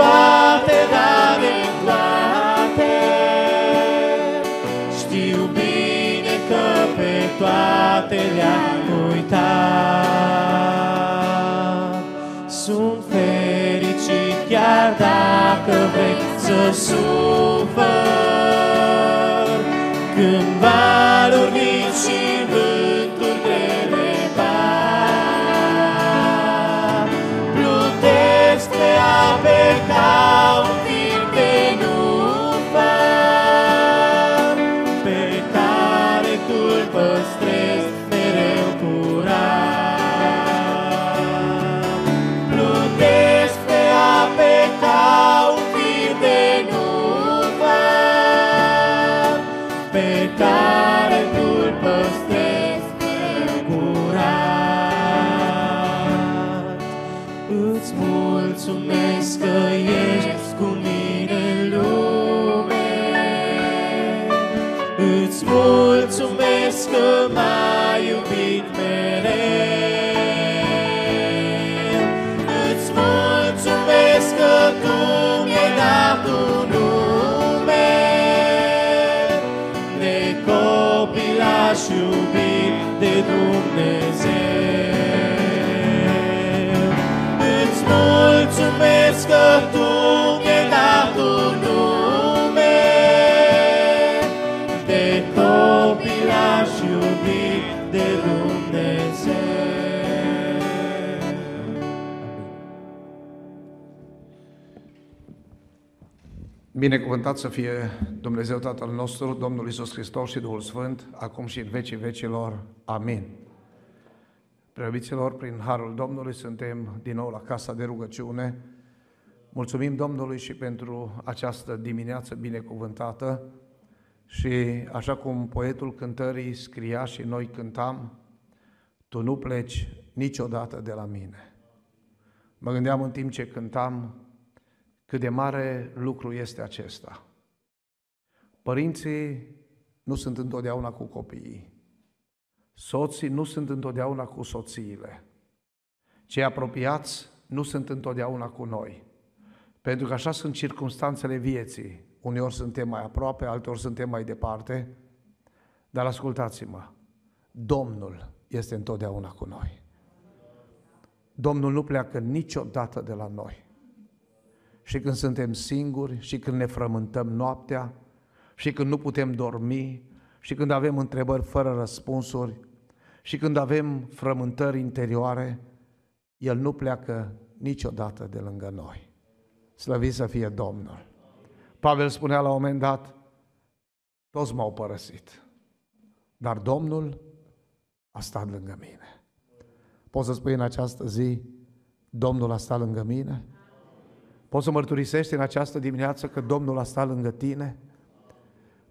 toate, da de toate. Știu bine că pe toate le-ai uitat. Sunt fericit chiar dacă vrei să sufăr ca Binecuvântat să fie Dumnezeu Tatăl nostru, Domnul Isus Hristos și Duhul Sfânt, acum și în vecii vecilor. Amin. Preobiților, prin Harul Domnului suntem din nou la Casa de Rugăciune. Mulțumim Domnului și pentru această dimineață binecuvântată și așa cum poetul cântării scria și noi cântam, Tu nu pleci niciodată de la mine. Mă gândeam în timp ce cântam cât de mare lucru este acesta. Părinții nu sunt întotdeauna cu copiii. Soții nu sunt întotdeauna cu soțiile. Cei apropiați nu sunt întotdeauna cu noi. Pentru că așa sunt circunstanțele vieții. Uneori suntem mai aproape, alteori suntem mai departe. Dar ascultați-mă, Domnul este întotdeauna cu noi. Domnul nu pleacă niciodată de la noi și când suntem singuri, și când ne frământăm noaptea, și când nu putem dormi, și când avem întrebări fără răspunsuri, și când avem frământări interioare, El nu pleacă niciodată de lângă noi. Slăvit să fie Domnul! Pavel spunea la un moment dat, toți m-au părăsit, dar Domnul a stat lângă mine. Poți să spui în această zi, Domnul a stat lângă mine? Poți să mărturisești în această dimineață că Domnul a stat lângă tine?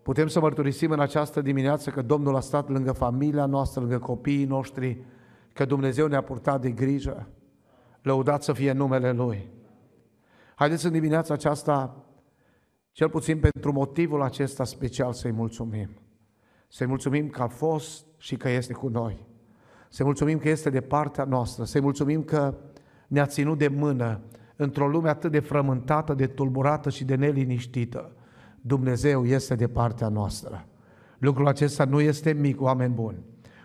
Putem să mărturisim în această dimineață că Domnul a stat lângă familia noastră, lângă copiii noștri, că Dumnezeu ne-a purtat de grijă. Lăudat să fie numele Lui. Haideți în dimineața aceasta, cel puțin pentru motivul acesta special, să-i mulțumim. Să-i mulțumim că a fost și că este cu noi. Să-i mulțumim că este de partea noastră. Să-i mulțumim că ne-a ținut de mână într-o lume atât de frământată, de tulburată și de neliniștită. Dumnezeu este de partea noastră. Lucrul acesta nu este mic, oameni buni.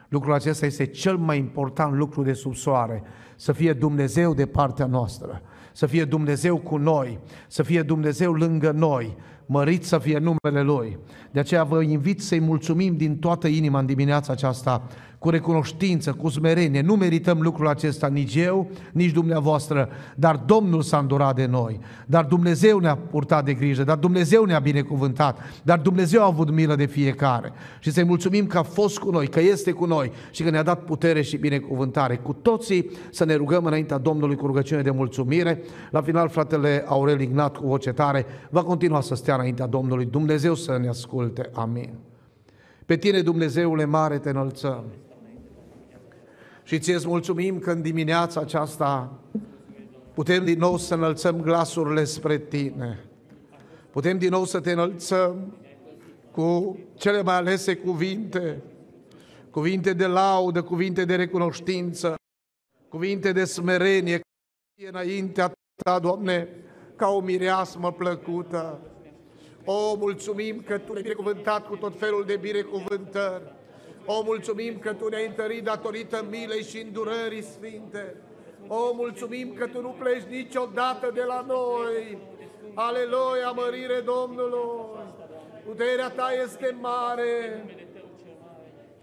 Lucrul acesta este cel mai important lucru de sub soare. Să fie Dumnezeu de partea noastră, să fie Dumnezeu cu noi, să fie Dumnezeu lângă noi, mărit să fie numele Lui. De aceea vă invit să-i mulțumim din toată inima în dimineața aceasta, cu recunoștință, cu smerenie. Nu merităm lucrul acesta nici eu, nici dumneavoastră, dar Domnul s-a îndurat de noi, dar Dumnezeu ne-a purtat de grijă, dar Dumnezeu ne-a binecuvântat, dar Dumnezeu a avut milă de fiecare. Și să-i mulțumim că a fost cu noi, că este cu noi și că ne-a dat putere și binecuvântare. Cu toții să ne rugăm înaintea Domnului cu rugăciune de mulțumire. La final, fratele Aurel Ignat cu voce tare va continua să stea înaintea Domnului. Dumnezeu să ne asculte. Amin. Pe tine, Dumnezeule mare, te înălțăm. Și ție îți mulțumim că în dimineața aceasta Putem din nou să înălțăm glasurile spre Tine. Putem din nou să Te înălțăm cu cele mai alese cuvinte, cuvinte de laudă, cuvinte de recunoștință, cuvinte de smerenie, înaintea Ta, Doamne, ca o mireasmă plăcută. O, mulțumim că Tu ne-ai binecuvântat cu tot felul de binecuvântări. O, mulțumim că Tu ne-ai întărit datorită milei și îndurării sfinte. O, mulțumim că Tu nu pleci niciodată de la noi. Aleluia, mărire Domnului! Puterea Ta este mare,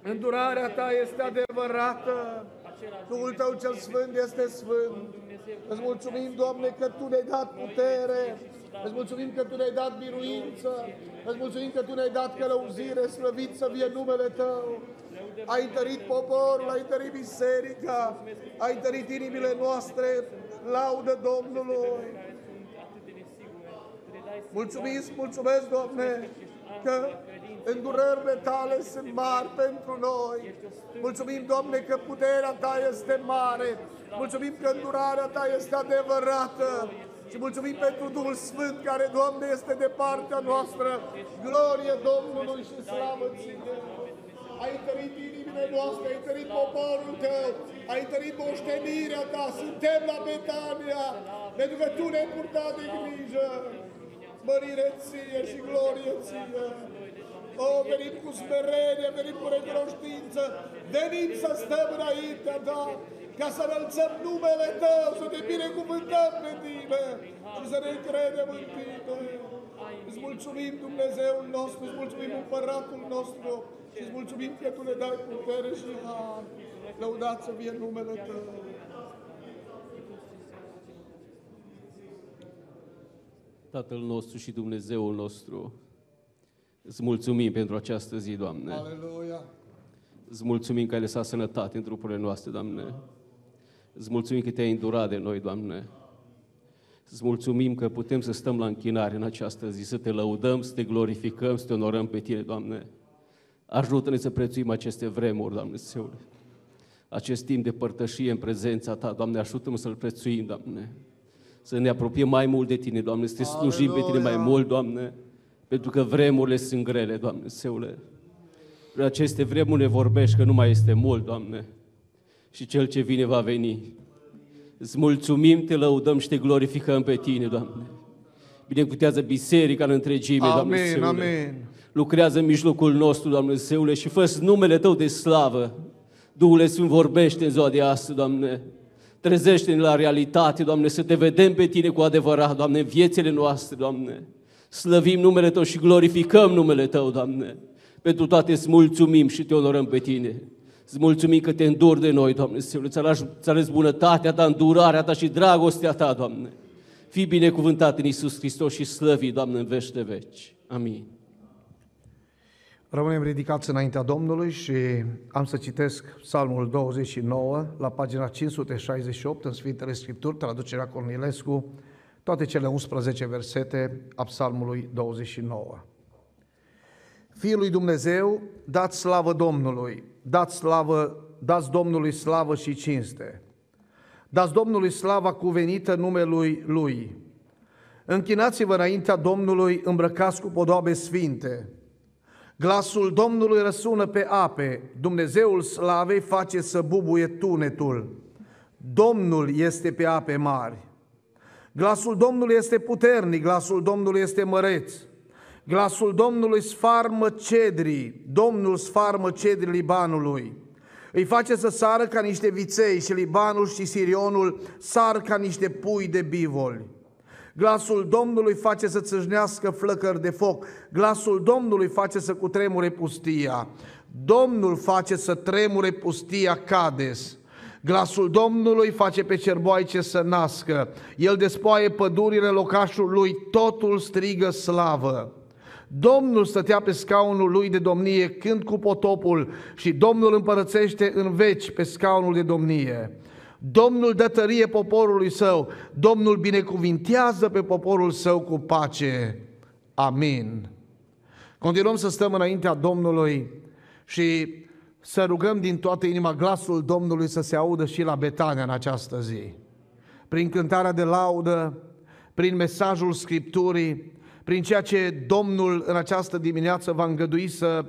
îndurarea Ta este adevărată, Duhul Tău cel Sfânt este Sfânt. Îți mulțumim, Doamne, că Tu ne-ai dat putere, Îți mulțumim că Tu ne-ai dat biruință, Îți mulțumim că Tu ne-ai dat călăuzire, slăvit să fie numele Tău. Ai întărit poporul, ai întărit biserica, ai întărit inimile noastre, laudă Domnului. Mulțumim, mulțumesc, Doamne, că îndurările Tale sunt mari pentru noi. Mulțumim, Doamne, că puterea Ta este mare. Mulțumim că îndurarea Ta este adevărată. Și mulțumim pentru Duhul Sfânt care, Doamne, este de partea noastră. Glorie Domnului și slavă Ție! Ai întărit inimile noastre, ai întărit poporul Tău, ai întărit moștenirea Ta, suntem la Betania, pentru că Tu ne-ai purtat de grijă. Mărire Ție și glorie Ție! O, venim cu smerenie, venim cu recunoștință, venim să stăm înaintea Ta, ca să înălțăm numele Tău, să te binecuvântăm pe Tine și să ne credem în Tine. Îți mulțumim Dumnezeul nostru, îți mulțumim Împăratul nostru și îți mulțumim că Tu ne dai putere și har. Lăudat să fie numele Tău. Tatăl nostru și Dumnezeul nostru, îți mulțumim pentru această zi, Doamne. Aleluia! Îți mulțumim că ai lăsat sănătate în trupurile noastre, Doamne. Îți mulțumim că te-ai îndurat de noi, Doamne. Îți mulțumim că putem să stăm la închinare în această zi, să te lăudăm, să te glorificăm, să te onorăm pe Tine, Doamne. Ajută-ne să prețuim aceste vremuri, Doamne, Seule. Acest timp de părtășie în prezența Ta, Doamne, ajută-mă să-L prețuim, Doamne. Să ne apropiem mai mult de Tine, Doamne, să te slujim pe Tine mai Aleluia! mult, Doamne, pentru că vremurile sunt grele, Doamne, Seule. În aceste vremuri ne vorbești că nu mai este mult, Doamne, și Cel ce vine va veni. Îți mulțumim, te lăudăm și te glorificăm pe Tine, Doamne. Binecutează biserica în întregime, Doamne, Amin, Seule. amin. Lucrează în mijlocul nostru, Doamne Seule, și fă numele Tău de slavă. Duhul Sfânt vorbește în ziua de astăzi, Doamne. Trezește-ne la realitate, Doamne, să te vedem pe Tine cu adevărat, Doamne, în viețile noastre, Doamne. Slăvim numele Tău și glorificăm numele Tău, Doamne. Pentru toate îți mulțumim și te onorăm pe Tine. Îți mulțumim că te înduri de noi, Doamne Seule. Ți ales bunătatea Ta, îndurarea Ta și dragostea Ta, Doamne. Fii binecuvântat în Iisus Hristos și slăvi, Doamne, în veci de veci. Amin. Rămânem ridicați înaintea Domnului și am să citesc Psalmul 29 la pagina 568 în Sfintele Scripturi, traducerea Cornilescu, toate cele 11 versete a Psalmului 29. Fiul lui Dumnezeu, dați slavă Domnului, dați, slavă, dați Domnului slavă și cinste. Dați Domnului slava cuvenită numelui Lui. Închinați-vă înaintea Domnului, îmbrăcați cu podoabe sfinte. Glasul Domnului răsună pe ape, Dumnezeul slavei face să bubuie tunetul. Domnul este pe ape mari. Glasul Domnului este puternic, glasul Domnului este măreț. Glasul Domnului sfarmă cedrii, Domnul sfarmă cedrii Libanului. Îi face să sară ca niște viței și Libanul și Sirionul sar ca niște pui de bivoli. Glasul Domnului face să țâșnească flăcări de foc. Glasul Domnului face să cutremure pustia. Domnul face să tremure pustia Cades. Glasul Domnului face pe cerboaice să nască. El despoaie pădurile locașul lui, totul strigă slavă. Domnul stătea pe scaunul lui de domnie când cu potopul și Domnul împărățește în veci pe scaunul de domnie. Domnul dă tărie poporului său, Domnul binecuvintează pe poporul său cu pace. Amin. Continuăm să stăm înaintea Domnului și să rugăm din toată inima glasul Domnului să se audă și la Betania în această zi. prin cântarea de laudă, prin mesajul Scripturii, prin ceea ce Domnul în această dimineață va îngădui să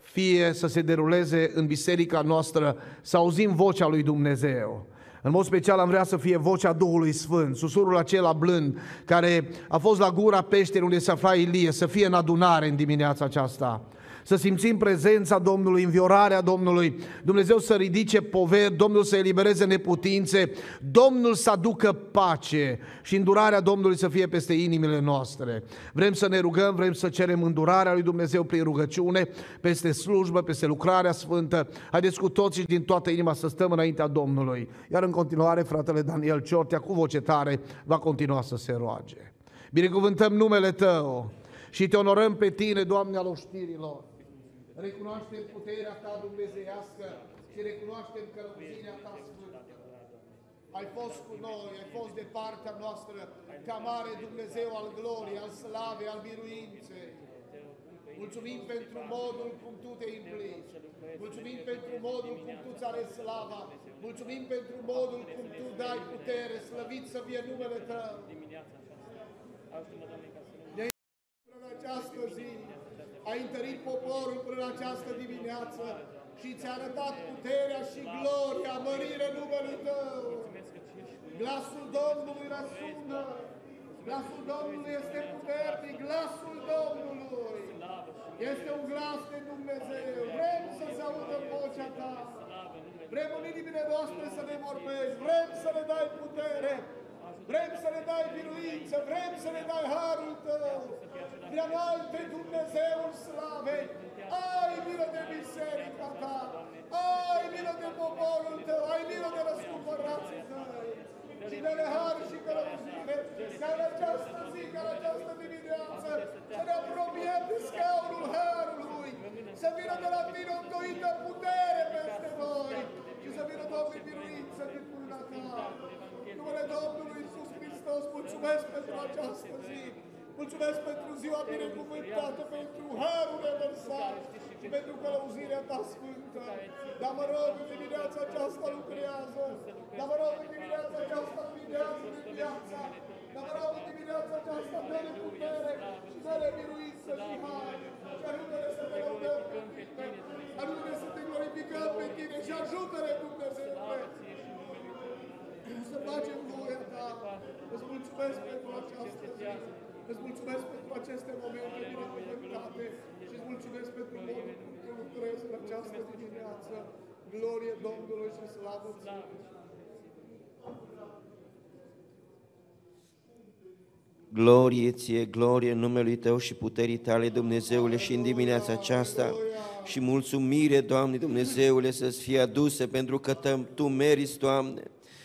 fie să se deruleze în biserica noastră, să auzim vocea lui Dumnezeu. În mod special am vrea să fie vocea Duhului Sfânt, susurul acela blând care a fost la gura peșterii unde se afla Ilie, să fie în adunare în dimineața aceasta să simțim prezența Domnului, înviorarea Domnului, Dumnezeu să ridice poveri, Domnul să elibereze neputințe, Domnul să aducă pace și îndurarea Domnului să fie peste inimile noastre. Vrem să ne rugăm, vrem să cerem îndurarea lui Dumnezeu prin rugăciune, peste slujbă, peste lucrarea sfântă. Haideți cu toții din toată inima să stăm înaintea Domnului. Iar în continuare, fratele Daniel Ciortea, cu voce tare, va continua să se roage. Binecuvântăm numele Tău și te onorăm pe Tine, Doamne al oștirilor recunoaștem puterea Ta dumnezeiască și recunoaștem călăuzirea Ta sfântă. Ai fost cu noi, ai fost de partea noastră, ca mare Dumnezeu al gloriei, al slavei, al biruinței. Mulțumim pentru modul cum Tu te implici. Mulțumim pentru modul cum Tu ți arăți slava. Mulțumim pentru modul cum Tu dai putere, slăvit să fie numele Tău. În această zi, ai întărit poporul până această dimineață și ți-a arătat puterea și gloria, mărire numele Tău. Glasul Domnului răsună, glasul Domnului este puternic, glasul Domnului este un glas de Dumnezeu. Vrem să se audă vocea Ta. Vrem în inimile noastre să ne vorbești, vrem să ne dai putere, vrem să ne dai biruință, vrem să ne dai harul Tău prea înalte Dumnezeul slavei, ai milă de biserica ta, ai milă de poporul tău, ai milă de răscumpărații tăi. Și de har și călăuzire, ca în această zi, ca în această dimineață, să ne apropiem de scaunul Harului, să vină de la tine o întoită putere peste noi și să vină, Doamne, biruință din mâna ta. Numele Domnului Iisus Hristos, mulțumesc pentru această zi. Mulțumesc pentru ziua binecuvântată, pentru harul revărsat și pentru călăuzirea ta sfântă. Dar mă rog, în dimineața aceasta lucrează. Dar mă rog, în dimineața aceasta luminează de viața. Dar mă rog, în dimineața aceasta dă-ne putere și dă-ne biruință și har. Și ajută-ne să te lăudăm pe tine. Ajută-ne să te glorificăm pe tine și ajută-ne, Dumnezeu, să facem voia ta. Îți mulțumesc pentru această zi. Îți mulțumesc pentru aceste momente binecuvântate și îți mulțumesc pentru modul cum tu lucrezi în această dimineață. Glorie Domnului și slavă ție! Glorie ție, glorie numelui Tău și puterii Tale, Dumnezeule, și în dimineața aceasta și mulțumire, Doamne Dumnezeule, să-ți fie aduse pentru că Tu meriți, Doamne.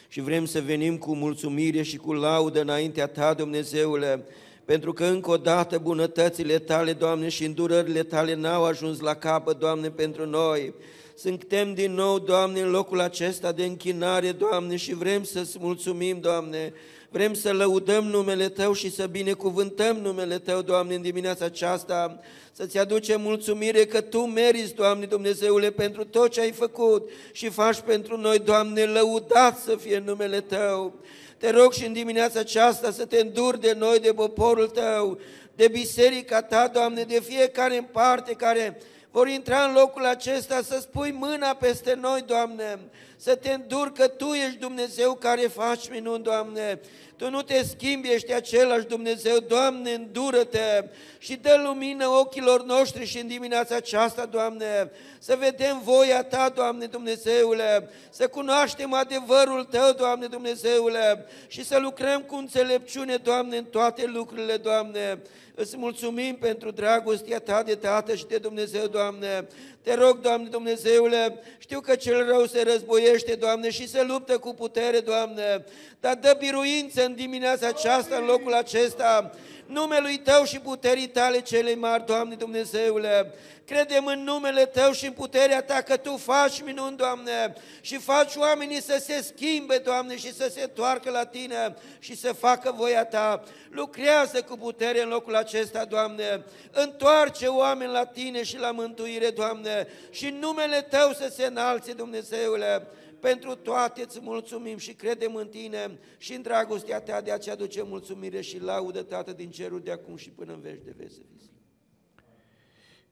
Și vrem să venim cu mulțumire și cu laudă înaintea Ta, Dumnezeule, pentru că încă o dată bunătățile Tale, Doamne, și îndurările Tale n-au ajuns la capăt, Doamne, pentru noi. Suntem din nou, Doamne, în locul acesta de închinare, Doamne, și vrem să-ți mulțumim, Doamne, Vrem să lăudăm numele Tău și să binecuvântăm numele Tău, Doamne, în dimineața aceasta, să-ți aducem mulțumire că Tu meriți, Doamne Dumnezeule, pentru tot ce ai făcut și faci pentru noi, Doamne, lăudat să fie numele Tău. Te rog și în dimineața aceasta să te înduri de noi, de poporul Tău, de biserica Ta, Doamne, de fiecare în parte care vor intra în locul acesta, să spui mâna peste noi, Doamne, să te îndur că Tu ești Dumnezeu care faci minuni, Doamne. Tu nu te schimbi, ești același Dumnezeu, Doamne, îndură-te și dă lumină ochilor noștri și în dimineața aceasta, Doamne, să vedem voia Ta, Doamne Dumnezeule, să cunoaștem adevărul Tău, Doamne Dumnezeule, și să lucrăm cu înțelepciune, Doamne, în toate lucrurile, Doamne. Îți mulțumim pentru dragostea Ta de Tată și de Dumnezeu, Doamne. Te rog, Doamne Dumnezeule, știu că cel rău se războiește, Doamne, și se luptă cu putere, Doamne, dar dă biruință în dimineața aceasta, în locul acesta, numelui Tău și puterii Tale cele mari, Doamne Dumnezeule. Credem în numele Tău și în puterea Ta că Tu faci minuni, Doamne, și faci oamenii să se schimbe, Doamne, și să se toarcă la Tine și să facă voia Ta. Lucrează cu putere în locul acesta, Doamne. Întoarce oameni la Tine și la mântuire, Doamne, și numele Tău să se înalțe, Dumnezeule pentru toate îți mulțumim și credem în Tine și în dragostea Ta de a-ți aduce mulțumire și laudă, Tată, din cerul de acum și până în veci de veci să fii.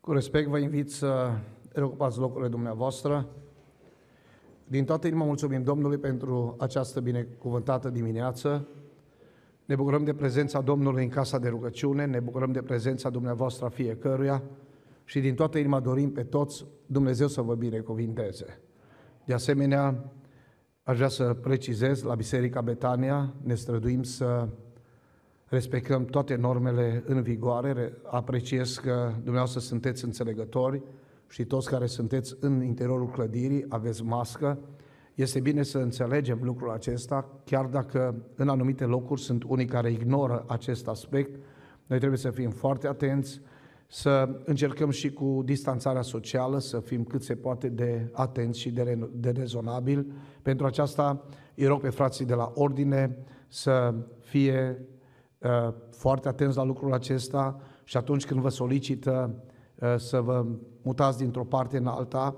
Cu respect vă invit să reocupați locurile dumneavoastră. Din toată inima mulțumim Domnului pentru această binecuvântată dimineață. Ne bucurăm de prezența Domnului în casa de rugăciune, ne bucurăm de prezența dumneavoastră a fiecăruia și din toată inima dorim pe toți Dumnezeu să vă binecuvinteze. De asemenea, aș vrea să precizez, la Biserica Betania ne străduim să respectăm toate normele în vigoare, apreciez că dumneavoastră sunteți înțelegători și toți care sunteți în interiorul clădirii aveți mască, este bine să înțelegem lucrul acesta, chiar dacă în anumite locuri sunt unii care ignoră acest aspect, noi trebuie să fim foarte atenți, să încercăm și cu distanțarea socială, să fim cât se poate de atenți și de, de rezonabil. Pentru aceasta îi rog pe frații de la ordine să fie uh, foarte atenți la lucrul acesta și atunci când vă solicită uh, să vă mutați dintr-o parte în alta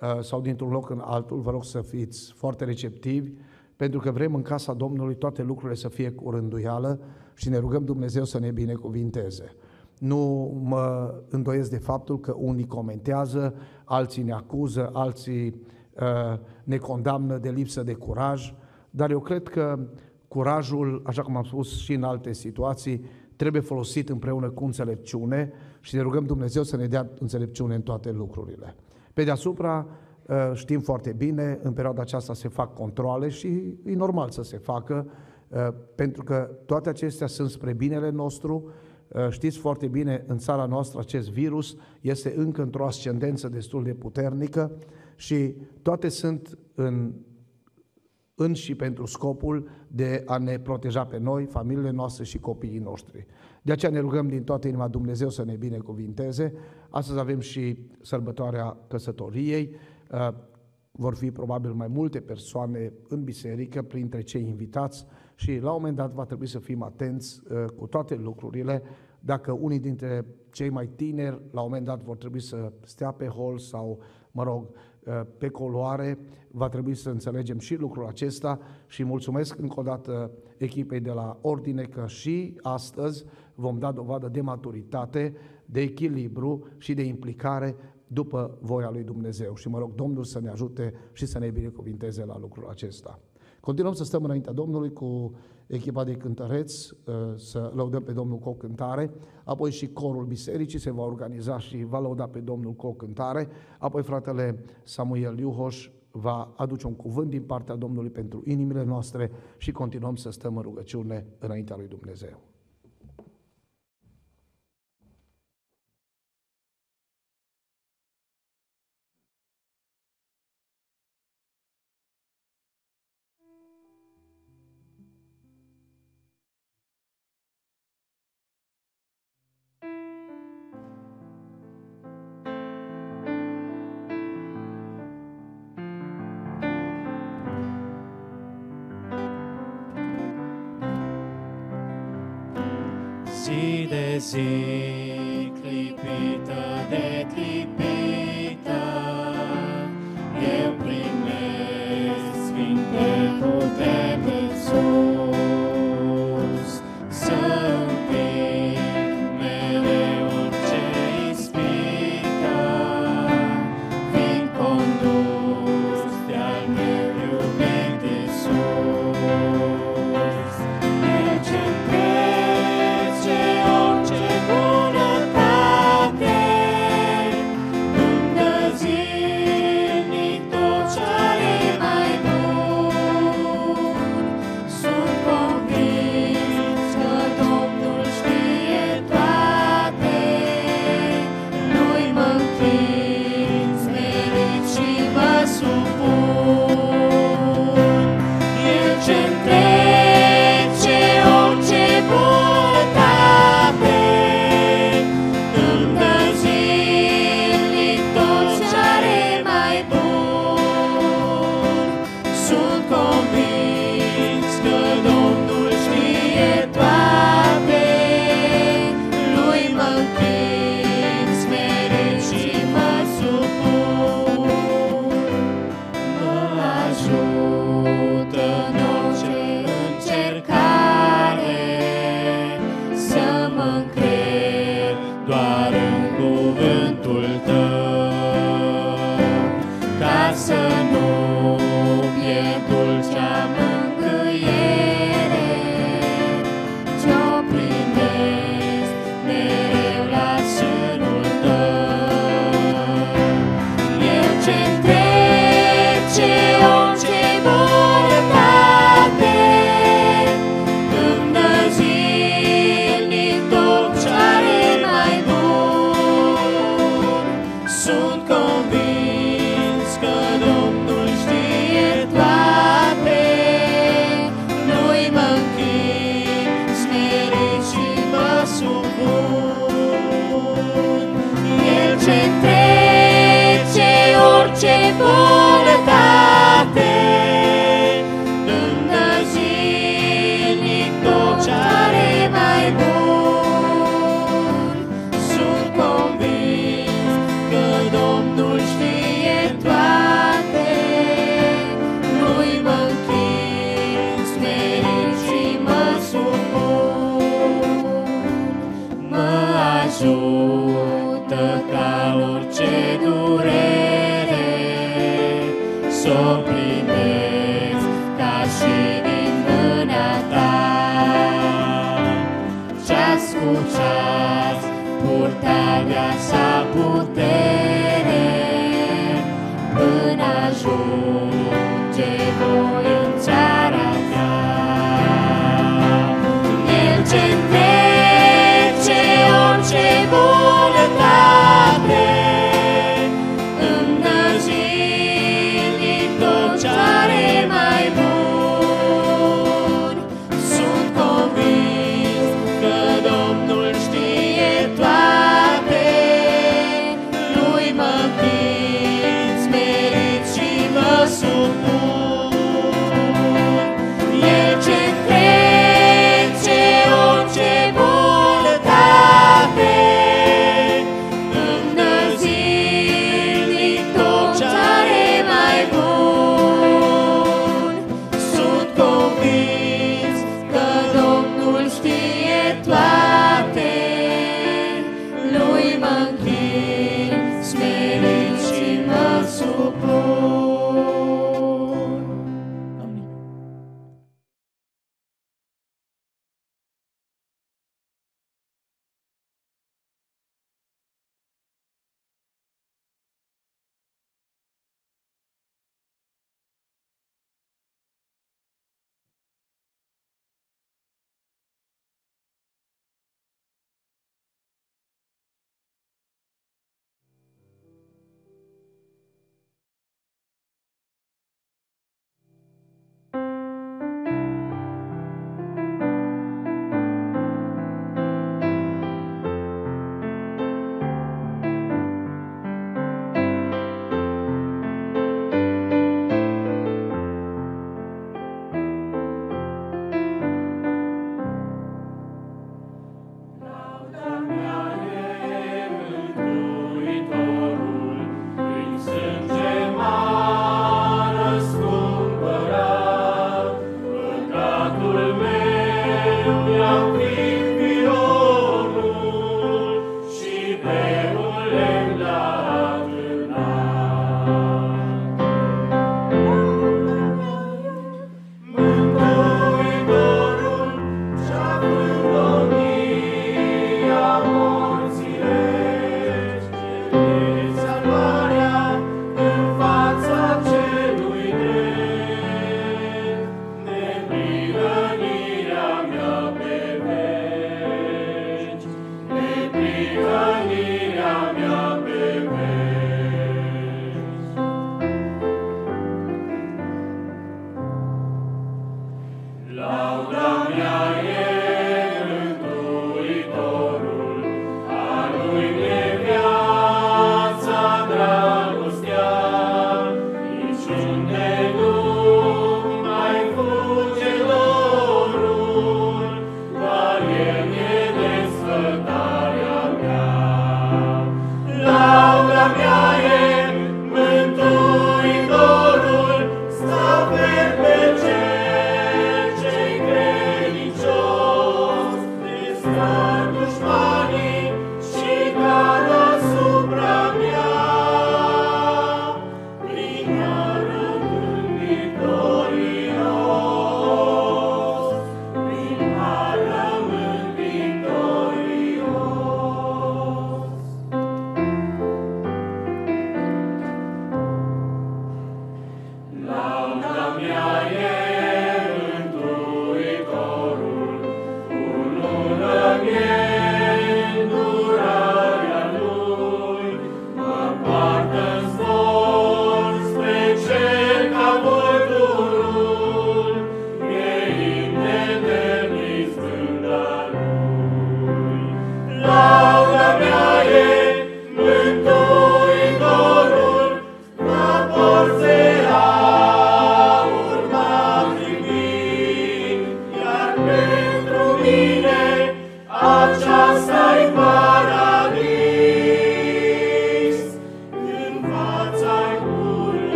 uh, sau dintr-un loc în altul, vă rog să fiți foarte receptivi, pentru că vrem în casa Domnului toate lucrurile să fie cu rânduială și ne rugăm Dumnezeu să ne binecuvinteze. Nu mă îndoiesc de faptul că unii comentează, alții ne acuză, alții uh, ne condamnă de lipsă de curaj, dar eu cred că curajul, așa cum am spus și în alte situații, trebuie folosit împreună cu înțelepciune și ne rugăm Dumnezeu să ne dea înțelepciune în toate lucrurile. Pe deasupra, uh, știm foarte bine, în perioada aceasta se fac controle și e normal să se facă, uh, pentru că toate acestea sunt spre binele nostru, Uh, știți foarte bine, în țara noastră acest virus este încă într-o ascendență destul de puternică și toate sunt în, în și pentru scopul de a ne proteja pe noi, familiile noastre și copiii noștri. De aceea ne rugăm din toată inima Dumnezeu să ne binecuvinteze. Astăzi avem și sărbătoarea căsătoriei. Uh, vor fi probabil mai multe persoane în biserică, printre cei invitați, și la un moment dat va trebui să fim atenți uh, cu toate lucrurile. Dacă unii dintre cei mai tineri la un moment dat vor trebui să stea pe hol sau, mă rog, uh, pe coloare, va trebui să înțelegem și lucrul acesta și mulțumesc încă o dată echipei de la Ordine că și astăzi vom da dovadă de maturitate, de echilibru și de implicare după voia lui Dumnezeu. Și mă rog Domnul să ne ajute și să ne binecuvinteze la lucrul acesta. Continuăm să stăm înaintea Domnului cu echipa de cântăreți, uh, să lăudăm pe Domnul cu o cântare, apoi și corul bisericii se va organiza și va lăuda pe Domnul cu o cântare, apoi fratele Samuel Iuhoș va aduce un cuvânt din partea Domnului pentru inimile noastre și continuăm să stăm în rugăciune înaintea lui Dumnezeu. Zi,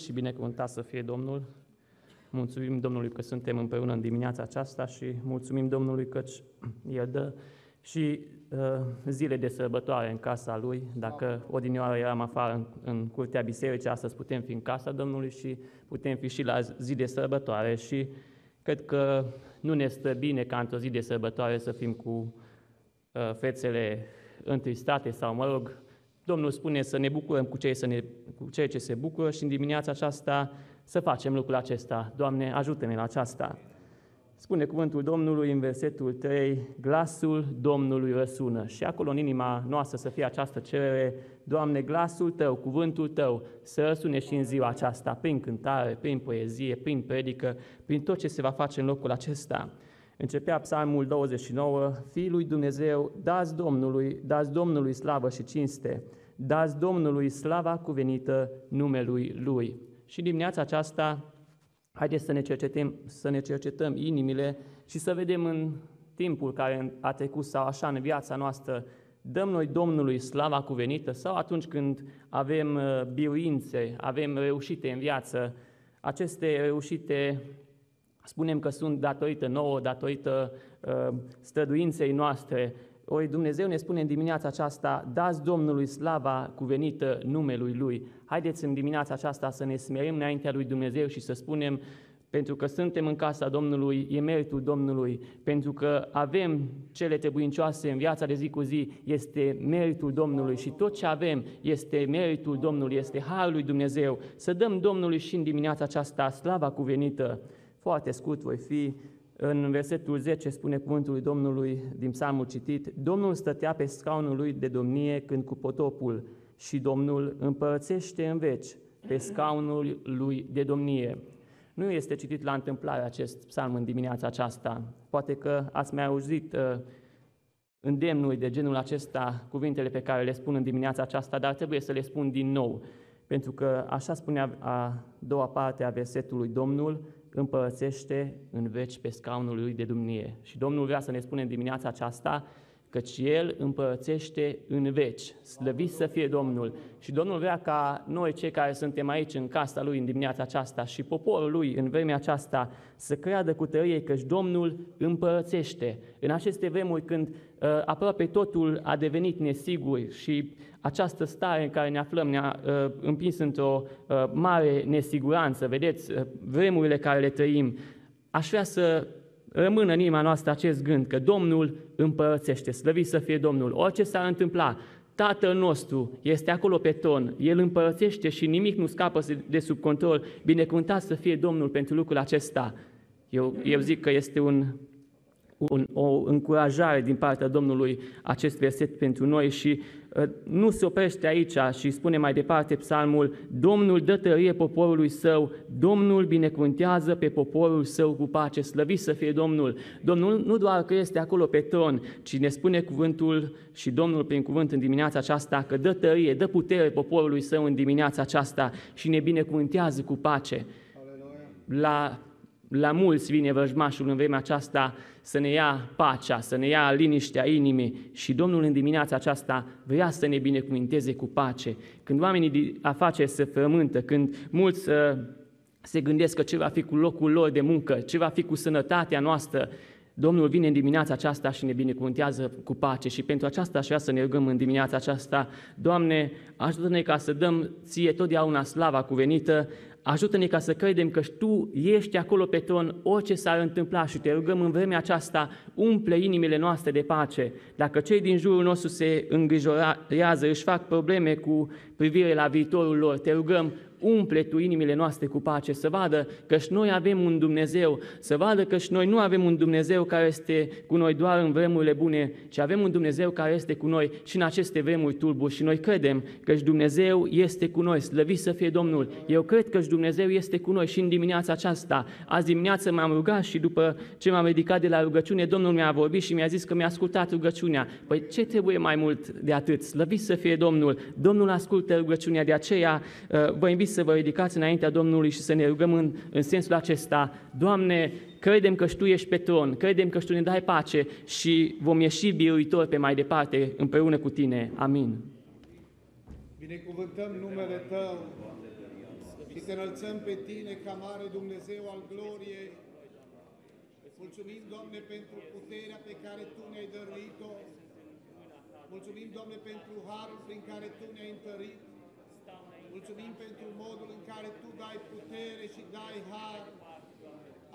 și binecuvântat să fie Domnul. Mulțumim Domnului că suntem împreună în dimineața aceasta și mulțumim Domnului că El dă și uh, zile de sărbătoare în casa Lui. Dacă odinioară eram afară în, în curtea bisericii, astăzi putem fi în casa Domnului și putem fi și la zi de sărbătoare și cred că nu ne stă bine ca într-o zi de sărbătoare să fim cu uh, fețele întristate sau, mă rog, Domnul spune să ne bucurăm cu cei, să ne, cu cei ce se bucură și în dimineața aceasta să facem lucrul acesta. Doamne, ajută-ne la aceasta. Spune cuvântul Domnului în versetul 3, glasul Domnului răsună. Și acolo în inima noastră să fie această cerere, Doamne, glasul Tău, cuvântul Tău, să răsune și în ziua aceasta, prin cântare, prin poezie, prin predică, prin tot ce se va face în locul acesta. Începea psalmul 29, Fiul lui Dumnezeu, dați Domnului, dați Domnului slavă și cinste, dați Domnului slava cuvenită numelui Lui. Și dimineața aceasta, haideți să ne cercetăm, să ne cercetăm inimile și să vedem în timpul care a trecut sau așa în viața noastră, dăm noi Domnului slava cuvenită sau atunci când avem uh, biruințe, avem reușite în viață, aceste reușite spunem că sunt datorită nouă, datorită uh, străduinței noastre. Ori Dumnezeu ne spune în dimineața aceasta, dați Domnului slava cuvenită numelui Lui. Haideți în dimineața aceasta să ne smerim înaintea Lui Dumnezeu și să spunem, pentru că suntem în casa Domnului, e meritul Domnului, pentru că avem cele trebuincioase în viața de zi cu zi, este meritul Domnului și tot ce avem este meritul Domnului, este harul lui Dumnezeu. Să dăm Domnului și în dimineața aceasta slava cuvenită. Foarte scurt voi fi, în versetul 10 spune cuvântul lui Domnului din psalmul citit, Domnul stătea pe scaunul lui de domnie când cu potopul și Domnul împărățește în veci pe scaunul lui de domnie. Nu este citit la întâmplare acest psalm în dimineața aceasta. Poate că ați mai auzit uh, îndemnului de genul acesta, cuvintele pe care le spun în dimineața aceasta, dar trebuie să le spun din nou, pentru că așa spunea a doua parte a versetului Domnul, împărățește în veci pe scaunul lui de domnie. Și Domnul vrea să ne spune în dimineața aceasta căci El împărățește în veci. Slăvit să fie Domnul. Și Domnul vrea ca noi, cei care suntem aici în casa Lui în dimineața aceasta și poporul Lui în vremea aceasta, să creadă cu tărie că Domnul împărățește. În aceste vremuri când uh, aproape totul a devenit nesigur și această stare în care ne aflăm ne-a uh, împins într-o uh, mare nesiguranță, vedeți, uh, vremurile care le trăim, aș vrea să rămână în inima noastră acest gând că Domnul împărățește, slăvit să fie Domnul. Orice s-ar întâmpla, Tatăl nostru este acolo pe ton, El împărățește și nimic nu scapă de sub control. Binecuvântat să fie Domnul pentru lucrul acesta. Eu, eu zic că este un, un, o încurajare din partea Domnului acest verset pentru noi și Ă, nu se oprește aici și spune mai departe psalmul, Domnul dă tărie poporului său, Domnul binecuvântează pe poporul său cu pace, slăvit să fie Domnul. Domnul nu doar că este acolo pe tron, ci ne spune cuvântul și Domnul prin cuvânt în dimineața aceasta că dă tărie, dă putere poporului său în dimineața aceasta și ne binecuvântează cu pace. La la mulți vine vrăjmașul în vremea aceasta să ne ia pacea, să ne ia liniștea inimii și Domnul în dimineața aceasta vrea să ne binecuvinteze cu pace. Când oamenii de afaceri se frământă, când mulți uh, se gândesc că ce va fi cu locul lor de muncă, ce va fi cu sănătatea noastră, Domnul vine în dimineața aceasta și ne binecuvântează cu pace și pentru aceasta aș vrea să ne rugăm în dimineața aceasta. Doamne, ajută-ne ca să dăm ție totdeauna slava cuvenită, ajută-ne ca să credem că Tu ești acolo pe tron, orice s-ar întâmpla și te rugăm în vremea aceasta, umple inimile noastre de pace. Dacă cei din jurul nostru se îngrijorează, își fac probleme cu privire la viitorul lor, te rugăm, umple Tu inimile noastre cu pace, să vadă că și noi avem un Dumnezeu, să vadă că și noi nu avem un Dumnezeu care este cu noi doar în vremurile bune, ci avem un Dumnezeu care este cu noi și în aceste vremuri tulburi și noi credem că și Dumnezeu este cu noi, slăvit să fie Domnul. Eu cred că și Dumnezeu este cu noi și în dimineața aceasta. Azi dimineață m-am rugat și după ce m-am ridicat de la rugăciune, Domnul mi-a vorbit și mi-a zis că mi-a ascultat rugăciunea. Păi ce trebuie mai mult de atât? Slăvit să fie Domnul. Domnul ascultă rugăciunea, de aceea uh, vă invit să vă ridicați înaintea Domnului și să ne rugăm în, în sensul acesta. Doamne, credem că Tu ești pe tron, credem că Tu ne dai pace și vom ieși biruitori pe mai departe împreună cu Tine. Amin. Binecuvântăm numele Tău, și te înălțăm pe Tine ca mare Dumnezeu al gloriei. Mulțumim, Doamne, pentru puterea pe care Tu ne-ai dăruit-o. Mulțumim, Doamne, pentru harul prin care Tu ne-ai întărit. Mulțumim pentru modul în care Tu dai putere și dai har.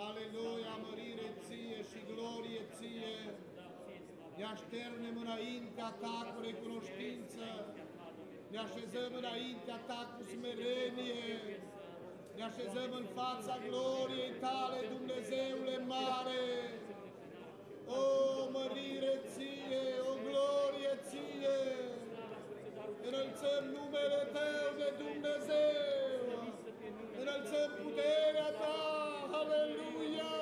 Aleluia, mărire Ție și glorie Ție. Ne așternem înaintea Ta cu recunoștință. Ne așezăm înaintea Ta cu smerenie. Ne așezăm în fața gloriei Tale, Dumnezeule mare. O mărire Ție, o glorie Ție. Înălțăm numele Tău de Dumnezeu. Înălțăm puterea Ta. Aleluia!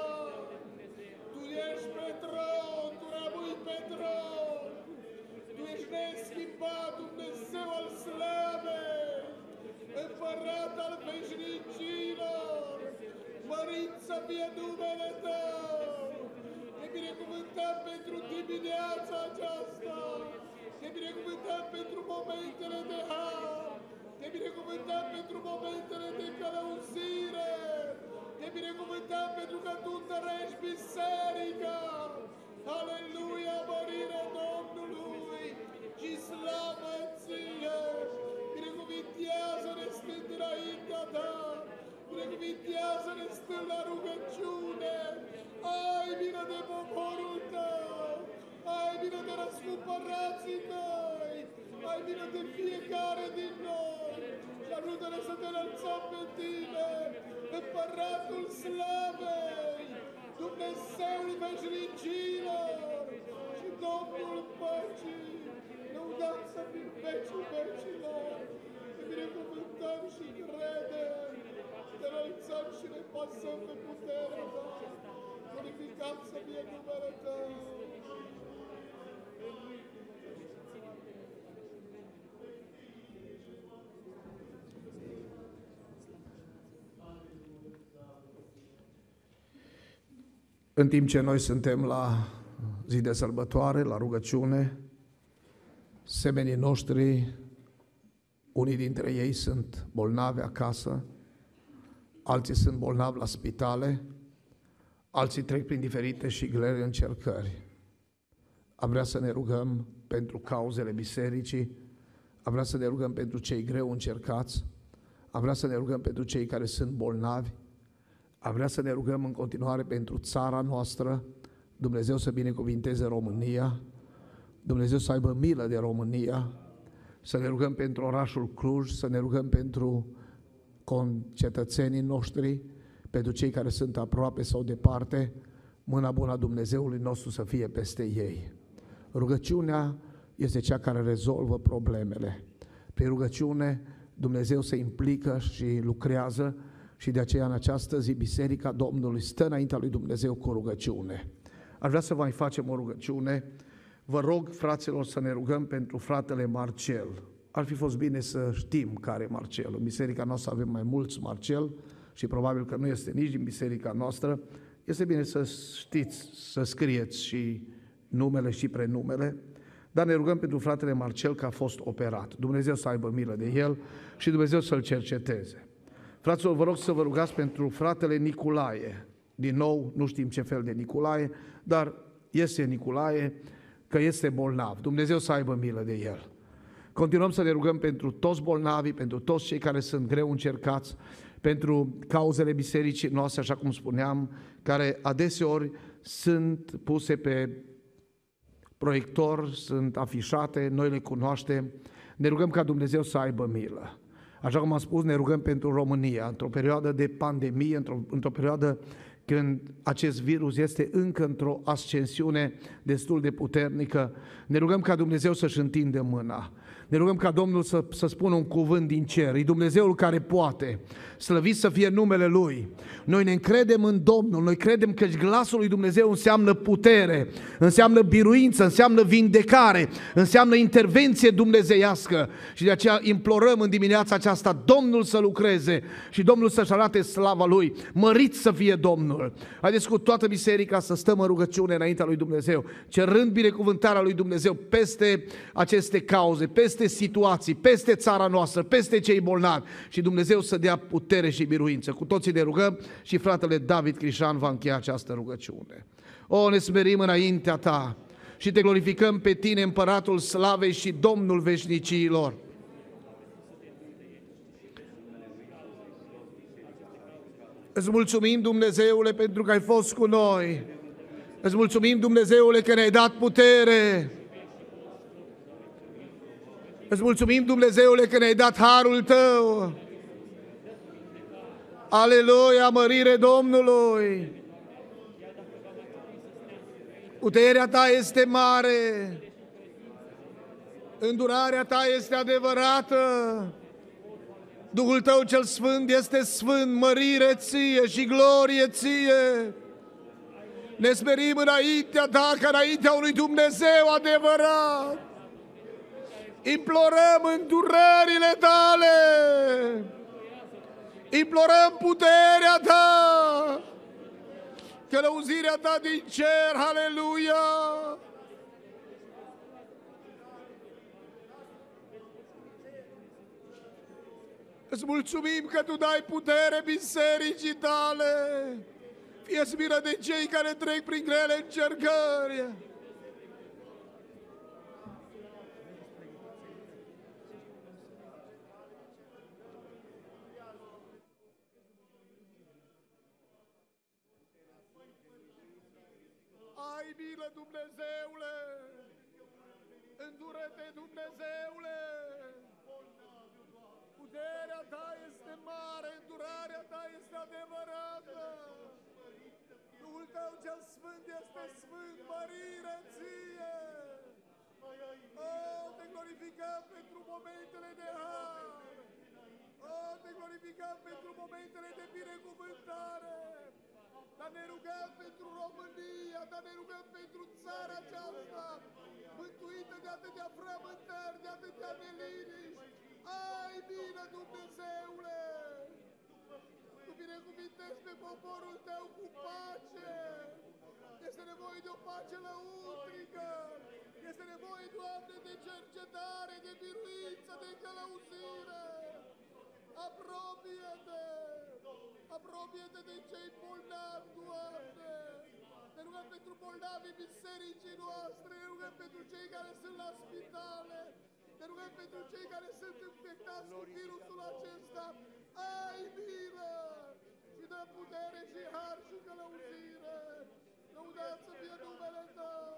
Tu ești pe tron, Tu rămâi pe tron. Tu ești neschimbat, Dumnezeu al slavei, Împărat al veșnicilor. Mărit să fie numele Tău. Te binecuvântăm pentru dimineața aceasta. Te binecuvântăm pentru momentele de har. Te binecuvântăm pentru momentele de călăuzire. Te binecuvântăm pentru că Tu întărești biserica. Aleluia, mărire Domnului și slavă Ție. Binecuvintează-ne stând înaintea Ta. Binecuvintează-ne stând la rugăciune. Ai vină de poporul Tău. Ai vină de răscumpărații Tăi. Ai vină de fiecare din noi. Și ajută-ne să te înălțăm pe Tine, Împăratul Slavei, Dumnezeul veșnicilor și Domnul păcii. Lăudat să fim vecii vecilor. Te binecuvântăm și credem. Te înălțăm și ne pasăm de puterea Ta. Glorificat să fie numele Tău. În timp ce noi suntem la zi de sărbătoare, la rugăciune, semenii noștri, unii dintre ei sunt bolnavi acasă, alții sunt bolnavi la spitale, alții trec prin diferite și grele încercări. Am vrea să ne rugăm pentru cauzele bisericii, am vrea să ne rugăm pentru cei greu încercați, am vrea să ne rugăm pentru cei care sunt bolnavi, am vrea să ne rugăm în continuare pentru țara noastră, Dumnezeu să binecuvinteze România, Dumnezeu să aibă milă de România, să ne rugăm pentru orașul Cluj, să ne rugăm pentru concetățenii noștri, pentru cei care sunt aproape sau departe, mâna bună a Dumnezeului nostru să fie peste ei. Rugăciunea este cea care rezolvă problemele. Prin rugăciune Dumnezeu se implică și lucrează și de aceea în această zi Biserica Domnului stă înaintea lui Dumnezeu cu rugăciune. Aș vrea să mai facem o rugăciune. Vă rog, fraților, să ne rugăm pentru fratele Marcel. Ar fi fost bine să știm care e Marcel. În biserica noastră avem mai mulți Marcel și probabil că nu este nici din biserica noastră. Este bine să știți, să scrieți și numele și prenumele, dar ne rugăm pentru fratele Marcel că a fost operat. Dumnezeu să aibă milă de el și Dumnezeu să-l cerceteze. Fraților, vă rog să vă rugați pentru fratele Nicolae. Din nou, nu știm ce fel de Nicolae, dar este Nicolae, că este bolnav. Dumnezeu să aibă milă de el. Continuăm să ne rugăm pentru toți bolnavii, pentru toți cei care sunt greu încercați, pentru cauzele bisericii noastre, așa cum spuneam, care adeseori sunt puse pe proiector, sunt afișate, noi le cunoaștem. Ne rugăm ca Dumnezeu să aibă milă. Așa cum am spus, ne rugăm pentru România, într-o perioadă de pandemie, într-o, într perioadă când acest virus este încă într-o ascensiune destul de puternică. Ne rugăm ca Dumnezeu să-și întinde mâna. Ne rugăm ca Domnul să, să spună un cuvânt din cer. E Dumnezeul care poate. Slăvit să fie numele Lui. Noi ne încredem în Domnul. Noi credem că glasul lui Dumnezeu înseamnă putere, înseamnă biruință, înseamnă vindecare, înseamnă intervenție dumnezeiască. Și de aceea implorăm în dimineața aceasta Domnul să lucreze și Domnul să-și arate slava Lui. Mărit să fie Domnul. Haideți cu toată biserica să stăm în rugăciune înaintea lui Dumnezeu, cerând binecuvântarea lui Dumnezeu peste aceste cauze, peste peste situații, peste țara noastră, peste cei bolnavi și Dumnezeu să dea putere și biruință. Cu toții ne rugăm și fratele David Crișan va încheia această rugăciune. O, ne smerim înaintea ta și te glorificăm pe tine, împăratul slavei și Domnul veșnicilor. Îți mulțumim, Dumnezeule, pentru că ai fost cu noi. Îți mulțumim, Dumnezeule, că ne-ai dat putere. Îți mulțumim, Dumnezeule, că ne-ai dat harul Tău. Aleluia, mărire Domnului. Puterea Ta este mare. Îndurarea Ta este adevărată. Duhul Tău cel Sfânt este Sfânt, mărire Ție și glorie Ție. Ne smerim înaintea Ta, ca înaintea unui Dumnezeu adevărat. Implorăm îndurările Tale. Implorăm puterea Ta. Călăuzirea Ta din cer, aleluia. Îți mulțumim că Tu dai putere bisericii Tale. Fie smiră de cei care trec prin grele încercări. Ai milă, Dumnezeule! Îndură-te, Dumnezeule! Puterea Ta este mare, îndurarea Ta este adevărată! Duhul Tău cel Sfânt este Sfânt, mărire Ție! Oh, te glorificăm pentru momentele de har! Oh, te glorificăm pentru momentele de binecuvântare! Dar ne rugăm pentru România, dar ne rugăm pentru țara aceasta, mântuită de atâtea frământări, de atâtea neliniști. Ai bine, Dumnezeule! Tu binecuvintezi pe poporul tău cu pace. Este nevoie de o pace lăuntrică. Este nevoie, Doamne, de cercetare, de biruință, de călăuzire. Apropie-te! Apropie-te de cei bolnavi, Doamne! Ne rugăm pentru bolnavii bisericii noastre, ne rugăm pentru cei care sunt la spitale, ne rugăm pentru cei care sunt infectați cu virusul acesta. Ai milă! Și dă putere și har și călăuzire! Lăudat să fie numele Tău!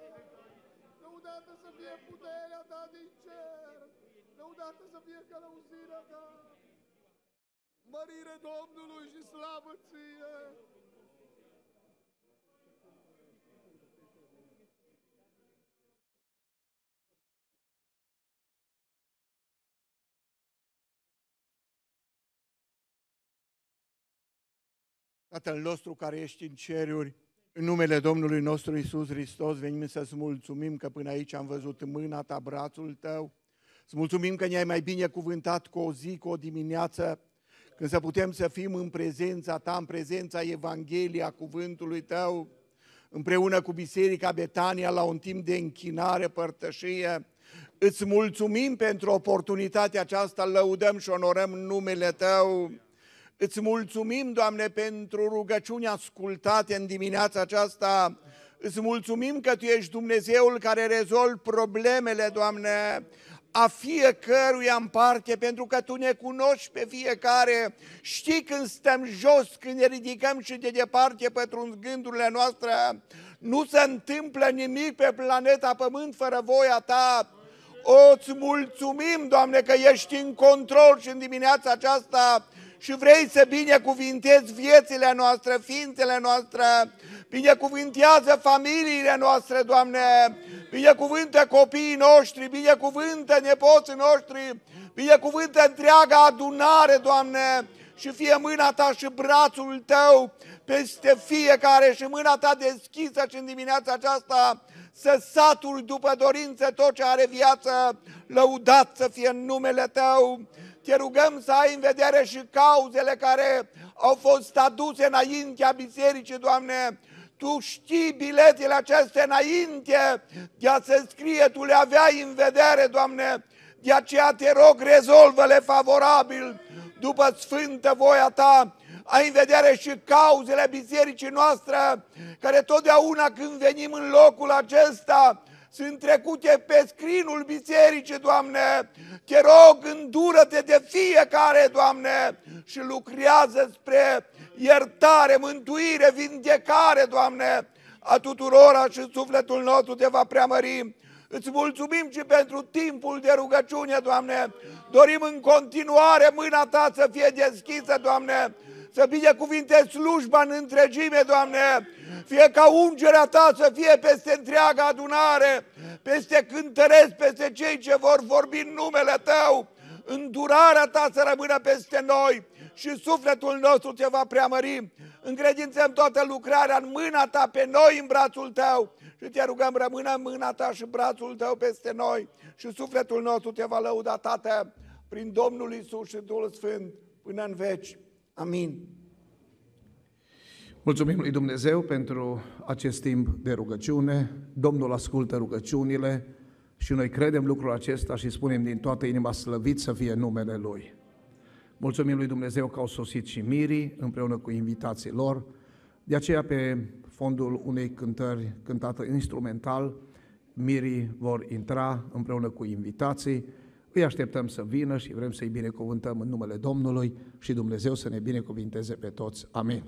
Lăudată să fie puterea Ta din cer! Lăudată să fie călăuzirea Ta! Mărire Domnului și slavă ție! Tatăl nostru care ești în ceruri, în numele Domnului nostru Isus Hristos, venim să-ți mulțumim că până aici am văzut mâna ta, brațul tău. Îți mulțumim că ne-ai mai bine cuvântat cu o zi, cu o dimineață, când să putem să fim în prezența ta, în prezența Evangheliei, a cuvântului tău, împreună cu Biserica Betania la un timp de închinare, părtășie. Îți mulțumim pentru oportunitatea aceasta, lăudăm și onorăm numele tău. Îți mulțumim, Doamne, pentru rugăciuni ascultate în dimineața aceasta. Îți mulțumim că Tu ești Dumnezeul care rezolvi problemele, Doamne, a fiecăruia în parte, pentru că Tu ne cunoști pe fiecare, știi când stăm jos, când ne ridicăm și de departe pătrunzi gândurile noastre, nu se întâmplă nimic pe planeta Pământ fără voia Ta. O, îți mulțumim, Doamne, că ești în control și în dimineața aceasta și vrei să binecuvintezi viețile noastre, ființele noastre, binecuvintează familiile noastre, Doamne, binecuvântă copiii noștri, binecuvântă nepoții noștri, binecuvântă întreaga adunare, Doamne, și fie mâna Ta și brațul Tău peste fiecare și mâna Ta deschisă și în dimineața aceasta să saturi după dorință tot ce are viață, lăudat să fie în numele Tău, te rugăm să ai în vedere și cauzele care au fost aduse înaintea bisericii, Doamne. Tu știi biletele acestea înainte de a se scrie, Tu le aveai în vedere, Doamne. De aceea te rog, rezolvă-le favorabil după sfântă voia ta. Ai în vedere și cauzele bisericii noastre, care totdeauna când venim în locul acesta, sunt trecute pe scrinul bisericii, Doamne. Te rog, îndură-te de fiecare, Doamne, și lucrează spre iertare, mântuire, vindecare, Doamne, a tuturora și sufletul nostru te va preamări. Îți mulțumim și pentru timpul de rugăciune, Doamne. Dorim în continuare mâna Ta să fie deschisă, Doamne, să binecuvinte slujba în întregime, Doamne, fie ca ungerea Ta să fie peste întreaga adunare, peste cântăreți, peste cei ce vor vorbi în numele Tău, îndurarea Ta să rămână peste noi și sufletul nostru te va preamări. Încredințăm toată lucrarea în mâna Ta, pe noi în brațul Tău și te rugăm rămână în mâna Ta și brațul Tău peste noi și sufletul nostru te va lăuda, Tată, prin Domnul Isus și Duhul Sfânt, până în veci. Amin. Mulțumim lui Dumnezeu pentru acest timp de rugăciune. Domnul ascultă rugăciunile și noi credem lucrul acesta și spunem din toată inima slăvit să fie numele Lui. Mulțumim lui Dumnezeu că au sosit și mirii împreună cu invitații lor. De aceea, pe fondul unei cântări cântată instrumental, mirii vor intra împreună cu invitații. Îi așteptăm să vină și vrem să-i binecuvântăm în numele Domnului și Dumnezeu să ne binecuvinteze pe toți. Amin.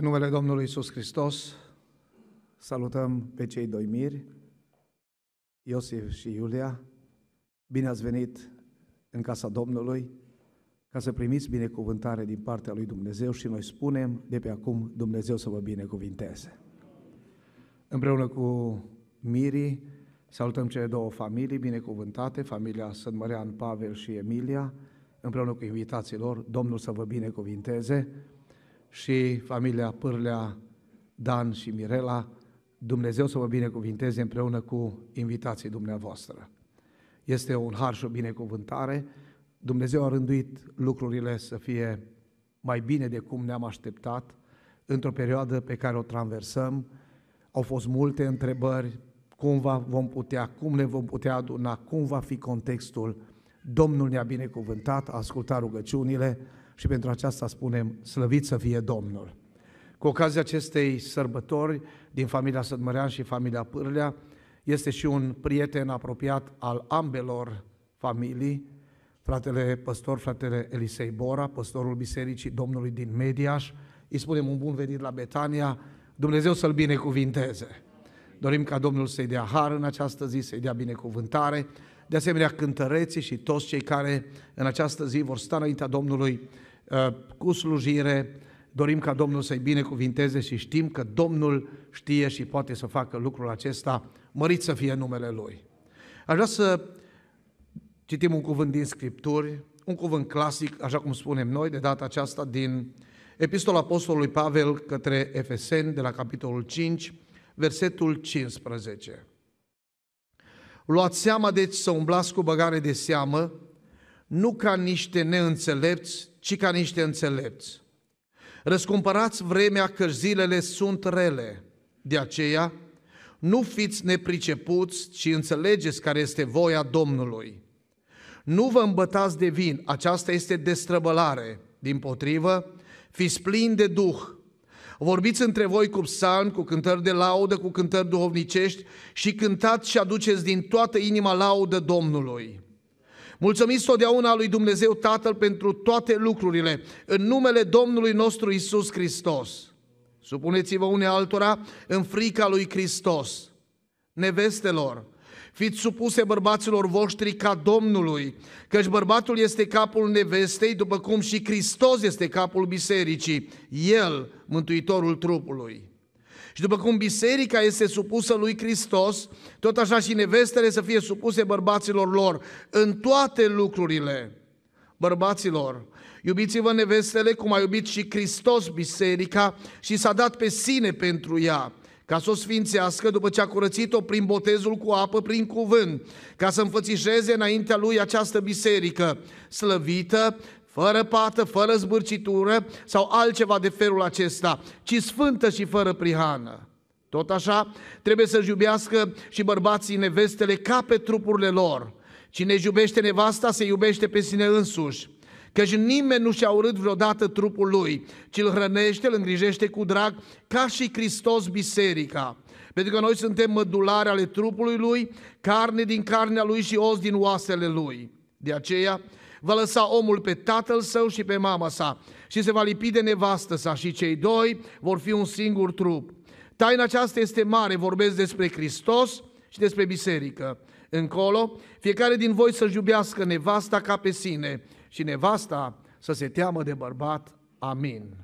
În numele Domnului Isus Hristos, salutăm pe cei doi miri, Iosif și Iulia. Bine ați venit în casa Domnului ca să primiți binecuvântare din partea lui Dumnezeu și noi spunem de pe acum Dumnezeu să vă binecuvinteze. Împreună cu mirii, salutăm cele două familii binecuvântate, familia Sănmărean Pavel și Emilia, împreună cu invitații lor, Domnul să vă binecuvinteze și familia Pârlea, Dan și Mirela. Dumnezeu să vă binecuvinteze împreună cu invitații dumneavoastră. Este un har și o binecuvântare. Dumnezeu a rânduit lucrurile să fie mai bine de cum ne-am așteptat într-o perioadă pe care o traversăm. Au fost multe întrebări, cum va, vom putea, cum ne vom putea aduna, cum va fi contextul. Domnul ne-a binecuvântat, a ascultat rugăciunile și pentru aceasta spunem, slăvit să fie Domnul. Cu ocazia acestei sărbători din familia Sădmărean și familia Pârlea, este și un prieten apropiat al ambelor familii, fratele păstor, fratele Elisei Bora, păstorul Bisericii Domnului din Mediaș. Îi spunem un bun venit la Betania, Dumnezeu să-l binecuvinteze. Dorim ca Domnul să-i dea har în această zi, să-i dea binecuvântare, de asemenea cântăreții și toți cei care în această zi vor sta înaintea Domnului uh, cu slujire, dorim ca Domnul să-i binecuvinteze și știm că Domnul știe și poate să facă lucrul acesta, mărit să fie numele Lui. Aș vrea să citim un cuvânt din Scripturi, un cuvânt clasic, așa cum spunem noi, de data aceasta din Epistola Apostolului Pavel către Efeseni, de la capitolul 5, versetul 15. Luați seama, deci, să umblați cu băgare de seamă, nu ca niște neînțelepți, ci ca niște înțelepți. Răscumpărați vremea că zilele sunt rele. De aceea, nu fiți nepricepuți, ci înțelegeți care este voia Domnului. Nu vă îmbătați de vin, aceasta este destrăbălare. Din potrivă, fiți plini de Duh, Vorbiți între voi cu psalmi, cu cântări de laudă, cu cântări duhovnicești și cântați și aduceți din toată inima laudă Domnului. Mulțumiți totdeauna lui Dumnezeu Tatăl pentru toate lucrurile, în numele Domnului nostru Isus Hristos. Supuneți-vă une altora în frica lui Hristos. Nevestelor, Fiți supuse bărbaților voștri ca Domnului, căci bărbatul este capul nevestei, după cum și Hristos este capul bisericii, El, mântuitorul trupului. Și după cum biserica este supusă lui Hristos, tot așa și nevestele să fie supuse bărbaților lor în toate lucrurile. Bărbaților, iubiți-vă nevestele cum a iubit și Hristos biserica și s-a dat pe sine pentru ea ca să o sfințească după ce a curățit-o prin botezul cu apă, prin cuvânt, ca să înfățișeze înaintea lui această biserică slăvită, fără pată, fără zbârcitură sau altceva de felul acesta, ci sfântă și fără prihană. Tot așa, trebuie să-și iubească și bărbații nevestele ca pe trupurile lor. Cine iubește nevasta, se iubește pe sine însuși. Căci nimeni nu și-a urât vreodată trupul lui, ci îl hrănește, îl îngrijește cu drag, ca și Hristos biserica. Pentru că noi suntem mădulare ale trupului lui, carne din carnea lui și os din oasele lui. De aceea, va lăsa omul pe tatăl său și pe mama sa și se va lipi de nevastă sa și cei doi vor fi un singur trup. Taina aceasta este mare, vorbesc despre Hristos și despre biserică. Încolo, fiecare din voi să-și iubească nevasta ca pe sine și nevasta să se teamă de bărbat. Amin.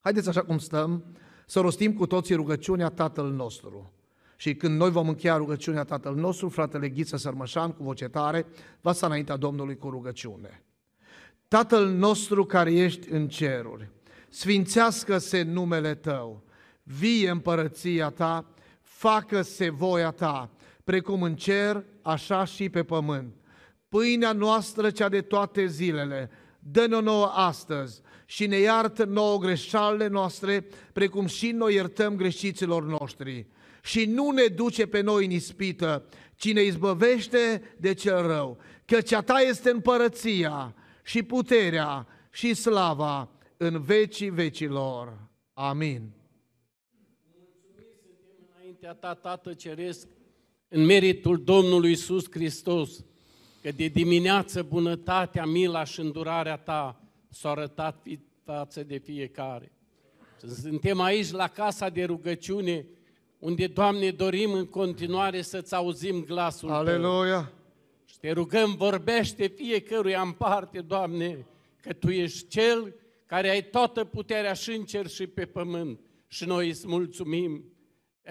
Haideți așa cum stăm, să rostim cu toții rugăciunea Tatăl nostru. Și când noi vom încheia rugăciunea Tatăl nostru, fratele Ghiță Sărmășan cu voce tare va sta înaintea Domnului cu rugăciune. Tatăl nostru care ești în ceruri, sfințească-se numele Tău, vie împărăția Ta, facă-se voia Ta, precum în cer, așa și pe pământ. Pâinea noastră, cea de toate zilele, dă-ne nouă astăzi și ne iartă nouă greșalele noastre, precum și noi iertăm greșiților noștri. Și nu ne duce pe noi în ispită, ci ne izbăvește de cel rău. Căci a ta este împărăția și puterea și slava în vecii vecilor. Amin. Mulțumim, suntem înaintea ta, Tată Ceresc, în meritul Domnului Iisus Hristos, că de dimineață bunătatea, mila și îndurarea ta s-au arătat față de fiecare. Suntem aici la casa de rugăciune, unde, Doamne, dorim în continuare să-ți auzim glasul Aleluia! Tău. Și te rugăm, vorbește fiecăruia în parte, Doamne, că Tu ești Cel care ai toată puterea și în cer și pe pământ. Și noi îți mulțumim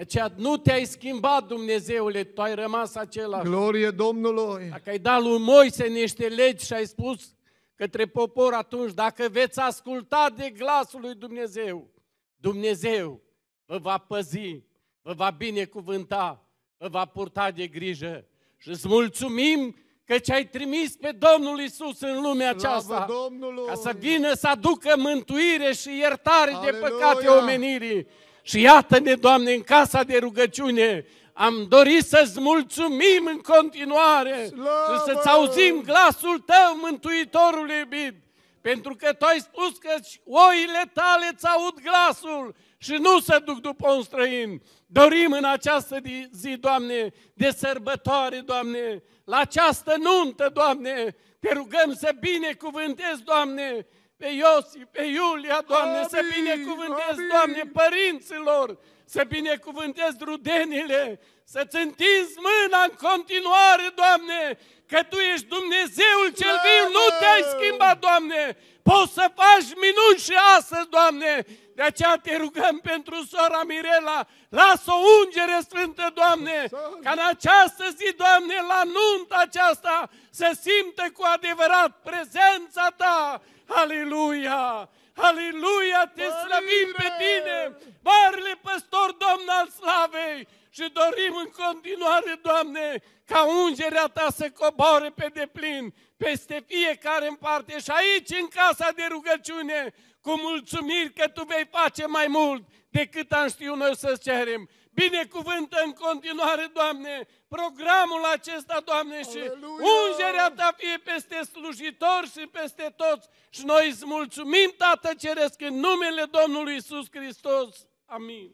aceea nu te-ai schimbat, Dumnezeule, tu ai rămas același. Glorie Domnului! Dacă ai dat lui Moise niște legi și ai spus către popor atunci, dacă veți asculta de glasul lui Dumnezeu, Dumnezeu vă va păzi, vă va binecuvânta, vă va purta de grijă și îți mulțumim că ce ai trimis pe Domnul Isus în lumea aceasta Domnului! ca să vină să aducă mântuire și iertare de Aleluia! păcate omenirii. Și iată-ne, Doamne, în casa de rugăciune, am dorit să-ți mulțumim în continuare Slavă! și să-ți auzim glasul Tău, Mântuitorul iubit. Pentru că Tu ai spus că oile Tale îți aud glasul și nu se duc după un străin. Dorim în această di- zi, Doamne, de sărbătoare, Doamne, la această nuntă, Doamne, te rugăm să binecuvântezi, Doamne, pe Iosif, pe Iulia, Doamne, să Amin, binecuvântezi, amin. Doamne, părinților, să binecuvântezi rudenile, să-ți întinzi mâna în continuare, Doamne, că Tu ești Dumnezeul cel viu, nu te-ai schimbat, Doamne, poți să faci minuni și astăzi, Doamne, de aceea te rugăm pentru sora Mirela, lasă o ungere sfântă, Doamne, ca în această zi, Doamne, la nunta aceasta, să simtă cu adevărat prezența Ta. Aleluia! Aleluia! Te slăvim pe Tine, Marele Păstor, Domn al Slavei! Și dorim în continuare, Doamne, ca ungerea Ta să coboare pe deplin peste fiecare în parte și aici în casa de rugăciune, cu mulțumiri că Tu vei face mai mult decât am știut noi să cerem. Binecuvântă în continuare, Doamne, programul acesta, Doamne, și Aleluia! ungerea Ta fie peste slujitori și peste toți. Și noi îți mulțumim, Tată Ceresc, în numele Domnului Isus Hristos. Amin.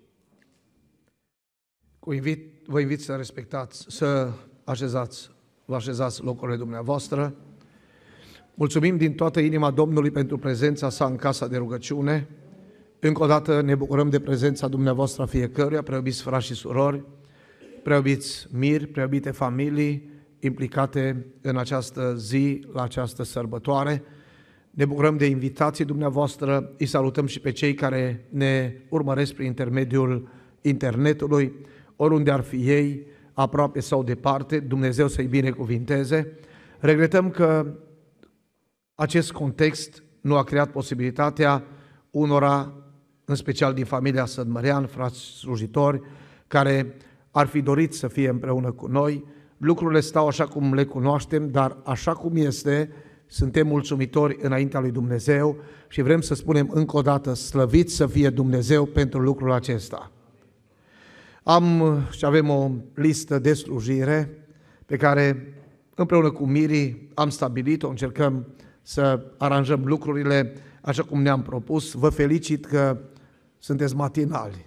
Cu invit, vă invit să respectați, să așezați, vă așezați locurile dumneavoastră. Mulțumim din toată inima Domnului pentru prezența sa în casa de rugăciune. Încă o dată ne bucurăm de prezența dumneavoastră a fiecăruia, preobiți frați și surori, preobiți miri, preobite familii implicate în această zi, la această sărbătoare. Ne bucurăm de invitații dumneavoastră, îi salutăm și pe cei care ne urmăresc prin intermediul internetului, oriunde ar fi ei, aproape sau departe, Dumnezeu să-i binecuvinteze. Regretăm că acest context nu a creat posibilitatea unora, în special din familia Sădmărean, frați slujitori, care ar fi dorit să fie împreună cu noi. Lucrurile stau așa cum le cunoaștem, dar așa cum este, suntem mulțumitori înaintea lui Dumnezeu și vrem să spunem încă o dată, slăvit să fie Dumnezeu pentru lucrul acesta. Am și avem o listă de slujire pe care împreună cu Miri am stabilit-o, încercăm să aranjăm lucrurile așa cum ne-am propus. Vă felicit că sunteți matinali.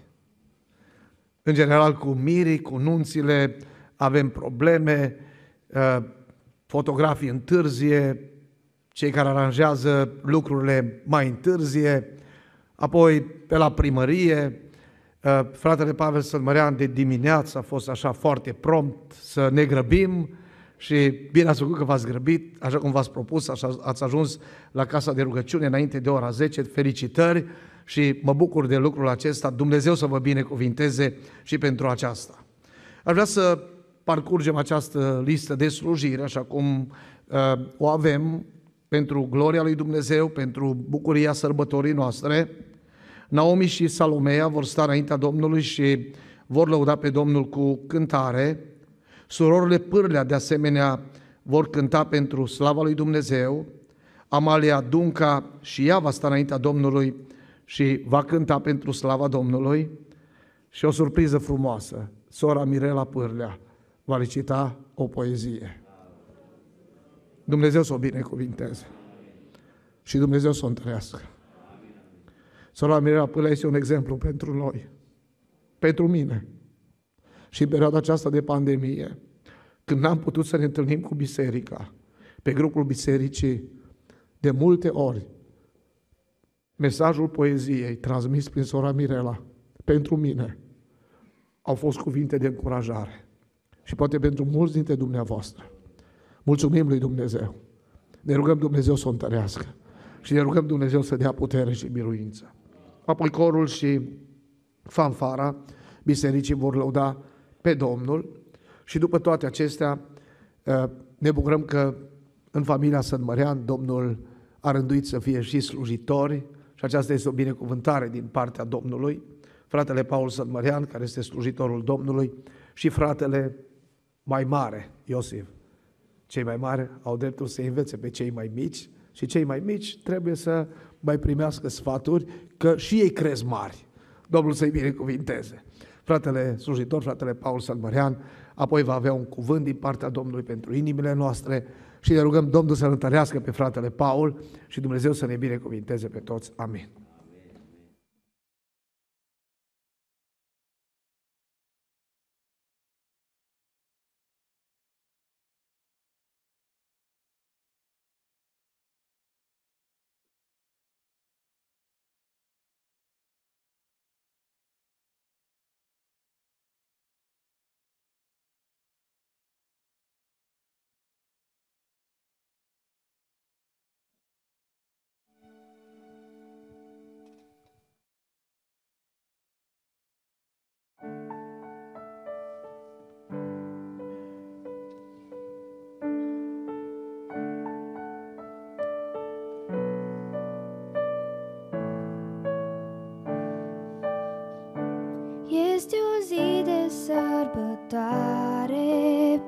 În general cu Miri, cu nunțile avem probleme, uh, fotografii întârzie, cei care aranjează lucrurile mai întârzie, apoi pe la primărie, Uh, fratele Pavel Sălmărean de dimineață a fost așa foarte prompt să ne grăbim și bine ați făcut că v-ați grăbit, așa cum v-ați propus, așa ați ajuns la casa de rugăciune înainte de ora 10, felicitări și mă bucur de lucrul acesta, Dumnezeu să vă binecuvinteze și pentru aceasta. Aș vrea să parcurgem această listă de slujire, așa cum uh, o avem pentru gloria lui Dumnezeu, pentru bucuria sărbătorii noastre, Naomi și Salomea vor sta înaintea Domnului și vor lăuda pe Domnul cu cântare. Surorile Pârlea, de asemenea, vor cânta pentru slava lui Dumnezeu. Amalia Dunca și ea va sta înaintea Domnului și va cânta pentru slava Domnului. Și o surpriză frumoasă, sora Mirela Pârlea va recita o poezie. Dumnezeu să o binecuvinteze și Dumnezeu să o întărească. Sora Mirela Pâlea este un exemplu pentru noi, pentru mine. Și în perioada aceasta de pandemie, când n-am putut să ne întâlnim cu biserica, pe grupul bisericii, de multe ori, mesajul poeziei transmis prin sora Mirela, pentru mine, au fost cuvinte de încurajare. Și poate pentru mulți dintre dumneavoastră. Mulțumim lui Dumnezeu. Ne rugăm Dumnezeu să o întărească. Și ne rugăm Dumnezeu să dea putere și biruință. Apoi corul și fanfara bisericii vor lăuda pe Domnul și după toate acestea ne bucurăm că în familia Sănmărean Domnul a rânduit să fie și slujitori și aceasta este o binecuvântare din partea Domnului. Fratele Paul Sălmărean, care este slujitorul Domnului, și fratele mai mare, Iosif. Cei mai mari au dreptul să învețe pe cei mai mici și cei mai mici trebuie să mai primească sfaturi, că și ei crezi mari. Domnul să-i binecuvinteze. Fratele slujitor, fratele Paul Salmărean, apoi va avea un cuvânt din partea Domnului pentru inimile noastre și ne rugăm Domnul să-l întărească pe fratele Paul și Dumnezeu să ne binecuvinteze pe toți. Amin. Este o zi de sărbătoare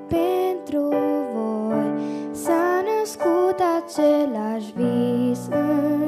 pentru voi. S-a născut același vis în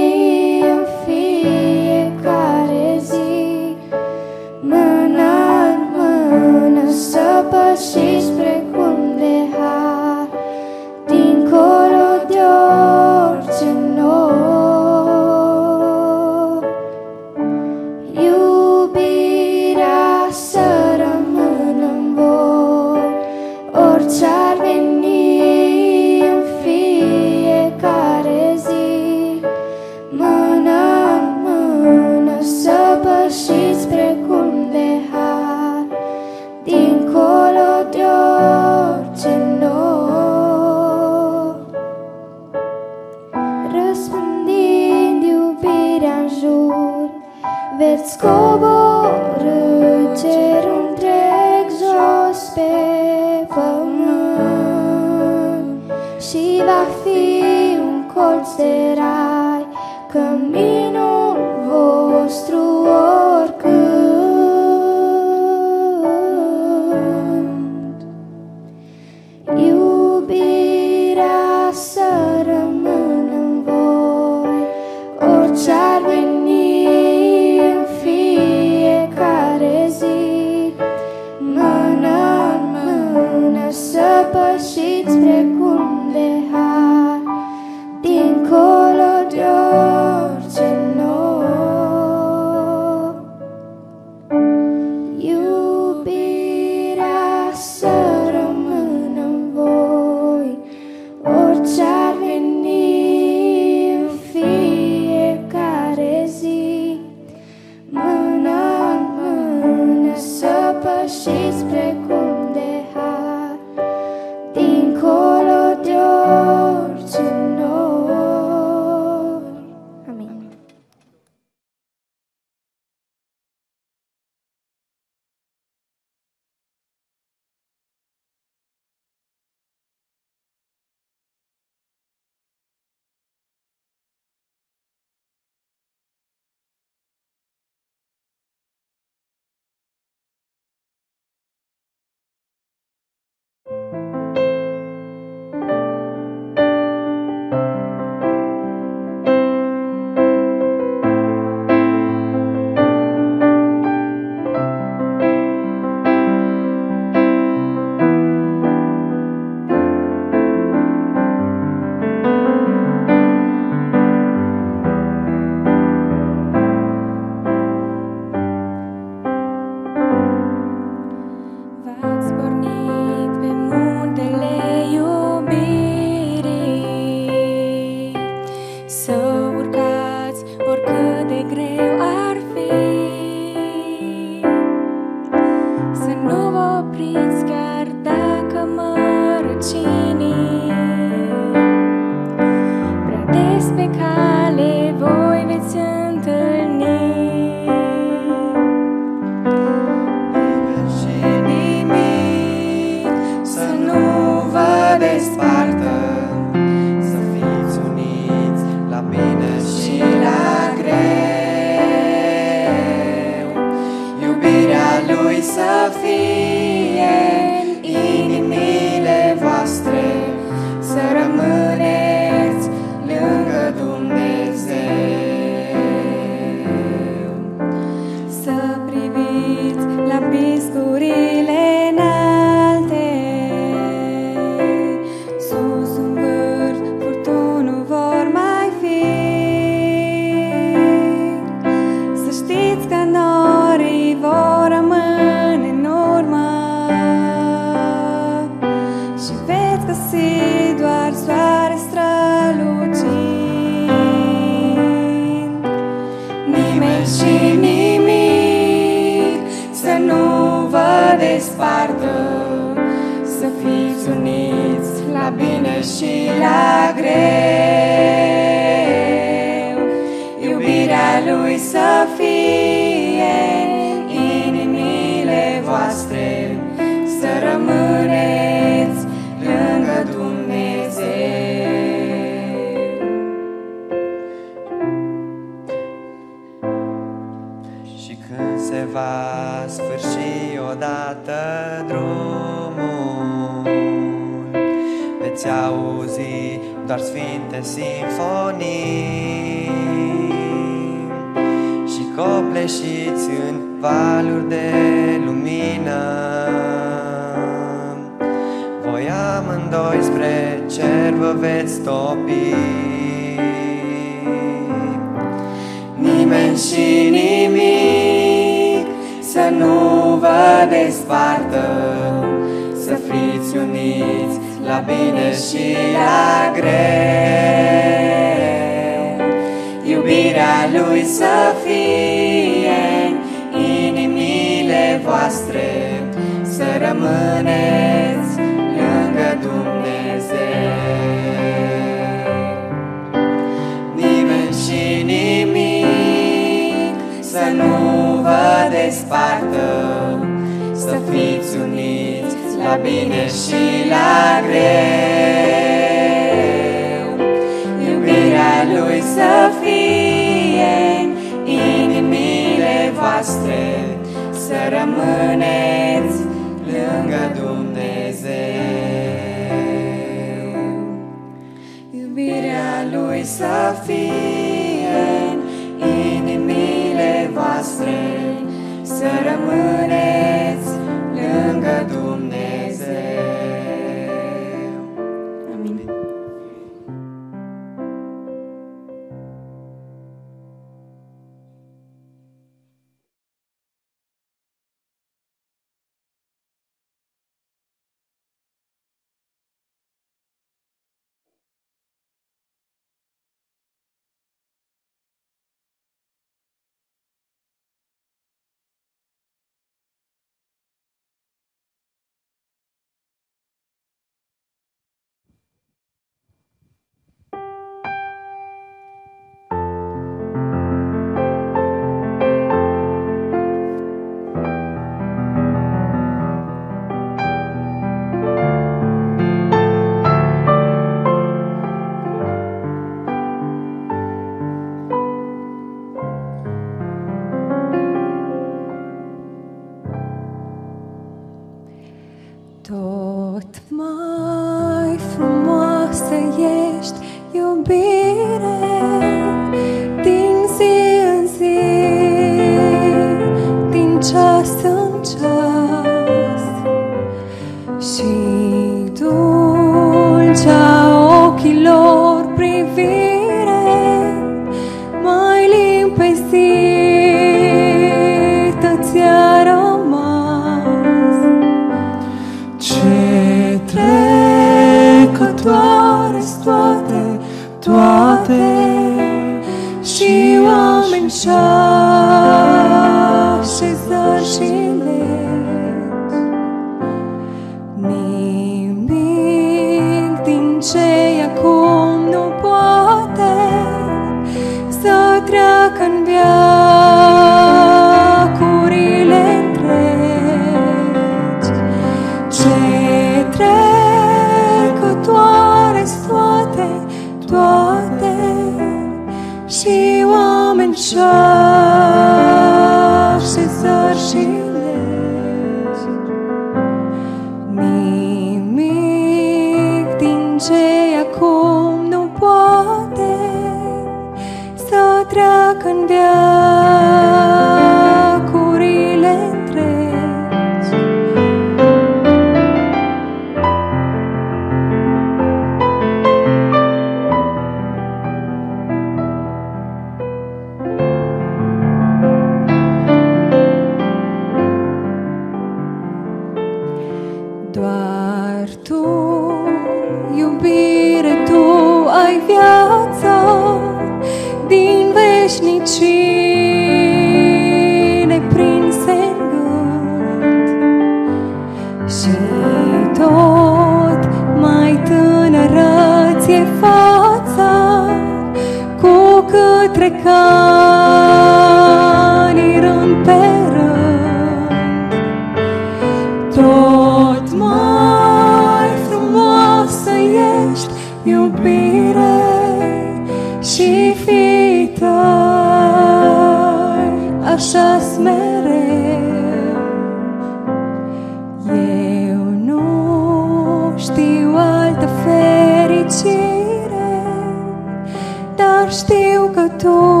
도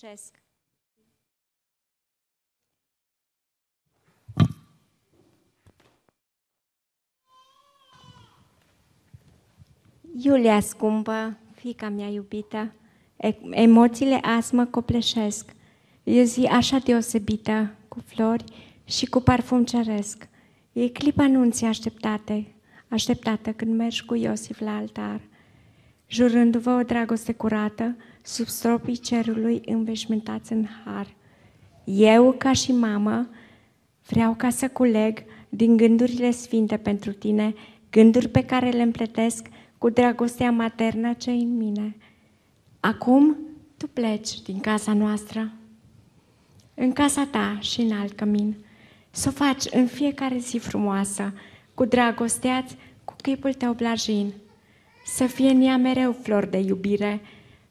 Greșesc. Iulia scumpă, fica mea iubită, e- emoțiile azi mă copleșesc. E o zi așa deosebită, cu flori și cu parfum ceresc. E clipa anunții așteptate, așteptată când mergi cu Iosif la altar, jurându-vă o dragoste curată, sub stropii cerului înveșmântați în har. Eu, ca și mamă, vreau ca să culeg din gândurile sfinte pentru tine, gânduri pe care le împletesc cu dragostea maternă ce în mine. Acum tu pleci din casa noastră, în casa ta și în alt cămin, să o faci în fiecare zi frumoasă, cu dragosteați, cu chipul tău blajin, să fie în ea mereu flori de iubire,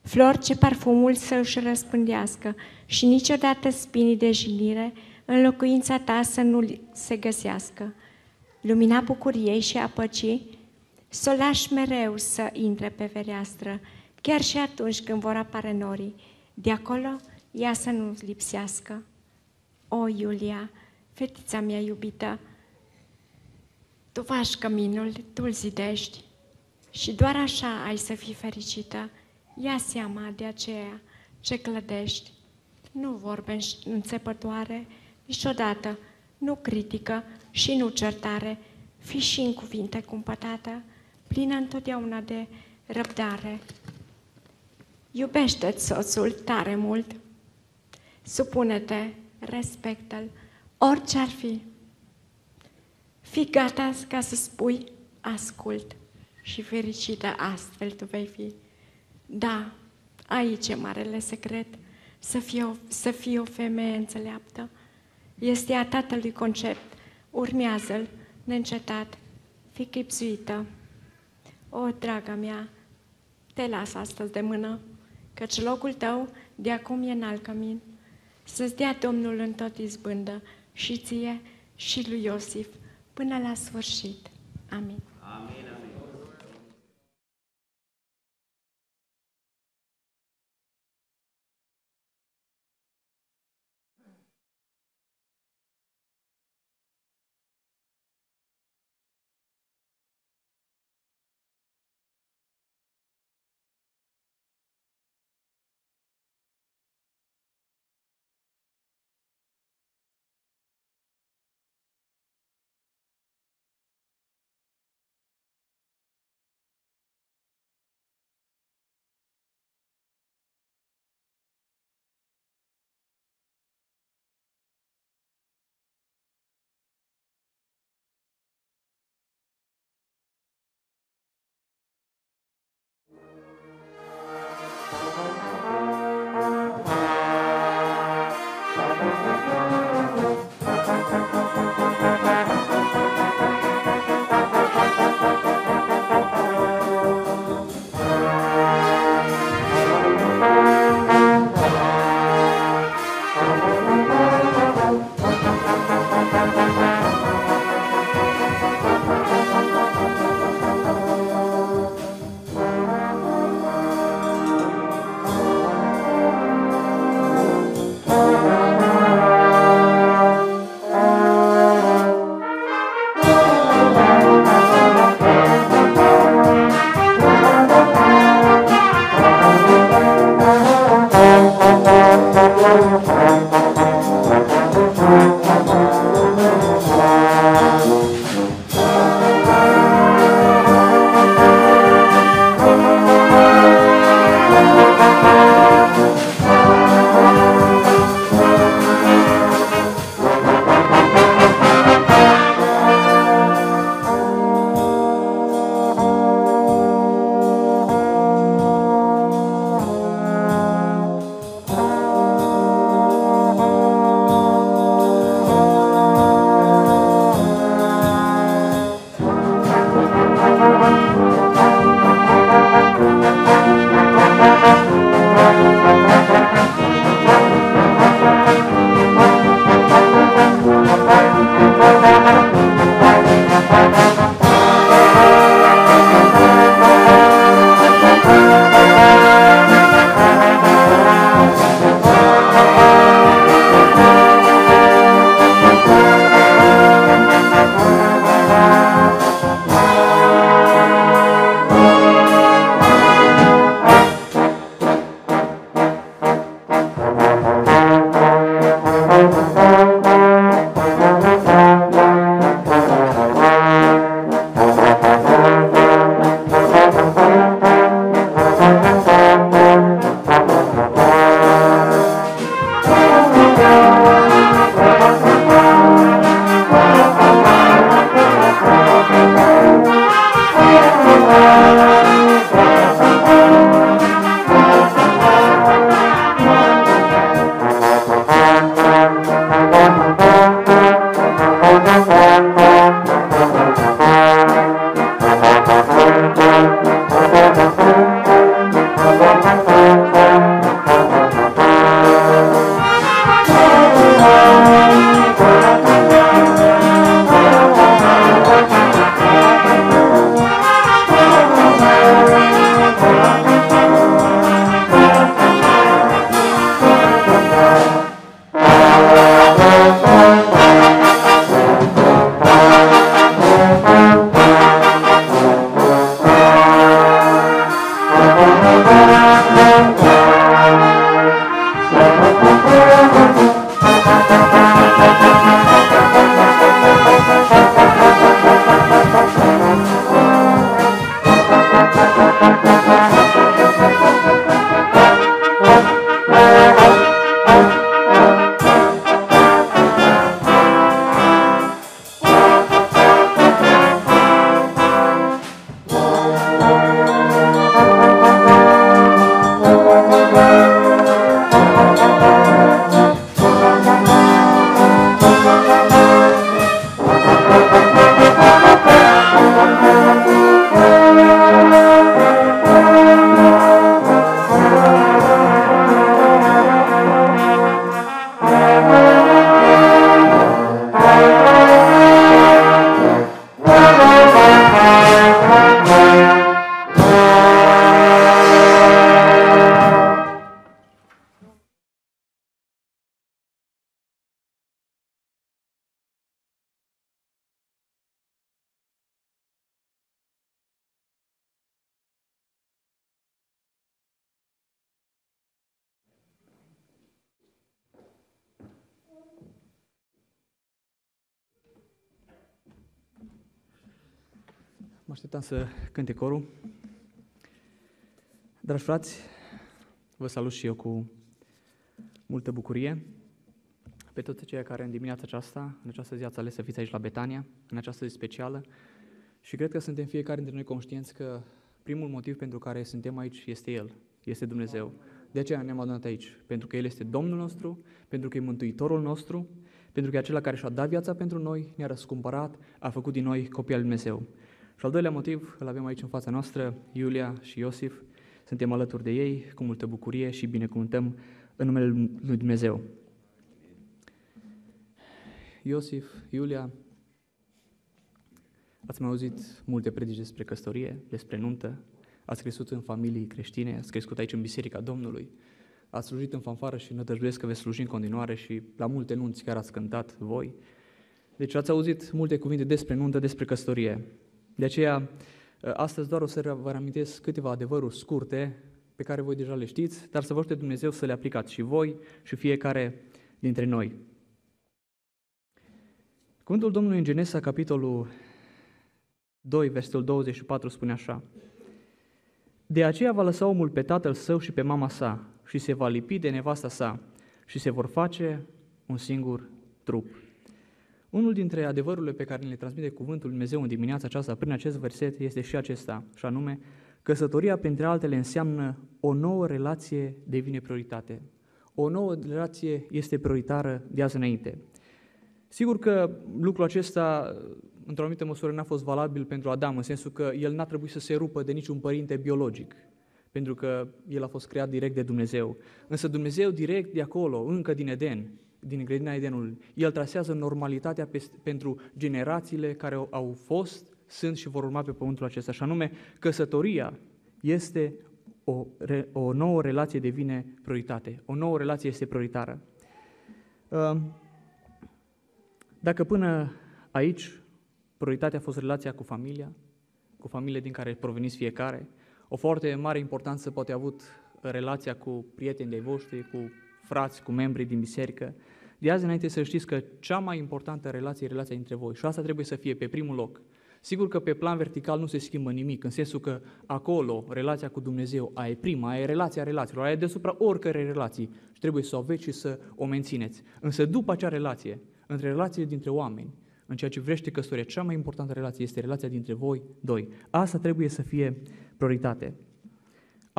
flori ce parfumul să își răspândească și niciodată spinii de jignire în locuința ta să nu se găsească. Lumina bucuriei și a păcii să o lași mereu să intre pe fereastră, chiar și atunci când vor apare norii. De acolo, ea să nu lipsească. O, Iulia, fetița mea iubită, tu faci căminul, tu îl zidești și doar așa ai să fii fericită. Ia seama de aceea ce clădești. Nu vorbe înțepătoare niciodată, nu critică și nu certare, fi și în cuvinte cumpătată, plină întotdeauna de răbdare. Iubește-ți soțul tare mult, supune-te, respectă-l, orice ar fi. Fii gata ca să spui ascult și fericită astfel tu vei fi. Da, aici e marele secret, să fie o, să fie o femeie înțeleaptă. Este a tatălui concept, urmează-l neîncetat, fi chipzuită. O, draga mea, te las astăzi de mână, căci locul tău de acum e în alt cămin. Să-ți dea Domnul în tot izbândă și ție și lui Iosif până la sfârșit. Amin. Așteptam să cânte corul. Dragi frați, vă salut și eu cu multă bucurie pe toți cei care în dimineața aceasta, în această zi ați ales să fiți aici la Betania, în această zi specială și cred că suntem fiecare dintre noi conștienți că primul motiv pentru care suntem aici este El, este Dumnezeu. De aceea ne-am adunat aici, pentru că El este Domnul nostru, pentru că e Mântuitorul nostru, pentru că e acela care și-a dat viața pentru noi, ne-a răscumpărat, a făcut din noi copii al Dumnezeu. Și al doilea motiv îl avem aici în fața noastră, Iulia și Iosif. Suntem alături de ei cu multă bucurie și binecuvântăm în numele Lui Dumnezeu. Iosif, Iulia, ați mai auzit multe predici despre căsătorie, despre nuntă, ați crescut în familii creștine, ați crescut aici în Biserica Domnului, ați slujit în fanfară și nădăjduiesc că veți sluji în continuare și la multe nunți care ați cântat voi. Deci ați auzit multe cuvinte despre nuntă, despre căsătorie. De aceea, astăzi doar o să vă reamintesc câteva adevăruri scurte pe care voi deja le știți, dar să vă ajute Dumnezeu să le aplicați și voi și fiecare dintre noi. Cuvântul Domnului în Genesa, capitolul 2, versetul 24, spune așa. De aceea va lăsa omul pe tatăl său și pe mama sa și se va lipi de nevasta sa și se vor face un singur trup. Unul dintre adevărurile pe care le transmite cuvântul Dumnezeu în dimineața aceasta prin acest verset este și acesta, și anume, căsătoria, printre altele, înseamnă o nouă relație devine prioritate. O nouă relație este prioritară de azi înainte. Sigur că lucrul acesta, într-o anumită măsură, n-a fost valabil pentru Adam, în sensul că el n-a trebuit să se rupă de niciun părinte biologic, pentru că el a fost creat direct de Dumnezeu. Însă Dumnezeu direct de acolo, încă din Eden, din grădina Edenului, el trasează normalitatea pe, pentru generațiile care au, au fost, sunt și vor urma pe pământul acesta, și anume căsătoria este o, o nouă relație devine prioritate, o nouă relație este prioritară. Uh, dacă până aici prioritatea a fost relația cu familia, cu familie din care proveniți fiecare, o foarte mare importanță poate a avut relația cu prietenii de voștri, cu frați, cu membrii din biserică. De azi înainte să știți că cea mai importantă relație e relația dintre voi și asta trebuie să fie pe primul loc. Sigur că pe plan vertical nu se schimbă nimic, în sensul că acolo relația cu Dumnezeu, aia e prima, aia e relația relațiilor, aia e deasupra oricărei relații și trebuie să o aveți și să o mențineți. Însă după acea relație, între relațiile dintre oameni, în ceea ce vrește căsătoria, cea mai importantă relație este relația dintre voi doi. Asta trebuie să fie prioritate.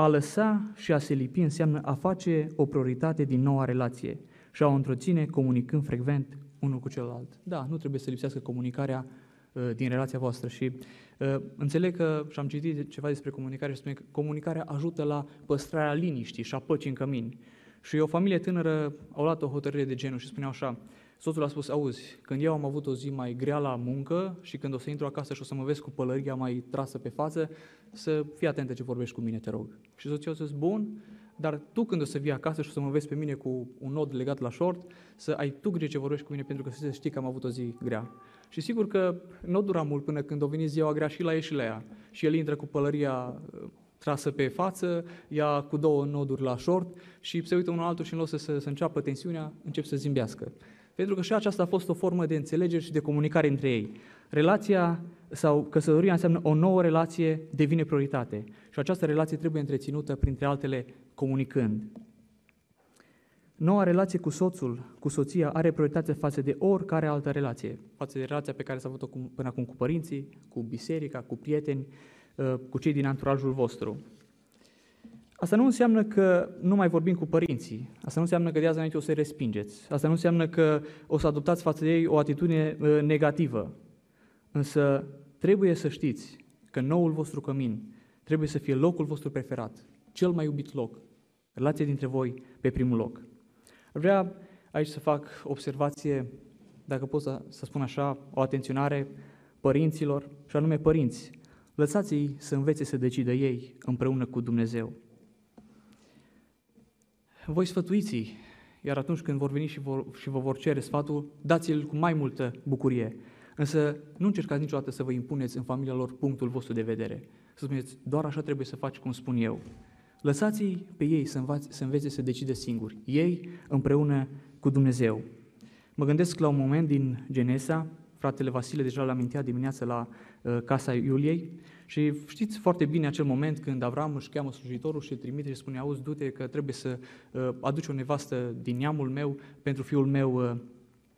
A lăsa și a se lipi înseamnă a face o prioritate din noua relație și a o întreține comunicând frecvent unul cu celălalt. Da, nu trebuie să lipsească comunicarea uh, din relația voastră și uh, înțeleg că și am citit ceva despre comunicare și spune că comunicarea ajută la păstrarea liniștii și a păcii în cămin. Și o familie tânără au luat o hotărâre de genul și spuneau așa, Soțul a spus, auzi, când eu am avut o zi mai grea la muncă și când o să intru acasă și o să mă vezi cu pălăria mai trasă pe față, să fii atentă ce vorbești cu mine, te rog. Și soțul a spus, bun, dar tu când o să vii acasă și o să mă vezi pe mine cu un nod legat la short, să ai tu grijă ce vorbești cu mine pentru că să știi că am avut o zi grea. Și sigur că nu dura mult până când o veni ziua grea și la ei și la ea. Și el intră cu pălăria uh, trasă pe față, ea cu două noduri la short și se uită unul altul și în loc să, să, să înceapă tensiunea, încep să zimbească. Pentru că și aceasta a fost o formă de înțelegere și de comunicare între ei. Relația sau căsătoria înseamnă o nouă relație devine prioritate și această relație trebuie întreținută, printre altele, comunicând. Noua relație cu soțul, cu soția, are prioritate față de oricare altă relație, față de relația pe care s-a avut-o până acum cu părinții, cu biserica, cu prieteni, uh, cu cei din anturajul vostru. Asta nu înseamnă că nu mai vorbim cu părinții. Asta nu înseamnă că de azi înainte o să-i respingeți. Asta nu înseamnă că o să adoptați față de ei o atitudine uh, negativă. Însă trebuie să știți că noul vostru cămin trebuie să fie locul vostru preferat, cel mai iubit loc, relația dintre voi pe primul loc. Vrea aici să fac observație, dacă pot să, să spun așa, o atenționare părinților, și anume părinți. Lăsați-i să învețe să decidă ei împreună cu Dumnezeu voi sfătuiți iar atunci când vor veni și, vor, și vă vor cere sfatul, dați-l cu mai multă bucurie. Însă nu încercați niciodată să vă impuneți în familia lor punctul vostru de vedere. Să spuneți, doar așa trebuie să faci cum spun eu. Lăsați-i pe ei să, învațe, să învețe să decide singuri, ei împreună cu Dumnezeu. Mă gândesc la un moment din Genesa, fratele Vasile deja l-a amintit dimineața la uh, casa Iuliei și știți foarte bine acel moment când Avram își cheamă slujitorul și îl trimite și spune, auzi, du-te că trebuie să uh, aduci o nevastă din neamul meu pentru fiul meu uh,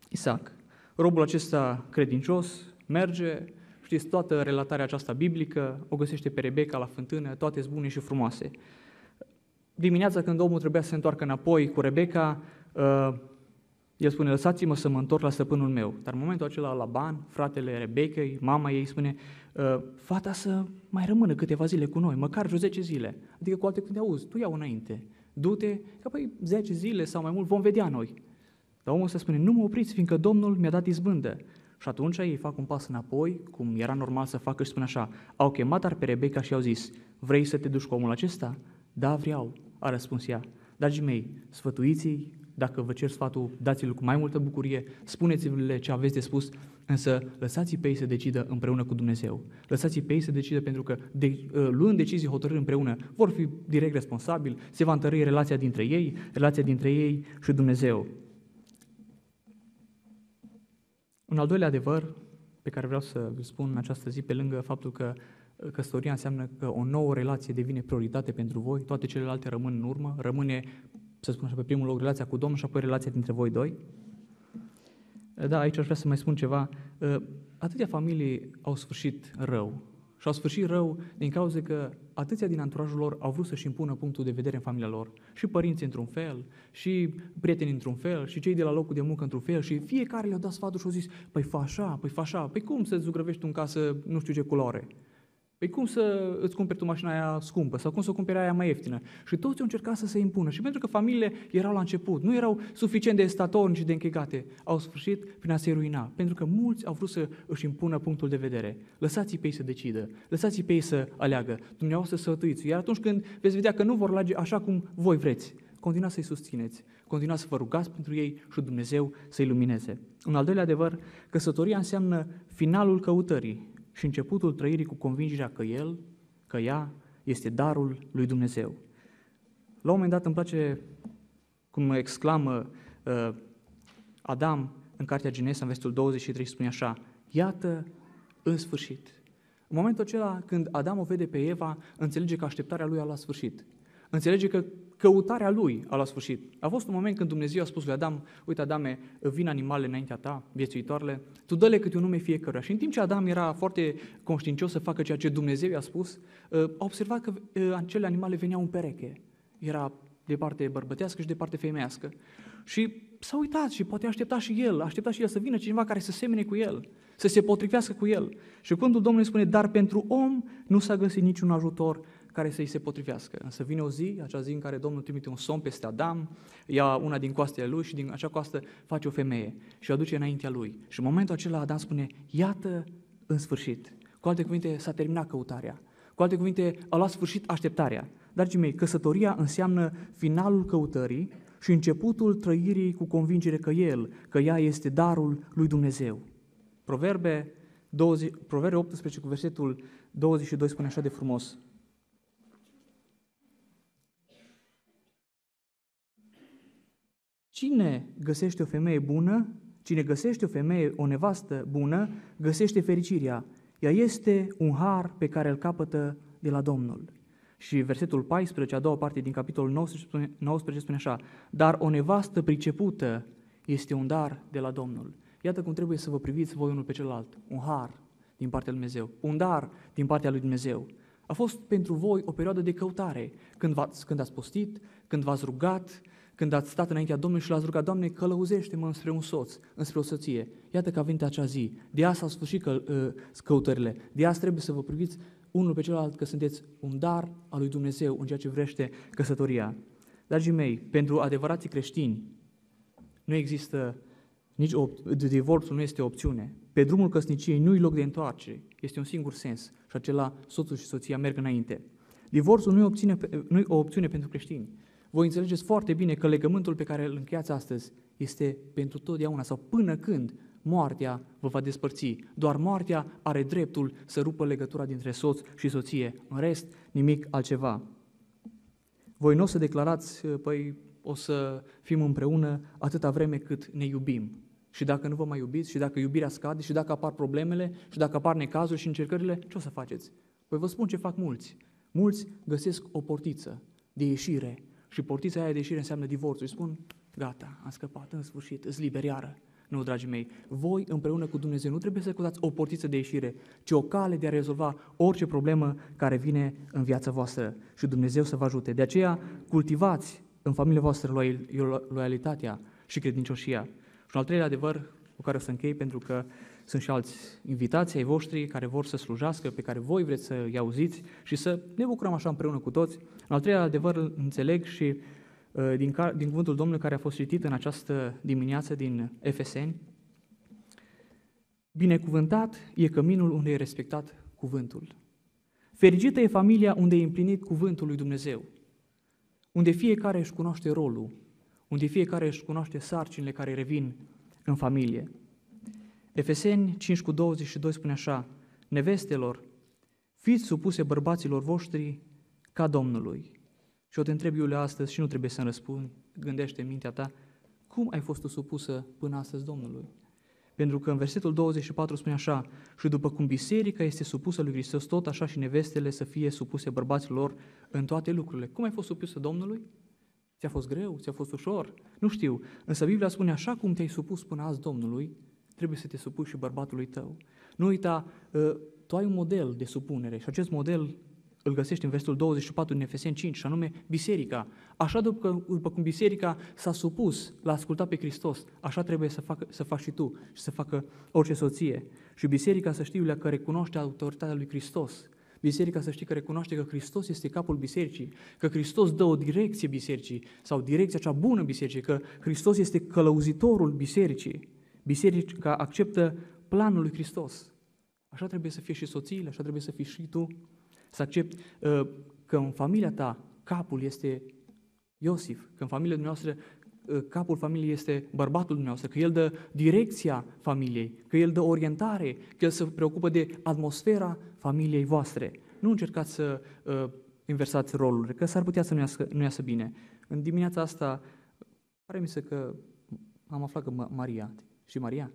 Isaac. Robul acesta credincios merge, știți toată relatarea aceasta biblică, o găsește pe Rebecca la fântână, toate sunt bune și frumoase. Dimineața când omul trebuia să se întoarcă înapoi cu Rebecca, uh, el spune, lăsați-mă să mă întorc la stăpânul meu. Dar în momentul acela Laban, fratele Rebecăi, mama ei spune, uh, fata să mai rămână câteva zile cu noi, măcar vreo 10 zile. Adică cu alte când auzi, tu iau înainte, du-te, că păi 10 zile sau mai mult vom vedea noi. Dar omul să spune, nu mă opriți, fiindcă Domnul mi-a dat izbândă. Și atunci ei fac un pas înapoi, cum era normal să facă și spune așa, au chemat dar pe Rebecca și au zis, vrei să te duci cu omul acesta? Da, vreau, a răspuns ea. Dragii mei, sfătuiți dacă vă cer sfatul, dați-l cu mai multă bucurie, spuneți-le ce aveți de spus, însă lăsați-i pe ei să decidă împreună cu Dumnezeu. Lăsați-i pe ei să decidă pentru că de, uh, luând decizii hotărâri împreună, vor fi direct responsabili, se va întări relația dintre ei, relația dintre ei și Dumnezeu. Un al doilea adevăr pe care vreau să vă spun în această zi, pe lângă faptul că căsătoria înseamnă că o nouă relație devine prioritate pentru voi, toate celelalte rămân în urmă, rămâne, să spun așa, pe primul loc relația cu Domnul și apoi relația dintre voi doi. Da, aici aș vrea să mai spun ceva. Atâtea familii au sfârșit rău și au sfârșit rău din cauza că atâția din anturajul lor au vrut să-și impună punctul de vedere în familia lor. Și părinții într-un fel, și prietenii într-un fel, și cei de la locul de muncă într-un fel, și fiecare le-au dat sfatul și au zis, păi fa așa, păi fa așa, păi cum să-ți zugrăvești un casă nu știu ce culoare? Păi cum să îți cumperi tu mașina aia scumpă sau cum să o cumperi aia mai ieftină? Și toți au încercat să se impună. Și pentru că familiile erau la început, nu erau suficient de statornici și de închegate, au sfârșit prin a se ruina. Pentru că mulți au vrut să își impună punctul de vedere. Lăsați-i pe ei să decidă, lăsați-i pe ei să aleagă. Dumneavoastră să sătuiți. Iar atunci când veți vedea că nu vor alege așa cum voi vreți, continuați să-i susțineți, continuați să vă rugați pentru ei și Dumnezeu să-i lumineze. Un al doilea adevăr, căsătoria înseamnă finalul căutării, și începutul trăirii cu convingerea că El, că ea, este darul lui Dumnezeu. La un moment dat îmi place cum exclamă uh, Adam în Cartea Genesa, în vestul 23, spune așa, iată, în sfârșit. În momentul acela, când Adam o vede pe Eva, înțelege că așteptarea lui a luat sfârșit. Înțelege că căutarea lui a luat sfârșit. A fost un moment când Dumnezeu a spus lui Adam, uite Adame, vin animalele înaintea ta, viețuitoarele, tu dă-le câte un nume fiecăruia. Și în timp ce Adam era foarte conștiincios să facă ceea ce Dumnezeu i-a spus, uh, a observat că uh, acele animale veneau în pereche. Era de parte bărbătească și de parte femeiască. Și s-a uitat și poate aștepta și el, aștepta și el să vină cineva care să semene cu el, să se potrivească cu el. Și când Domnul spune, dar pentru om nu s-a găsit niciun ajutor care să-i se potrivească. Însă vine o zi, acea zi în care Domnul trimite un somn peste Adam, ia una din coastele lui și din acea coastă face o femeie și o aduce înaintea lui. Și în momentul acela Adam spune, iată în sfârșit. Cu alte cuvinte, s-a terminat căutarea. Cu alte cuvinte, a luat sfârșit așteptarea. Dragii mei, căsătoria înseamnă finalul căutării și începutul trăirii cu convingere că El, că ea este darul lui Dumnezeu. Proverbe, 20, Proverbe 18 cu versetul 22 spune așa de frumos. Cine găsește o femeie bună, cine găsește o femeie, o nevastă bună, găsește fericirea. Ea este un har pe care îl capătă de la Domnul. Și versetul 14, a doua parte din capitolul 19 spune, 19 spune așa, dar o nevastă pricepută este un dar de la Domnul. Iată cum trebuie să vă priviți voi unul pe celălalt. Un har din partea lui Dumnezeu, un dar din partea lui Dumnezeu. A fost pentru voi o perioadă de căutare, când, v-ați, când ați postit, când v-ați rugat, când ați stat înaintea Domnului și l-ați rugat, Doamne, călăuzește-mă înspre un soț, înspre o soție. Iată că a venit acea zi. De asta au sfârșit că, uh, căutările. De asta trebuie să vă priviți unul pe celălalt că sunteți un dar al lui Dumnezeu în ceea ce vrește căsătoria. Dragii mei, pentru adevărații creștini nu există nici op- divorțul nu este o opțiune. Pe drumul căsniciei nu-i loc de întoarcere, este un singur sens și acela soțul și soția merg înainte. Divorțul nu e, opțiune, nu e o opțiune pentru creștini voi înțelegeți foarte bine că legământul pe care îl încheiați astăzi este pentru totdeauna sau până când moartea vă va despărți. Doar moartea are dreptul să rupă legătura dintre soț și soție. În rest, nimic altceva. Voi nu o să declarați, păi o să fim împreună atâta vreme cât ne iubim. Și dacă nu vă mai iubiți, și dacă iubirea scade, și dacă apar problemele, și dacă apar necazuri și încercările, ce o să faceți? Păi vă spun ce fac mulți. Mulți găsesc o portiță de ieșire și portița aia de ieșire înseamnă divorțul. Îi spun, gata, am scăpat, în sfârșit, îți liber iară. Nu, dragii mei, voi împreună cu Dumnezeu nu trebuie să căutați o portiță de ieșire, ci o cale de a rezolva orice problemă care vine în viața voastră și Dumnezeu să vă ajute. De aceea, cultivați în familia voastră loialitatea și credincioșia. Și un al treilea adevăr cu care o să închei, pentru că sunt și alți invitații ai voștri care vor să slujească, pe care voi vreți să-i auziți și să ne bucurăm așa împreună cu toți. Un al treilea adevăr înțeleg și uh, din, din cuvântul Domnului care a fost citit în această dimineață din Efeseni, Binecuvântat e căminul unde e respectat cuvântul. Fericită e familia unde e împlinit cuvântul lui Dumnezeu, unde fiecare își cunoaște rolul, unde fiecare își cunoaște sarcinile care revin în familie. Efeseni 5 cu 22 spune așa, Nevestelor, fiți supuse bărbaților voștri ca Domnului. Și o te întreb, Iulia, astăzi și nu trebuie să-mi răspund, gândește în mintea ta, cum ai fost tu supusă până astăzi Domnului? Pentru că în versetul 24 spune așa, și după cum biserica este supusă lui Hristos, tot așa și nevestele să fie supuse bărbaților în toate lucrurile. Cum ai fost supusă Domnului? Ți-a fost greu? Ți-a fost ușor? Nu știu. Însă Biblia spune așa cum te-ai supus până azi Domnului, trebuie să te supuși și bărbatului tău. Nu uita, ă, tu ai un model de supunere și acest model îl găsești în versetul 24 din Efeseni 5, și anume biserica. Așa după, după cum biserica s-a supus, l-a ascultat pe Hristos, așa trebuie să, facă, să faci și tu și să facă orice soție. Și biserica să știu că recunoaște autoritatea lui Hristos. Biserica să știi că recunoaște că Hristos este capul bisericii, că Hristos dă o direcție bisericii sau direcția cea bună bisericii, că Hristos este călăuzitorul bisericii. Biserica acceptă planul lui Hristos. Așa trebuie să fie și soțiile, așa trebuie să fii și tu. Să accept uh, că în familia ta capul este Iosif, că în familia dumneavoastră uh, capul familiei este bărbatul dumneavoastră, că el dă direcția familiei, că el dă orientare, că el se preocupă de atmosfera familiei voastre. Nu încercați să uh, inversați rolurile, că s-ar putea să nu iasă, nu iasă bine. În dimineața asta, pare mi se că am aflat că Maria, și Maria?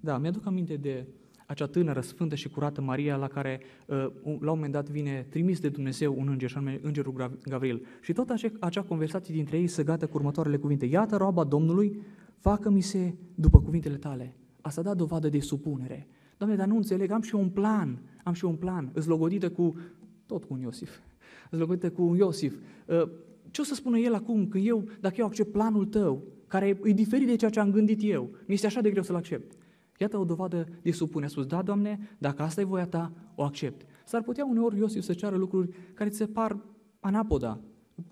Da, mi-aduc aminte de acea tânără, sfântă și curată Maria, la care uh, la un moment dat vine trimis de Dumnezeu un înger, și anume îngerul Gavril. Și tot acea, acea conversație dintre ei se gata cu următoarele cuvinte. Iată roaba Domnului, facă-mi se după cuvintele tale. Asta da dovadă de supunere. Doamne, dar nu înțeleg, am și un plan, am și un plan, îți logodită cu, tot cu un Iosif, îți logodită cu un Iosif. Uh, ce o să spună el acum, când eu, dacă eu accept planul tău, care e diferit de ceea ce am gândit eu, mi este așa de greu să-l accept. Iată o dovadă de supune. A spus, da, Doamne, dacă asta e voia Ta, o accept. S-ar putea uneori Iosif să ceară lucruri care ți se par anapoda,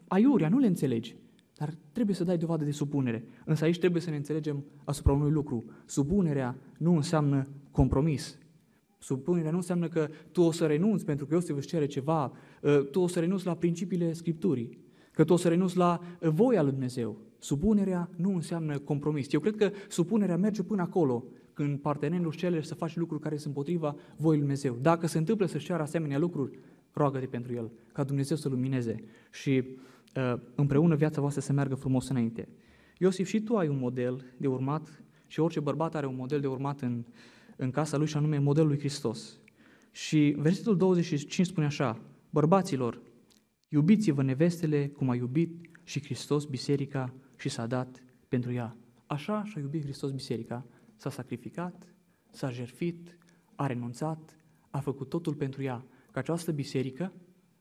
aiurea, nu le înțelegi. Dar trebuie să dai dovadă de supunere. Însă aici trebuie să ne înțelegem asupra unui lucru. Supunerea nu înseamnă compromis. Supunerea nu înseamnă că tu o să renunți pentru că Iosif își cere ceva, ă, tu o să renunți la principiile Scripturii, că tu o să renunți la voia lui Dumnezeu. Supunerea nu înseamnă compromis. Eu cred că supunerea merge până acolo, când partenerul își cere să faci lucruri care sunt împotriva voii lui Dumnezeu. Dacă se întâmplă să-și ceară asemenea lucruri, roagă-te pentru el, ca Dumnezeu să lumineze și uh, împreună viața voastră să meargă frumos înainte. Iosif, și tu ai un model de urmat și orice bărbat are un model de urmat în, în casa lui și anume modelul lui Hristos. Și versetul 25 spune așa, bărbaților, iubiți-vă nevestele cum a iubit și Hristos biserica și s-a dat pentru ea. Așa și-a iubit Hristos biserica, s-a sacrificat, s-a jertfit, a renunțat, a făcut totul pentru ea, ca această biserică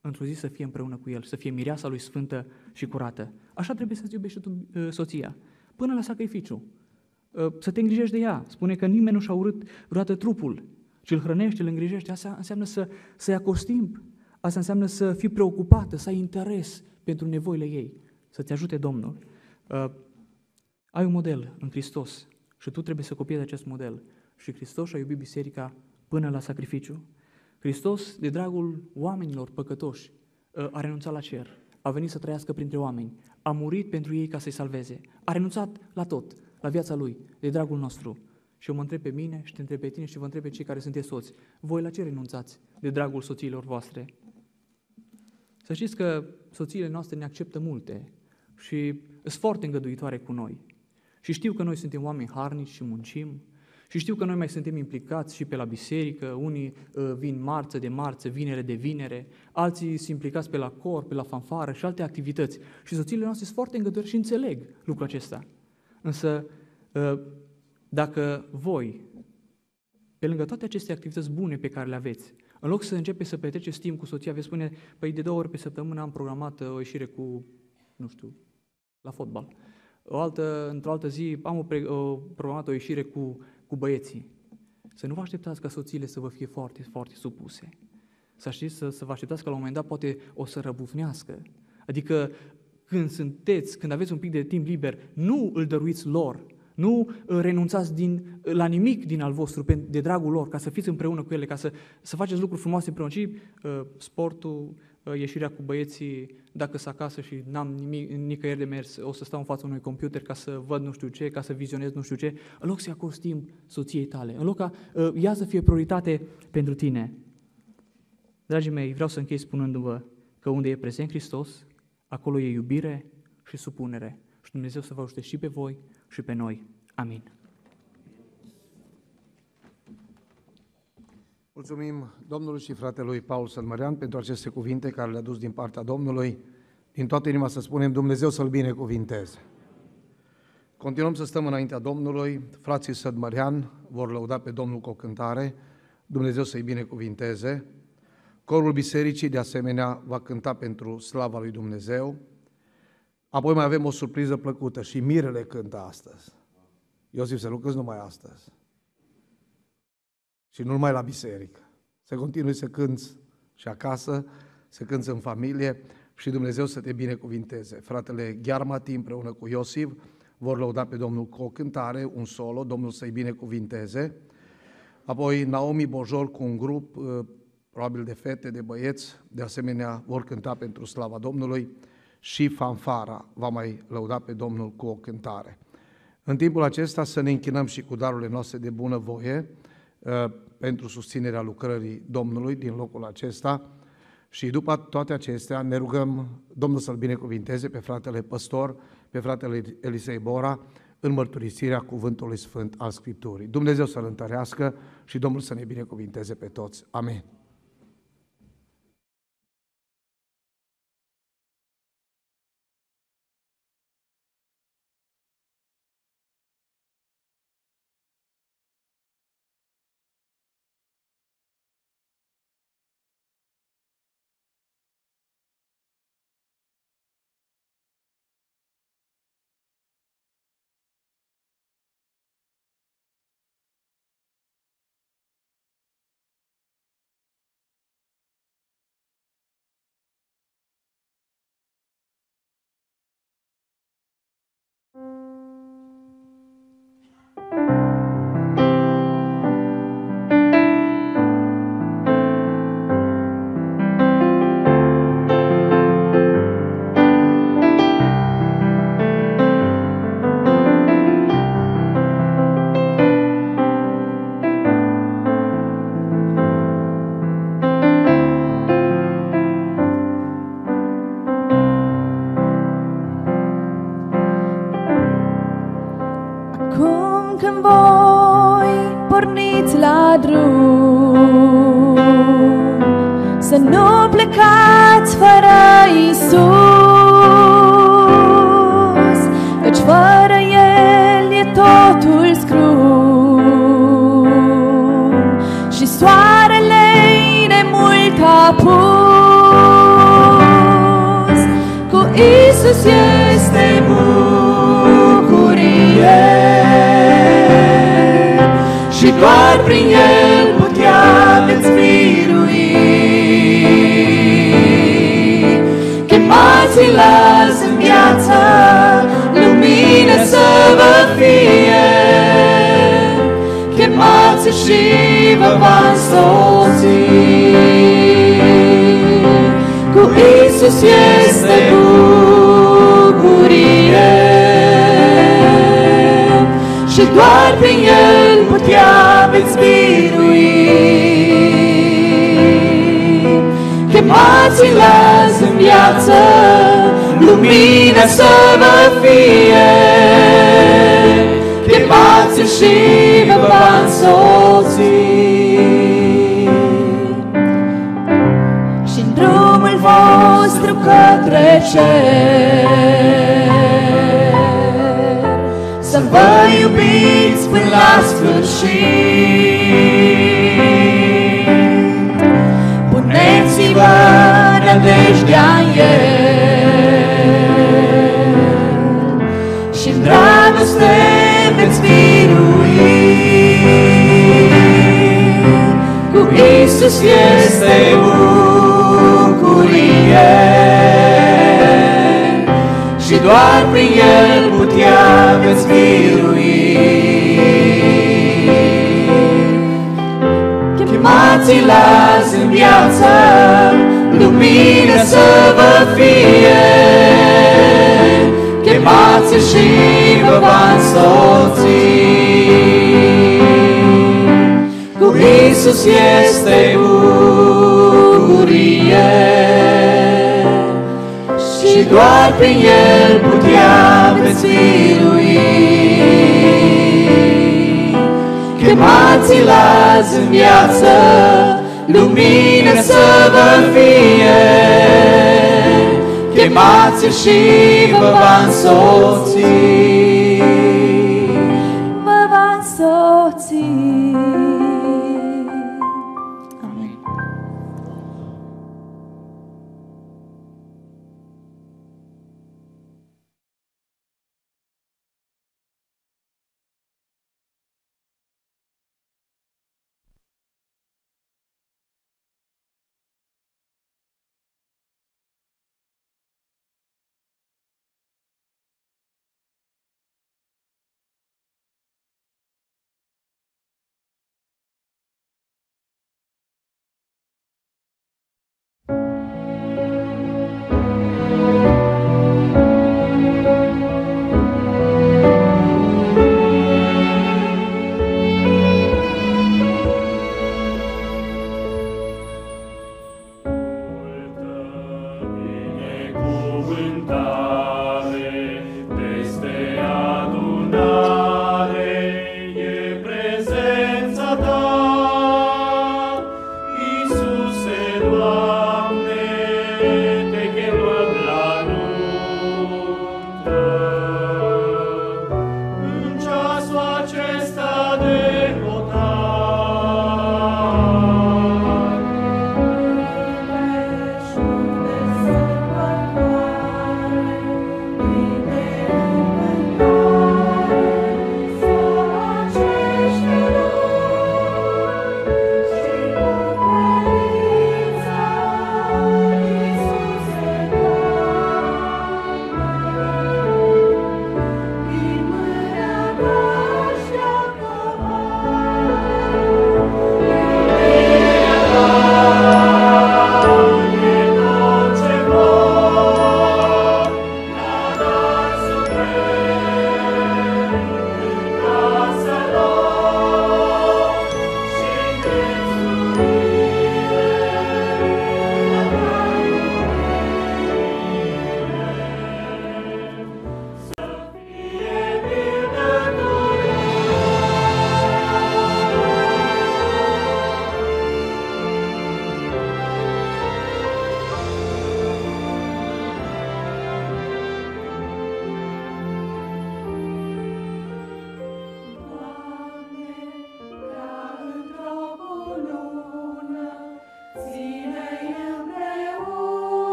într-o zi să fie împreună cu el, să fie mireasa lui sfântă și curată. Așa trebuie să-ți iubești tu uh, soția, până la sacrificiu. Uh, să te îngrijești de ea. Spune că nimeni nu și-a urât vreodată trupul, ci îl hrănește, îl îngrijește. Asta înseamnă să, să-i acorzi timp. Asta înseamnă să fii preocupată, să ai interes pentru nevoile ei. Să-ți ajute Domnul. Uh, ai un model în Hristos și tu trebuie să copiezi acest model. Și Hristos a iubit biserica până la sacrificiu. Hristos, de dragul oamenilor păcătoși, ă, a renunțat la cer, a venit să trăiască printre oameni, a murit pentru ei ca să-i salveze, a renunțat la tot, la viața Lui, de dragul nostru. Și eu mă întreb pe mine și te întreb pe tine și vă întreb pe cei care sunteți soți, voi la ce renunțați de dragul soțiilor voastre? Să știți că soțiile noastre ne acceptă multe și sunt foarte îngăduitoare cu noi. Și știu că noi suntem oameni harnici și muncim, și știu că noi mai suntem implicați și pe la biserică, unii uh, vin marță de marță, vinere de vinere, alții sunt implicați pe la cor, pe la fanfară și alte activități. Și soțiile noastre sunt foarte îngăduiri și înțeleg lucrul acesta. Însă, uh, dacă voi, pe lângă toate aceste activități bune pe care le aveți, în loc să începeți să petreceți timp cu soția, veți spune, păi de două ori pe săptămână am programat uh, o ieșire cu, nu știu, la fotbal. O altă, într-o altă zi am o, pre, o programat o ieșire cu cu băieții. Să nu vă așteptați ca soțiile să vă fie foarte, foarte supuse. Să știți, să, să vă așteptați că la un moment dat poate o să răbufnească. Adică când sunteți, când aveți un pic de timp liber, nu îl dăruiți lor, nu uh, renunțați din, uh, la nimic din al vostru de dragul lor, ca să fiți împreună cu ele, ca să, să faceți lucruri frumoase împreună. Și uh, sportul, uh, ieșirea cu băieții, dacă sunt acasă și n-am nimic, nicăieri de mers, o să stau în fața unui computer ca să văd nu știu ce, ca să vizionez nu știu ce, în loc să-i acord timp soției tale, în loc ca uh, ea să fie prioritate pentru tine. Dragii mei, vreau să închei spunându-vă că unde e prezent Hristos, acolo e iubire și supunere. Și Dumnezeu să vă ajute și pe voi și pe noi. Amin. Mulțumim Domnului și fratelui Paul Sălmărean pentru aceste cuvinte care le-a dus din partea Domnului. Din toată inima să spunem Dumnezeu să-L binecuvinteze. Continuăm să stăm înaintea Domnului. Frații Sădmărean vor lăuda pe Domnul cu o cântare. Dumnezeu să-i binecuvinteze. Corul bisericii, de asemenea, va cânta pentru slava lui Dumnezeu. Apoi mai avem o surpriză plăcută și mirele cântă astăzi. Iosif, să nu numai astăzi. Și nu numai la biserică. Să continui să cânți și acasă, să cânți în familie și Dumnezeu să te binecuvinteze. Fratele Ghearmati împreună cu Iosif vor lăuda pe Domnul cu o cântare, un solo, Domnul să-i binecuvinteze. Apoi Naomi Bojor cu un grup, uh, probabil de fete, de băieți, de asemenea vor cânta pentru slava Domnului și fanfara va mai lăuda pe Domnul cu o cântare. În timpul acesta să ne închinăm și cu darurile noastre de bună voie uh, pentru susținerea lucrării Domnului din locul acesta și după toate acestea ne rugăm Domnul să-l binecuvinteze pe fratele păstor, pe fratele Elisei Bora, în mărturisirea cuvântului sfânt al Scripturii. Dumnezeu să-l întărească și Domnul să ne binecuvinteze pe toți. Amin. Lumină să vă fie, chemați și vă va însoți. Vă va însoți.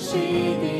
Nesfârșit din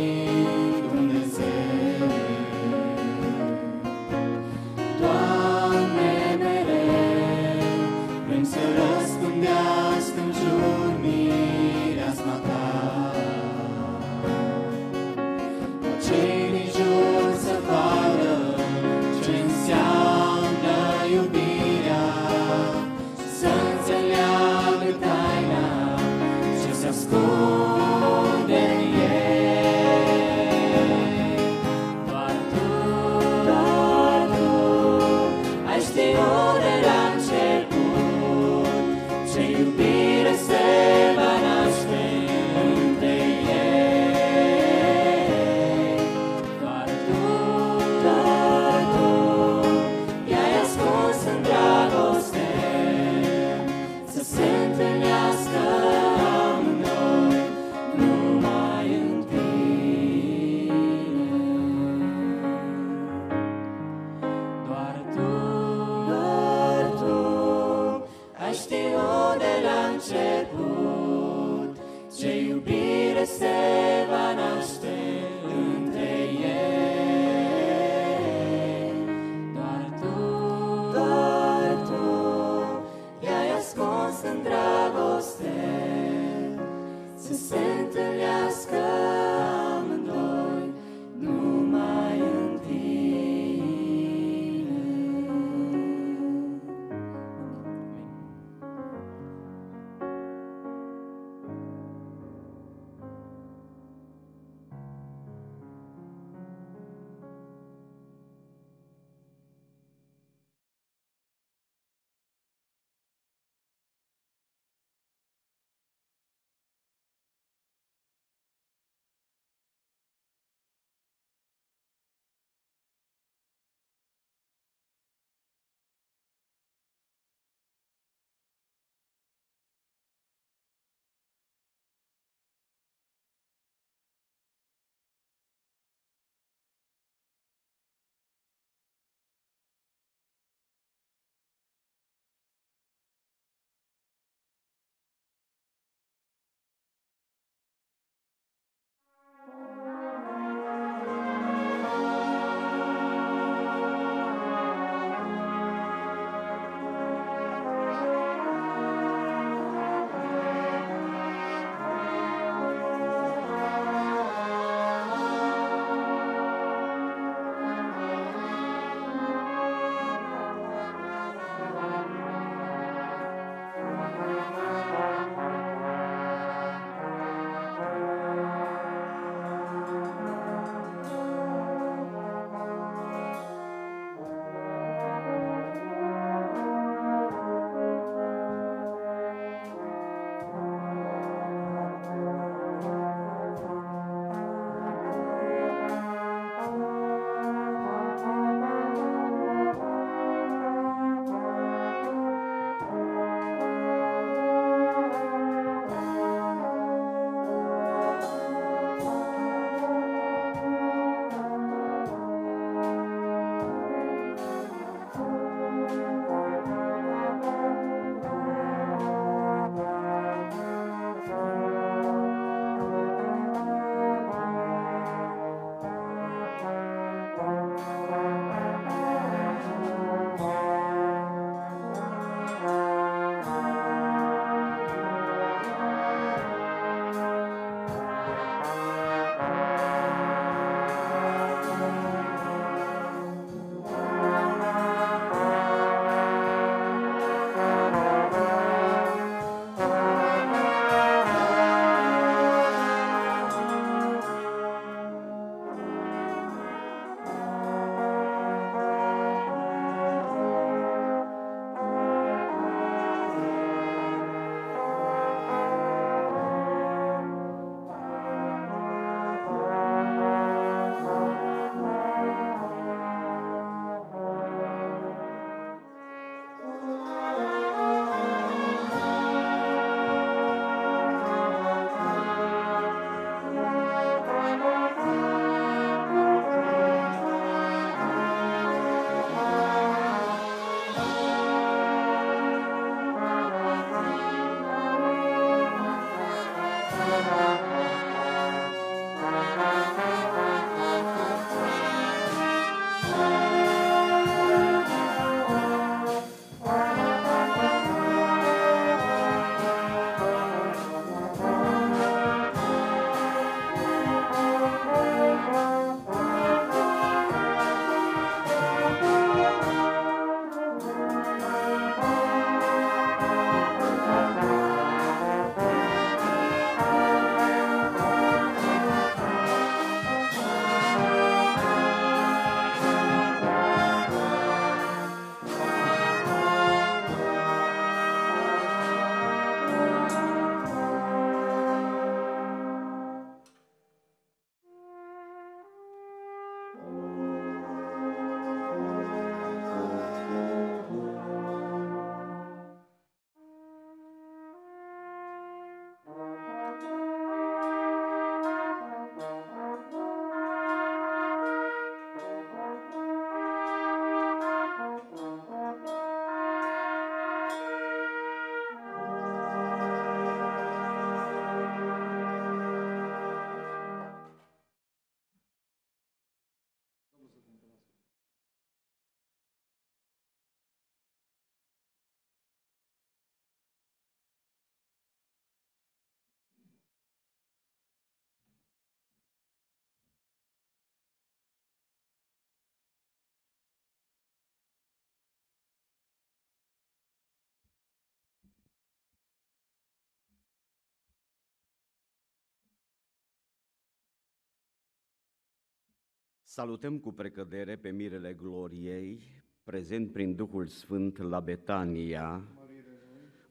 Salutăm cu precădere pe mirele gloriei, prezent prin Duhul Sfânt la Betania,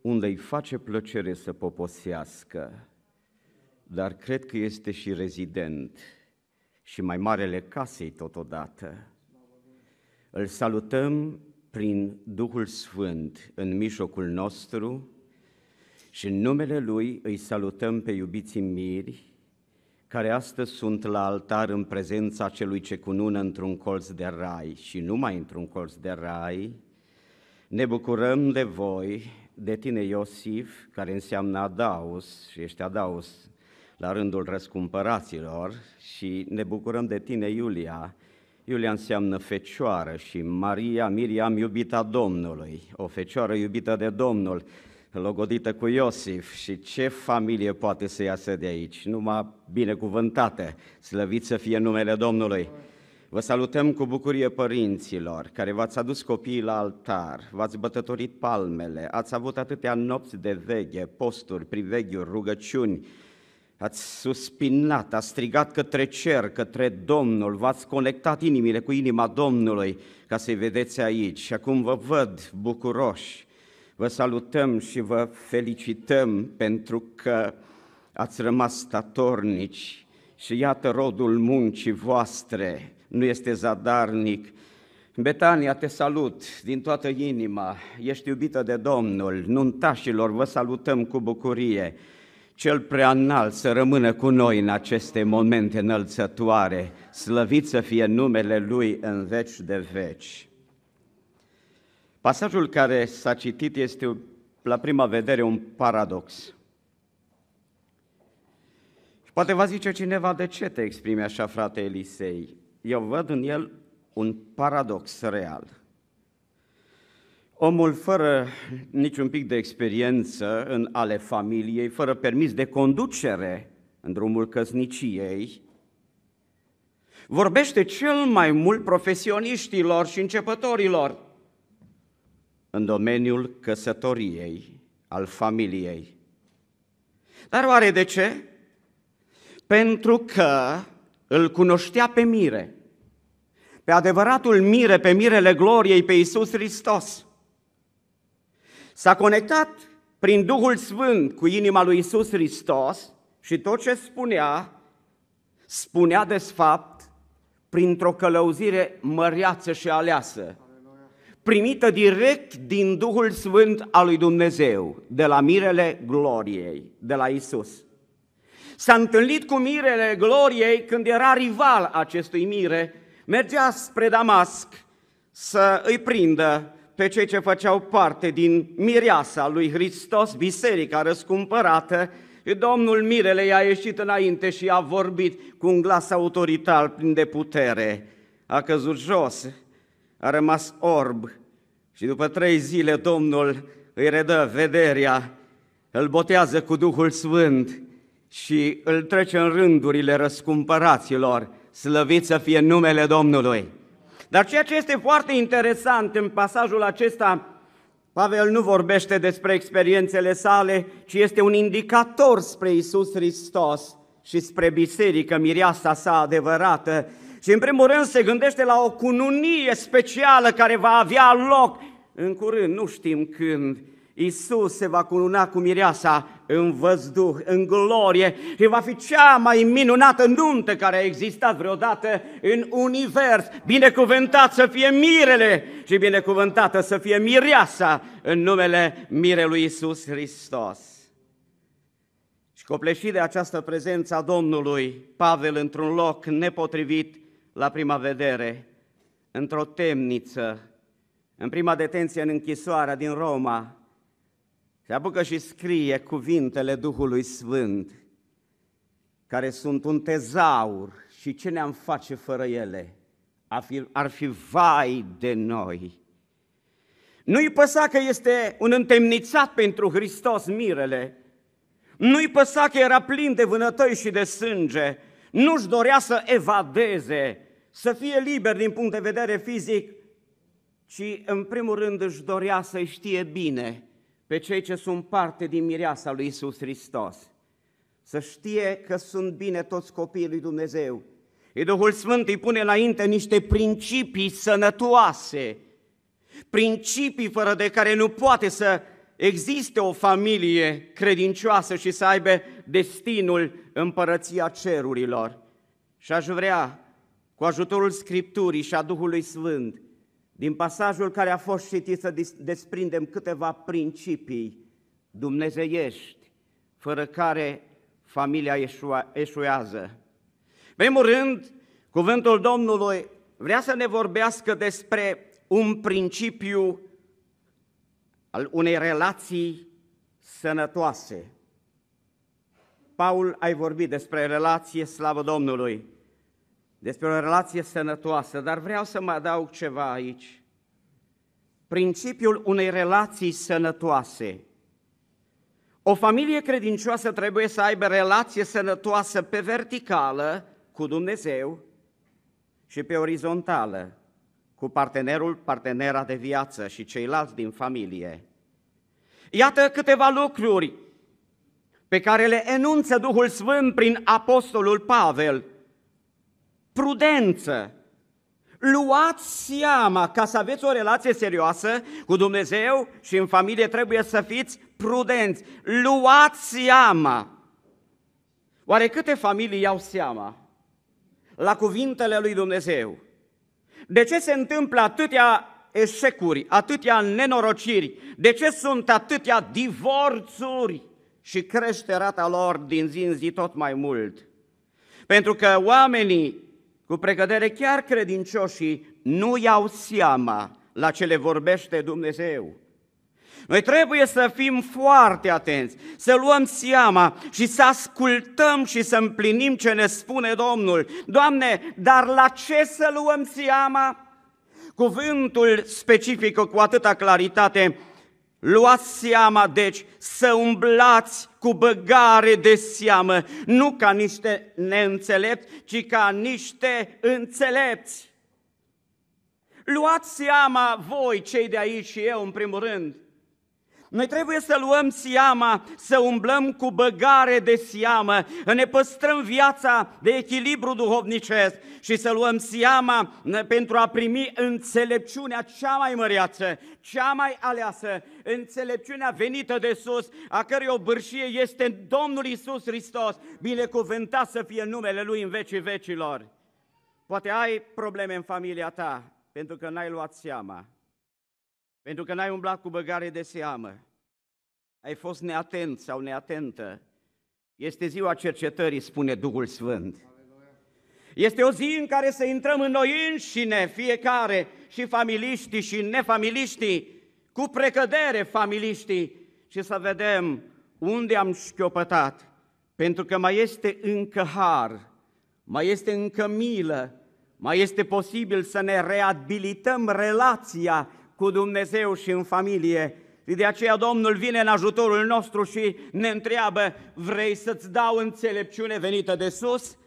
unde îi face plăcere să poposească, dar cred că este și rezident și mai marele casei totodată. Îl salutăm prin Duhul Sfânt în mijlocul nostru și în numele Lui îi salutăm pe iubiții miri, care astăzi sunt la altar în prezența celui ce cunună într-un colț de rai și numai într-un colț de rai, ne bucurăm de voi, de tine Iosif, care înseamnă adaus și ești adaus la rândul răscumpăraților și ne bucurăm de tine Iulia. Iulia înseamnă fecioară și Maria, Miriam, iubita Domnului, o fecioară iubită de Domnul logodită cu Iosif și ce familie poate să iasă de aici, numai binecuvântate, slăvit să fie numele Domnului. Vă salutăm cu bucurie părinților care v-ați adus copiii la altar, v-ați bătătorit palmele, ați avut atâtea nopți de veghe, posturi, priveghiuri, rugăciuni, ați suspinat, ați strigat către cer, către Domnul, v-ați conectat inimile cu inima Domnului ca să-i vedeți aici. Și acum vă văd bucuroși Vă salutăm și vă felicităm pentru că ați rămas statornici și iată rodul muncii voastre, nu este zadarnic. Betania, te salut din toată inima, ești iubită de Domnul, nuntașilor, vă salutăm cu bucurie. Cel prea înalt să rămână cu noi în aceste momente înălțătoare, slăvit să fie numele Lui în veci de veci. Pasajul care s-a citit este, la prima vedere, un paradox. Și poate va zice cineva, de ce te exprimi așa, frate Elisei? Eu văd în el un paradox real. Omul fără niciun pic de experiență în ale familiei, fără permis de conducere în drumul căsniciei, vorbește cel mai mult profesioniștilor și începătorilor în domeniul căsătoriei, al familiei. Dar oare de ce? Pentru că îl cunoștea pe mire, pe adevăratul mire, pe mirele gloriei, pe Iisus Hristos. S-a conectat prin Duhul Sfânt cu inima lui Iisus Hristos și tot ce spunea, spunea de fapt printr-o călăuzire măreață și aleasă primită direct din Duhul Sfânt al lui Dumnezeu, de la mirele gloriei, de la Isus. S-a întâlnit cu mirele gloriei când era rival acestui mire, mergea spre Damasc să îi prindă pe cei ce făceau parte din mireasa lui Hristos, biserica răscumpărată, și Domnul Mirele i-a ieșit înainte și a vorbit cu un glas autoritar plin de putere. A căzut jos, a rămas orb și după trei zile Domnul îi redă vederea, îl botează cu Duhul Sfânt și îl trece în rândurile răscumpăraților, slăvit să fie numele Domnului. Dar ceea ce este foarte interesant în pasajul acesta, Pavel nu vorbește despre experiențele sale, ci este un indicator spre Isus Hristos și spre biserică, mireasa sa adevărată, și în primul rând se gândește la o cununie specială care va avea loc în curând, nu știm când, Isus se va cununa cu mireasa în văzduh, în glorie și va fi cea mai minunată nuntă care a existat vreodată în univers. Binecuvântat să fie mirele și binecuvântată să fie mireasa în numele mirelui Isus Hristos. Și copleșit de această prezență a Domnului, Pavel într-un loc nepotrivit la prima vedere, într-o temniță, în prima detenție în închisoarea din Roma, se apucă și scrie cuvintele Duhului Sfânt, care sunt un tezaur și ce ne-am face fără ele? Ar fi, ar fi vai de noi. Nu-i păsa că este un întemnițat pentru Hristos mirele, nu-i păsa că era plin de vânătăi și de sânge, nu-și dorea să evadeze, să fie liber din punct de vedere fizic, ci în primul rând își dorea să știe bine pe cei ce sunt parte din mireasa lui Isus Hristos. Să știe că sunt bine toți copiii lui Dumnezeu. Și Duhul Sfânt îi pune înainte niște principii sănătoase, principii fără de care nu poate să existe o familie credincioasă și să aibă destinul împărăția cerurilor. Și aș vrea, cu ajutorul Scripturii și a Duhului Sfânt, din pasajul care a fost citit să desprindem câteva principii dumnezeiești, fără care familia eșuează. Primul rând, cuvântul Domnului vrea să ne vorbească despre un principiu al unei relații sănătoase. Paul, ai vorbit despre relație, slavă Domnului, despre o relație sănătoasă, dar vreau să mă adaug ceva aici. Principiul unei relații sănătoase. O familie credincioasă trebuie să aibă relație sănătoasă pe verticală cu Dumnezeu și pe orizontală cu partenerul, partenera de viață și ceilalți din familie. Iată câteva lucruri pe care le enunță Duhul Sfânt prin Apostolul Pavel. Prudență. Luați seama ca să aveți o relație serioasă cu Dumnezeu și în familie trebuie să fiți prudenți. Luați seama. Oare câte familii iau seama la cuvintele lui Dumnezeu? De ce se întâmplă atâtea eșecuri, atâtea nenorociri? De ce sunt atâtea divorțuri și crește rata lor din zi în zi tot mai mult? Pentru că oamenii cu precădere chiar credincioșii nu iau seama la ce le vorbește Dumnezeu. Noi trebuie să fim foarte atenți, să luăm seama și să ascultăm și să împlinim ce ne spune Domnul. Doamne, dar la ce să luăm seama? Cuvântul specifică cu atâta claritate, luați seama, deci, să umblați cu băgare de seamă, nu ca niște neînțelepți, ci ca niște înțelepți. Luați seama voi, cei de aici și eu, în primul rând, noi trebuie să luăm seama, să umblăm cu băgare de seamă, ne păstrăm viața de echilibru duhovnicesc și să luăm seama pentru a primi înțelepciunea cea mai măreață, cea mai aleasă, înțelepciunea venită de sus, a cărei obârșie este Domnul Isus Hristos, binecuvântat să fie numele Lui în vecii vecilor. Poate ai probleme în familia ta pentru că n-ai luat seama pentru că n-ai umblat cu băgare de seamă, ai fost neatent sau neatentă. Este ziua cercetării, spune Duhul Sfânt. Este o zi în care să intrăm în noi înșine, fiecare, și familiștii și nefamiliștii, cu precădere familiștii, și să vedem unde am șchiopătat, pentru că mai este încă har, mai este încă milă, mai este posibil să ne reabilităm relația cu Dumnezeu și în familie. Și de aceea Domnul vine în ajutorul nostru și ne întreabă, vrei să-ți dau înțelepciune venită de sus?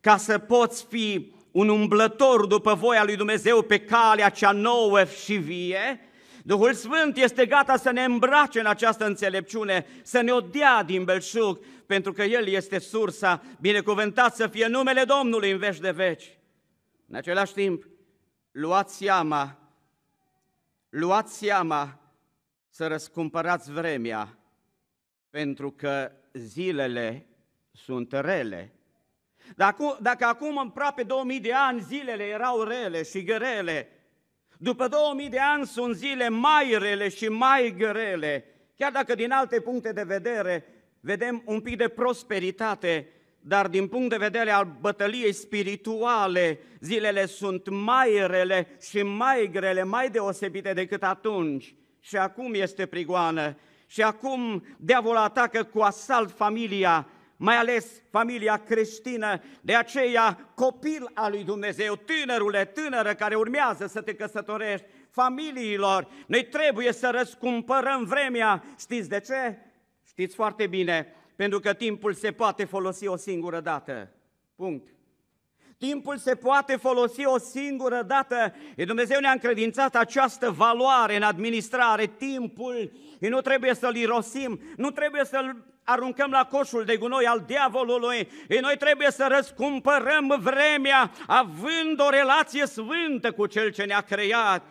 Ca să poți fi un umblător după voia lui Dumnezeu pe calea cea nouă și vie, Duhul Sfânt este gata să ne îmbrace în această înțelepciune, să ne o dea din belșug, pentru că El este sursa, binecuvântat să fie numele Domnului în veci de veci. În același timp, luați seama luați seama să răscumpărați vremea, pentru că zilele sunt rele. Dacă, dacă acum aproape 2000 de ani zilele erau rele și grele, după 2000 de ani sunt zile mai rele și mai grele, chiar dacă din alte puncte de vedere vedem un pic de prosperitate, dar din punct de vedere al bătăliei spirituale, zilele sunt mai rele și mai grele, mai deosebite decât atunci. Și acum este prigoană. Și acum diavolul atacă cu asalt familia, mai ales familia creștină, de aceea copil al lui Dumnezeu, tânărule, tânără care urmează să te căsătorești, familiilor, noi trebuie să răscumpărăm vremea. Știți de ce? Știți foarte bine, pentru că timpul se poate folosi o singură dată. Punct. Timpul se poate folosi o singură dată. E Dumnezeu ne-a încredințat această valoare în administrare, timpul. Și nu trebuie să-l irosim, nu trebuie să-l aruncăm la coșul de gunoi al diavolului. Și noi trebuie să răscumpărăm vremea având o relație sfântă cu Cel ce ne-a creat.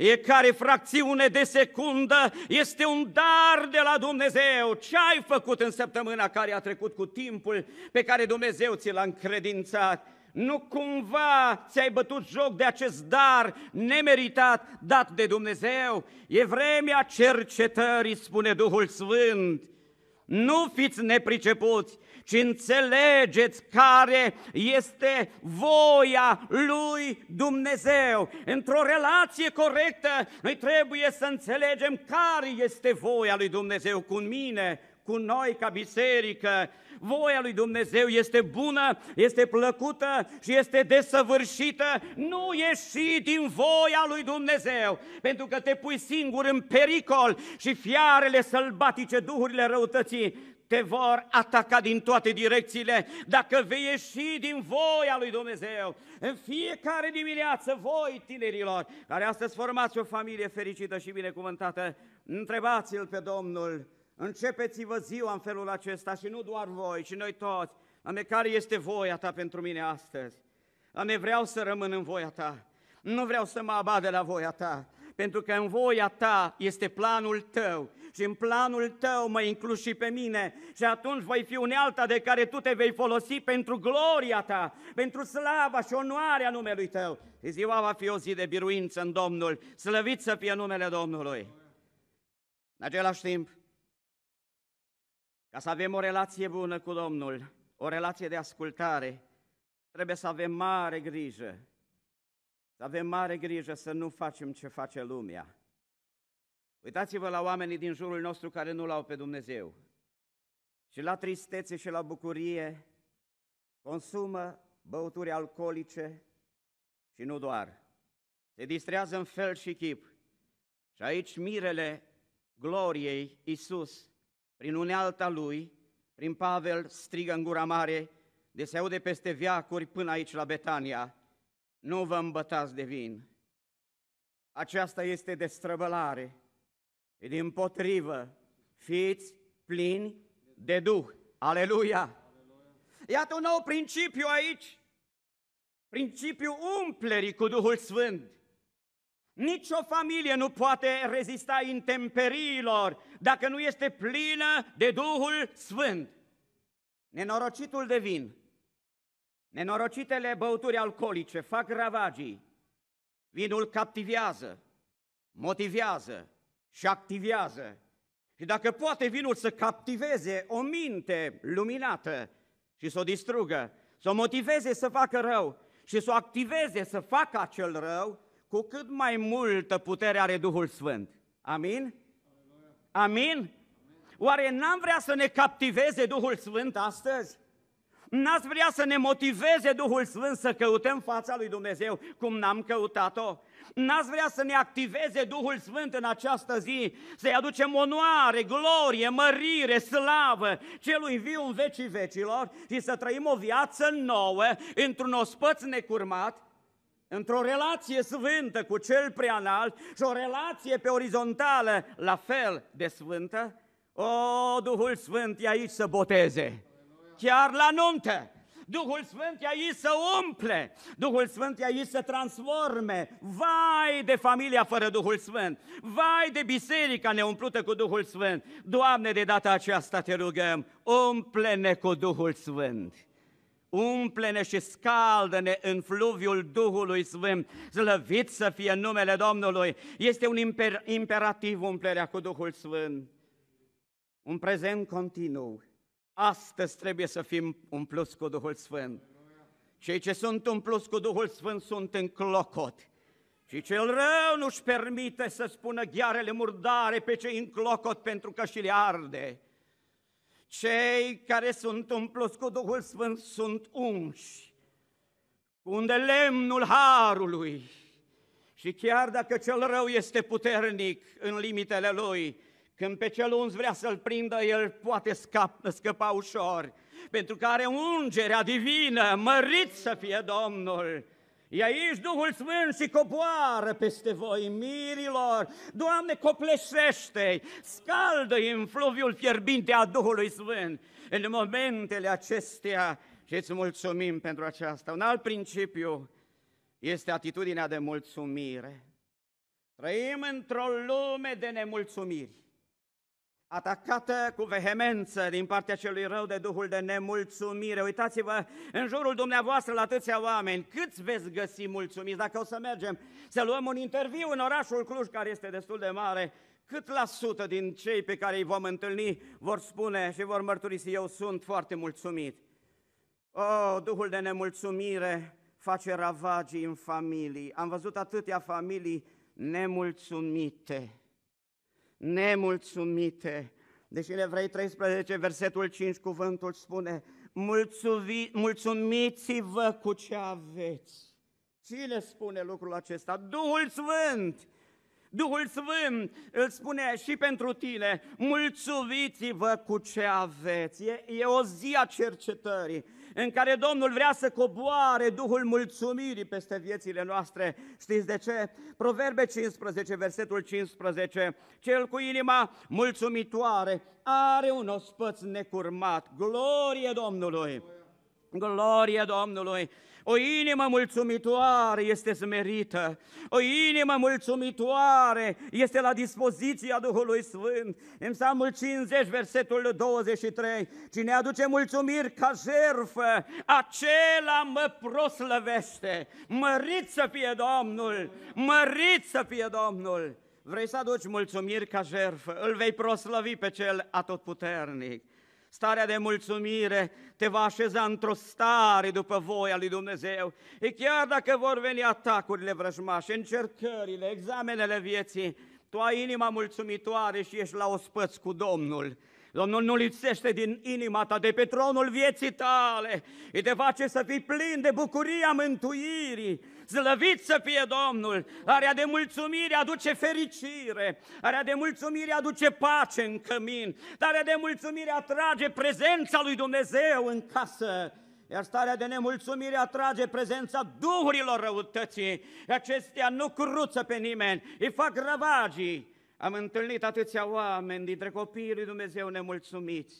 Fiecare fracțiune de secundă este un dar de la Dumnezeu. Ce ai făcut în săptămâna care a trecut cu timpul pe care Dumnezeu ți l-a încredințat? Nu cumva ți-ai bătut joc de acest dar nemeritat dat de Dumnezeu? E vremea cercetării, spune Duhul Sfânt. Nu fiți nepricepuți, ci înțelegeți care este voia lui Dumnezeu. Într-o relație corectă, noi trebuie să înțelegem care este voia lui Dumnezeu cu mine, cu noi ca biserică. Voia lui Dumnezeu este bună, este plăcută și este desăvârșită. Nu ieși din voia lui Dumnezeu, pentru că te pui singur în pericol și fiarele sălbatice, duhurile răutății, te vor ataca din toate direcțiile dacă vei ieși din voia lui Dumnezeu. În fiecare dimineață, voi, tinerilor, care astăzi formați o familie fericită și binecuvântată, întrebați-L pe Domnul, începeți-vă ziua în felul acesta și nu doar voi, ci noi toți. Ame, care este voia ta pentru mine astăzi? Ame, vreau să rămân în voia ta. Nu vreau să mă abad de la voia ta pentru că în voia ta este planul tău și în planul tău mă inclus și pe mine și atunci voi fi unealta de care tu te vei folosi pentru gloria ta, pentru slava și onoarea numelui tău. Și ziua va fi o zi de biruință în Domnul, slăvit să fie numele Domnului. În același timp, ca să avem o relație bună cu Domnul, o relație de ascultare, trebuie să avem mare grijă să avem mare grijă să nu facem ce face lumea. Uitați-vă la oamenii din jurul nostru care nu l-au pe Dumnezeu. Și la tristețe și la bucurie consumă băuturi alcoolice și nu doar. Se distrează în fel și chip. Și aici mirele gloriei, Iisus, prin unealta lui, prin Pavel, strigă în gura mare, de se aude peste viacuri până aici la Betania, nu vă îmbătați de vin. Aceasta este destrăbălare. E din potrivă, fiți plini de Duh. Aleluia! Iată un nou principiu aici. Principiul umplerii cu Duhul Sfânt. Nici o familie nu poate rezista intemperiilor dacă nu este plină de Duhul Sfânt. Nenorocitul de vin Nenorocitele băuturi alcoolice fac ravagii. Vinul captivează, motivează și activează. Și dacă poate vinul să captiveze o minte luminată și să o distrugă, să o motiveze să facă rău și să o activeze să facă acel rău, cu cât mai multă putere are Duhul Sfânt. Amin? Amin? Oare n-am vrea să ne captiveze Duhul Sfânt astăzi? N-ați vrea să ne motiveze Duhul Sfânt să căutăm fața lui Dumnezeu cum n-am căutat-o? N-ați vrea să ne activeze Duhul Sfânt în această zi, să-i aducem onoare, glorie, mărire, slavă celui viu în vecii vecilor și să trăim o viață nouă într-un ospăț necurmat, într-o relație sfântă cu cel preanalt și o relație pe orizontală la fel de sfântă? O, Duhul Sfânt e aici să boteze chiar la nuntă. Duhul Sfânt e aici să umple, Duhul Sfânt e aici să transforme. Vai de familia fără Duhul Sfânt, vai de biserica neumplută cu Duhul Sfânt. Doamne, de data aceasta te rugăm, umple-ne cu Duhul Sfânt. Umple-ne și scaldă-ne în fluviul Duhului Sfânt, slăvit să fie numele Domnului. Este un imper- imperativ umplerea cu Duhul Sfânt. Un prezent continuu Astăzi trebuie să fim umpluți cu Duhul Sfânt. Cei ce sunt umpluți cu Duhul Sfânt sunt în clocot. Și cel rău nu-și permite să spună ghearele murdare pe cei în clocot pentru că și le arde. Cei care sunt umpluți cu Duhul Sfânt sunt unși, unde lemnul harului. Și chiar dacă cel rău este puternic în limitele lui, când pe cel uns vrea să-l prindă, el poate scap, scăpa ușor, pentru că are ungerea divină, mărit să fie Domnul. E aici Duhul Sfânt și coboară peste voi, mirilor. Doamne, copleșește scaldă-i în fluviul fierbinte a Duhului Sfânt în momentele acestea și îți mulțumim pentru aceasta. Un alt principiu este atitudinea de mulțumire. Trăim într-o lume de nemulțumiri atacată cu vehemență din partea celui rău de Duhul de nemulțumire. Uitați-vă în jurul dumneavoastră la atâția oameni, câți veți găsi mulțumiți? Dacă o să mergem să luăm un interviu în orașul Cluj, care este destul de mare, cât la sută din cei pe care îi vom întâlni vor spune și vor mărturisi, eu sunt foarte mulțumit. Oh, Duhul de nemulțumire face ravagii în familii. Am văzut atâtea familii nemulțumite nemulțumite. Deși în Evrei 13, versetul 5, cuvântul spune, mulțumiți-vă cu ce aveți. Cine spune lucrul acesta? Duhul Sfânt! Duhul Sfânt îl spune și pentru tine, mulțumiți-vă cu ce aveți. E, e o zi a cercetării în care Domnul vrea să coboare Duhul mulțumirii peste viețile noastre. Știți de ce? Proverbe 15, versetul 15. Cel cu inima mulțumitoare are un ospăț necurmat. Glorie Domnului! Glorie Domnului! O inimă mulțumitoare este smerită, o inimă mulțumitoare este la dispoziția Duhului Sfânt. În Psalmul 50, versetul 23, cine aduce mulțumiri ca jerfă, acela mă proslăvește. Mărit să fie Domnul, mărit să fie Domnul. Vrei să aduci mulțumiri ca jerfă, îl vei proslăvi pe cel atotputernic. Starea de mulțumire te va așeza într-o stare după voia lui Dumnezeu. E chiar dacă vor veni atacurile vrăjmașe, încercările, examenele vieții, tu ai inima mulțumitoare și ești la ospăț cu Domnul. Domnul nu lipsește din inima ta, de pe tronul vieții tale. Îi te face să fii plin de bucuria mântuirii. Zlăvit să fie Domnul! Area de mulțumire aduce fericire, area de mulțumire aduce pace în cămin, area de mulțumire atrage prezența lui Dumnezeu în casă. Iar starea de nemulțumire atrage prezența duhurilor răutății. Acestea nu cruță pe nimeni, îi fac ravagii. Am întâlnit atâția oameni dintre copiii lui Dumnezeu nemulțumiți,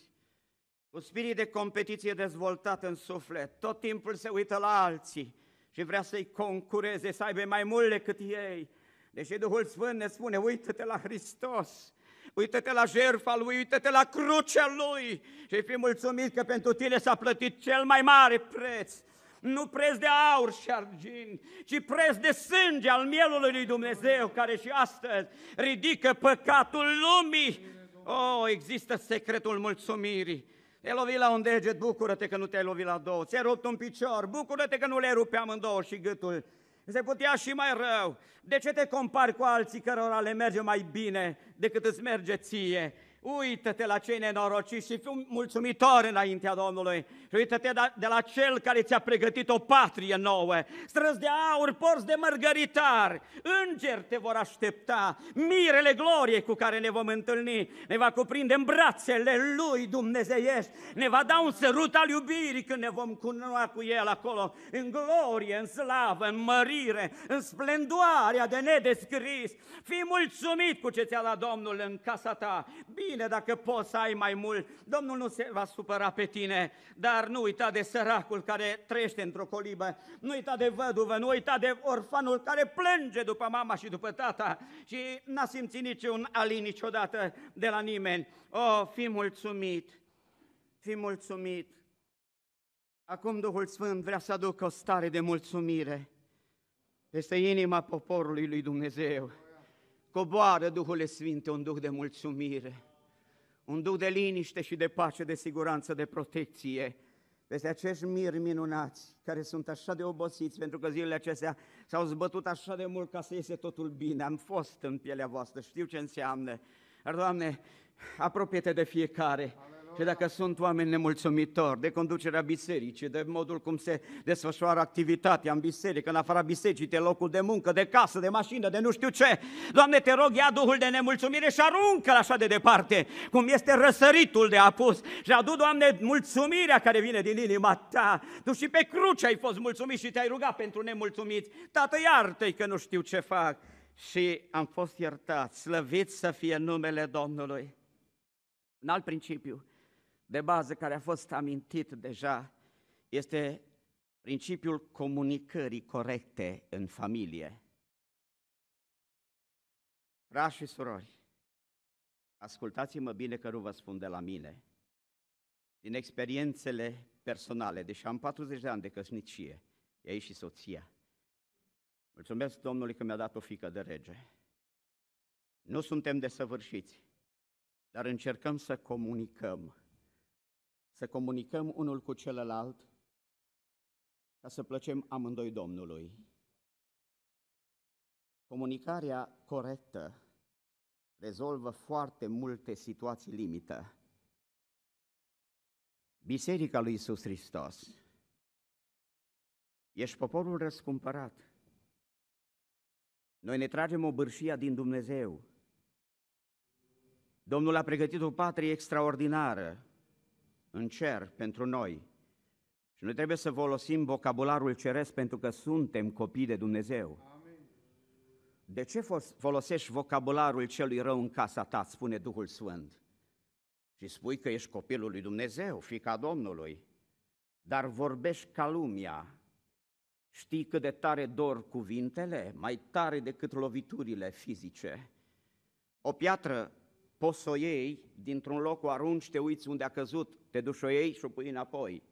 cu spirit de competiție dezvoltat în suflet, tot timpul se uită la alții și vrea să-i concureze, să aibă mai mult decât ei. Deși Duhul Sfânt ne spune, uită-te la Hristos, uită-te la jertfa Lui, uită-te la crucea Lui și fii mulțumit că pentru tine s-a plătit cel mai mare preț nu preț de aur și argint, ci preț de sânge al mielului lui Dumnezeu, care și astăzi ridică păcatul lumii. Oh, există secretul mulțumirii. Te-ai lovit la un deget, bucură-te că nu te-ai lovit la două. Ți-ai rupt un picior, bucură-te că nu le rupeam în două și gâtul. Se putea și mai rău. De ce te compari cu alții cărora le merge mai bine decât îți merge ție? Uită-te la cei nenorociți și fii mulțumitor înaintea Domnului. Și uită-te de la Cel care ți-a pregătit o patrie nouă. Străzi de aur, porți de mărgăritar. Îngeri te vor aștepta. Mirele glorie cu care ne vom întâlni. Ne va cuprinde în brațele Lui dumnezeiești. Ne va da un sărut al iubirii când ne vom cunua cu El acolo. În glorie, în slavă, în mărire, în splendoarea de nedescris. Fii mulțumit cu ce ți-a dat Domnul în casa ta. Bine bine dacă poți să ai mai mult, Domnul nu se va supăra pe tine, dar nu uita de săracul care trăiește într-o colibă, nu uita de văduvă, nu uita de orfanul care plânge după mama și după tata și n-a simțit niciun alin niciodată de la nimeni. Oh, fi mulțumit, fi mulțumit. Acum Duhul Sfânt vrea să aducă o stare de mulțumire peste inima poporului lui Dumnezeu. Coboară Duhul Sfinte un duh de mulțumire un duc de liniște și de pace, de siguranță, de protecție peste acești miri minunați care sunt așa de obosiți pentru că zilele acestea s-au zbătut așa de mult ca să iese totul bine. Am fost în pielea voastră, știu ce înseamnă. Dar, Doamne, apropie-te de fiecare Aleluia. Și dacă sunt oameni nemulțumitori de conducerea bisericii, de modul cum se desfășoară activitatea în biserică, în afara bisericii, de locul de muncă, de casă, de mașină, de nu știu ce, Doamne, te rog, ia Duhul de nemulțumire și aruncă așa de departe, cum este răsăritul de apus. Și adu, Doamne, mulțumirea care vine din inima ta. Tu și pe cruce ai fost mulțumit și te-ai rugat pentru nemulțumiți. Tată, iartă-i că nu știu ce fac. Și am fost iertat, slăvit să fie numele Domnului. Un alt principiu de bază care a fost amintit deja este principiul comunicării corecte în familie. Frați și surori, ascultați-mă bine că nu vă spun de la mine. Din experiențele personale, deși am 40 de ani de căsnicie, ei și soția. Mulțumesc Domnului că mi-a dat o fică de rege. Nu suntem desăvârșiți, dar încercăm să comunicăm să comunicăm unul cu celălalt ca să plăcem amândoi Domnului. Comunicarea corectă rezolvă foarte multe situații limită. Biserica lui Iisus Hristos. Ești poporul răscumpărat. Noi ne tragem o bârșia din Dumnezeu. Domnul a pregătit o patrie extraordinară, în cer pentru noi. Și noi trebuie să folosim vocabularul ceresc pentru că suntem copii de Dumnezeu. De ce folosești vocabularul celui rău în casa ta, spune Duhul Sfânt? Și spui că ești copilul lui Dumnezeu, fica Domnului, dar vorbești ca lumea. Știi cât de tare dor cuvintele, mai tare decât loviturile fizice. O piatră poți să o iei, dintr-un loc o arunci, te uiți unde a căzut, te duci o iei și o pui înapoi.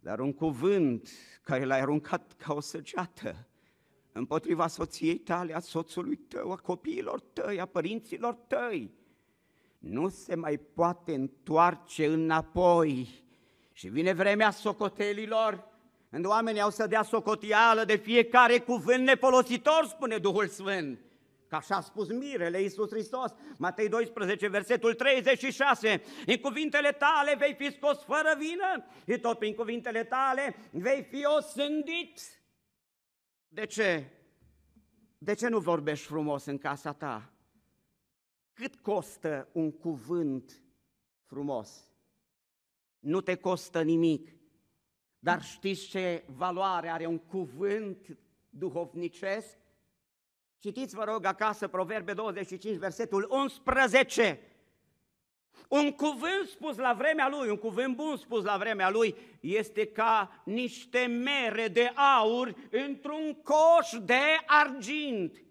Dar un cuvânt care l-ai aruncat ca o săgeată împotriva soției tale, a soțului tău, a copiilor tăi, a părinților tăi, nu se mai poate întoarce înapoi. Și vine vremea socotelilor, când oamenii au să dea socotială de fiecare cuvânt nefolositor, spune Duhul Sfânt. Că așa a spus mirele Iisus Hristos, Matei 12, versetul 36, în cuvintele tale vei fi scos fără vină și tot prin cuvintele tale vei fi osândit. De ce? De ce nu vorbești frumos în casa ta? Cât costă un cuvânt frumos? Nu te costă nimic. Dar știți ce valoare are un cuvânt duhovnicesc? Citiți, vă rog, acasă Proverbe 25, versetul 11. Un cuvânt spus la vremea lui, un cuvânt bun spus la vremea lui, este ca niște mere de aur într-un coș de argint.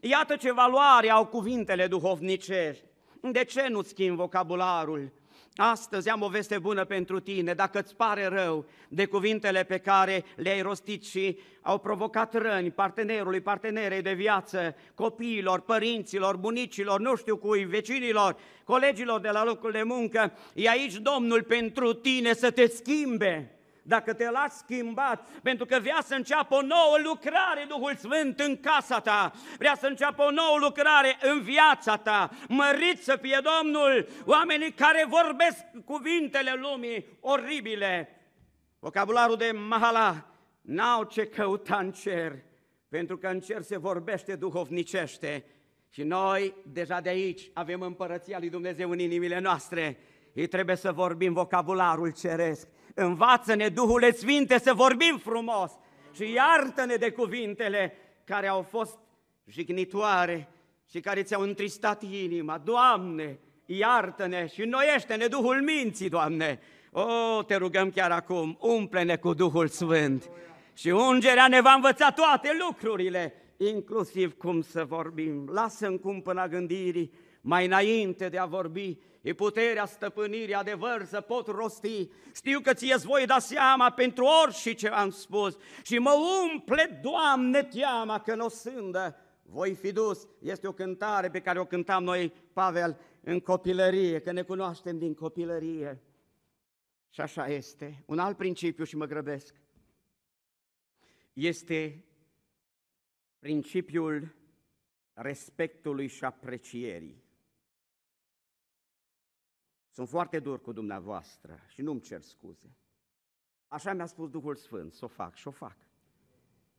Iată ce valoare au cuvintele duhovnicești. De ce nu schimbi vocabularul? Astăzi am o veste bună pentru tine, dacă îți pare rău de cuvintele pe care le-ai rostit și au provocat răni partenerului, partenerei de viață, copiilor, părinților, bunicilor, nu știu cui, vecinilor, colegilor de la locul de muncă, e aici Domnul pentru tine să te schimbe dacă te lași schimbat, pentru că vrea să înceapă o nouă lucrare Duhul Sfânt în casa ta, vrea să înceapă o nouă lucrare în viața ta, mărit să fie Domnul, oamenii care vorbesc cuvintele lumii oribile, vocabularul de mahala, n-au ce căuta în cer, pentru că în cer se vorbește duhovnicește. Și noi, deja de aici, avem împărăția lui Dumnezeu în inimile noastre. Ei trebuie să vorbim vocabularul ceresc Învață-ne, Duhule Sfinte, să vorbim frumos și iartă-ne de cuvintele care au fost jignitoare și care ți-au întristat inima. Doamne, iartă-ne și înnoiește-ne Duhul minții, Doamne. O, te rugăm chiar acum, umple-ne cu Duhul Sfânt și ungerea ne va învăța toate lucrurile, inclusiv cum să vorbim. Lasă-mi cumpăna gândirii mai înainte de a vorbi E puterea stăpânirii adevăr să pot rosti. Știu că ție voi da seama pentru orice ce am spus și mă umple, Doamne, teama că nu sândă. Voi fi dus. Este o cântare pe care o cântam noi, Pavel, în copilărie, că ne cunoaștem din copilărie. Și așa este. Un alt principiu și mă grăbesc. Este principiul respectului și aprecierii. Sunt foarte dur cu dumneavoastră și nu-mi cer scuze. Așa mi-a spus Duhul Sfânt, să o fac și o fac.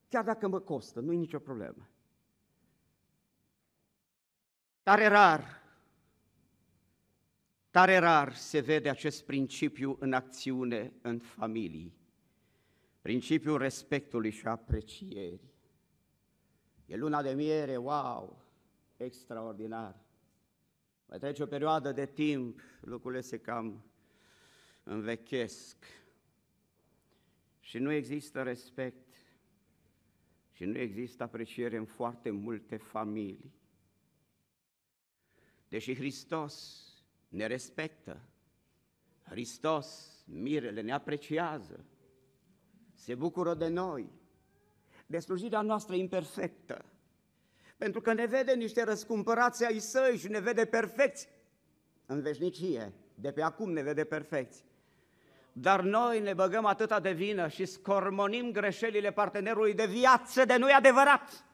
Chiar dacă mă costă, nu-i nicio problemă. Tare rar, tare rar se vede acest principiu în acțiune în familii. Principiul respectului și aprecierii. E luna de miere, wow, extraordinar. Mai trece o perioadă de timp, lucrurile se cam învechesc și nu există respect și nu există apreciere în foarte multe familii. Deși Hristos ne respectă, Hristos, mirele, ne apreciază, se bucură de noi, de slujirea noastră imperfectă, pentru că ne vede niște răscumpărați ai săi și ne vede perfecți în veșnicie, de pe acum ne vede perfecți. Dar noi ne băgăm atâta de vină și scormonim greșelile partenerului de viață de nu-i adevărat.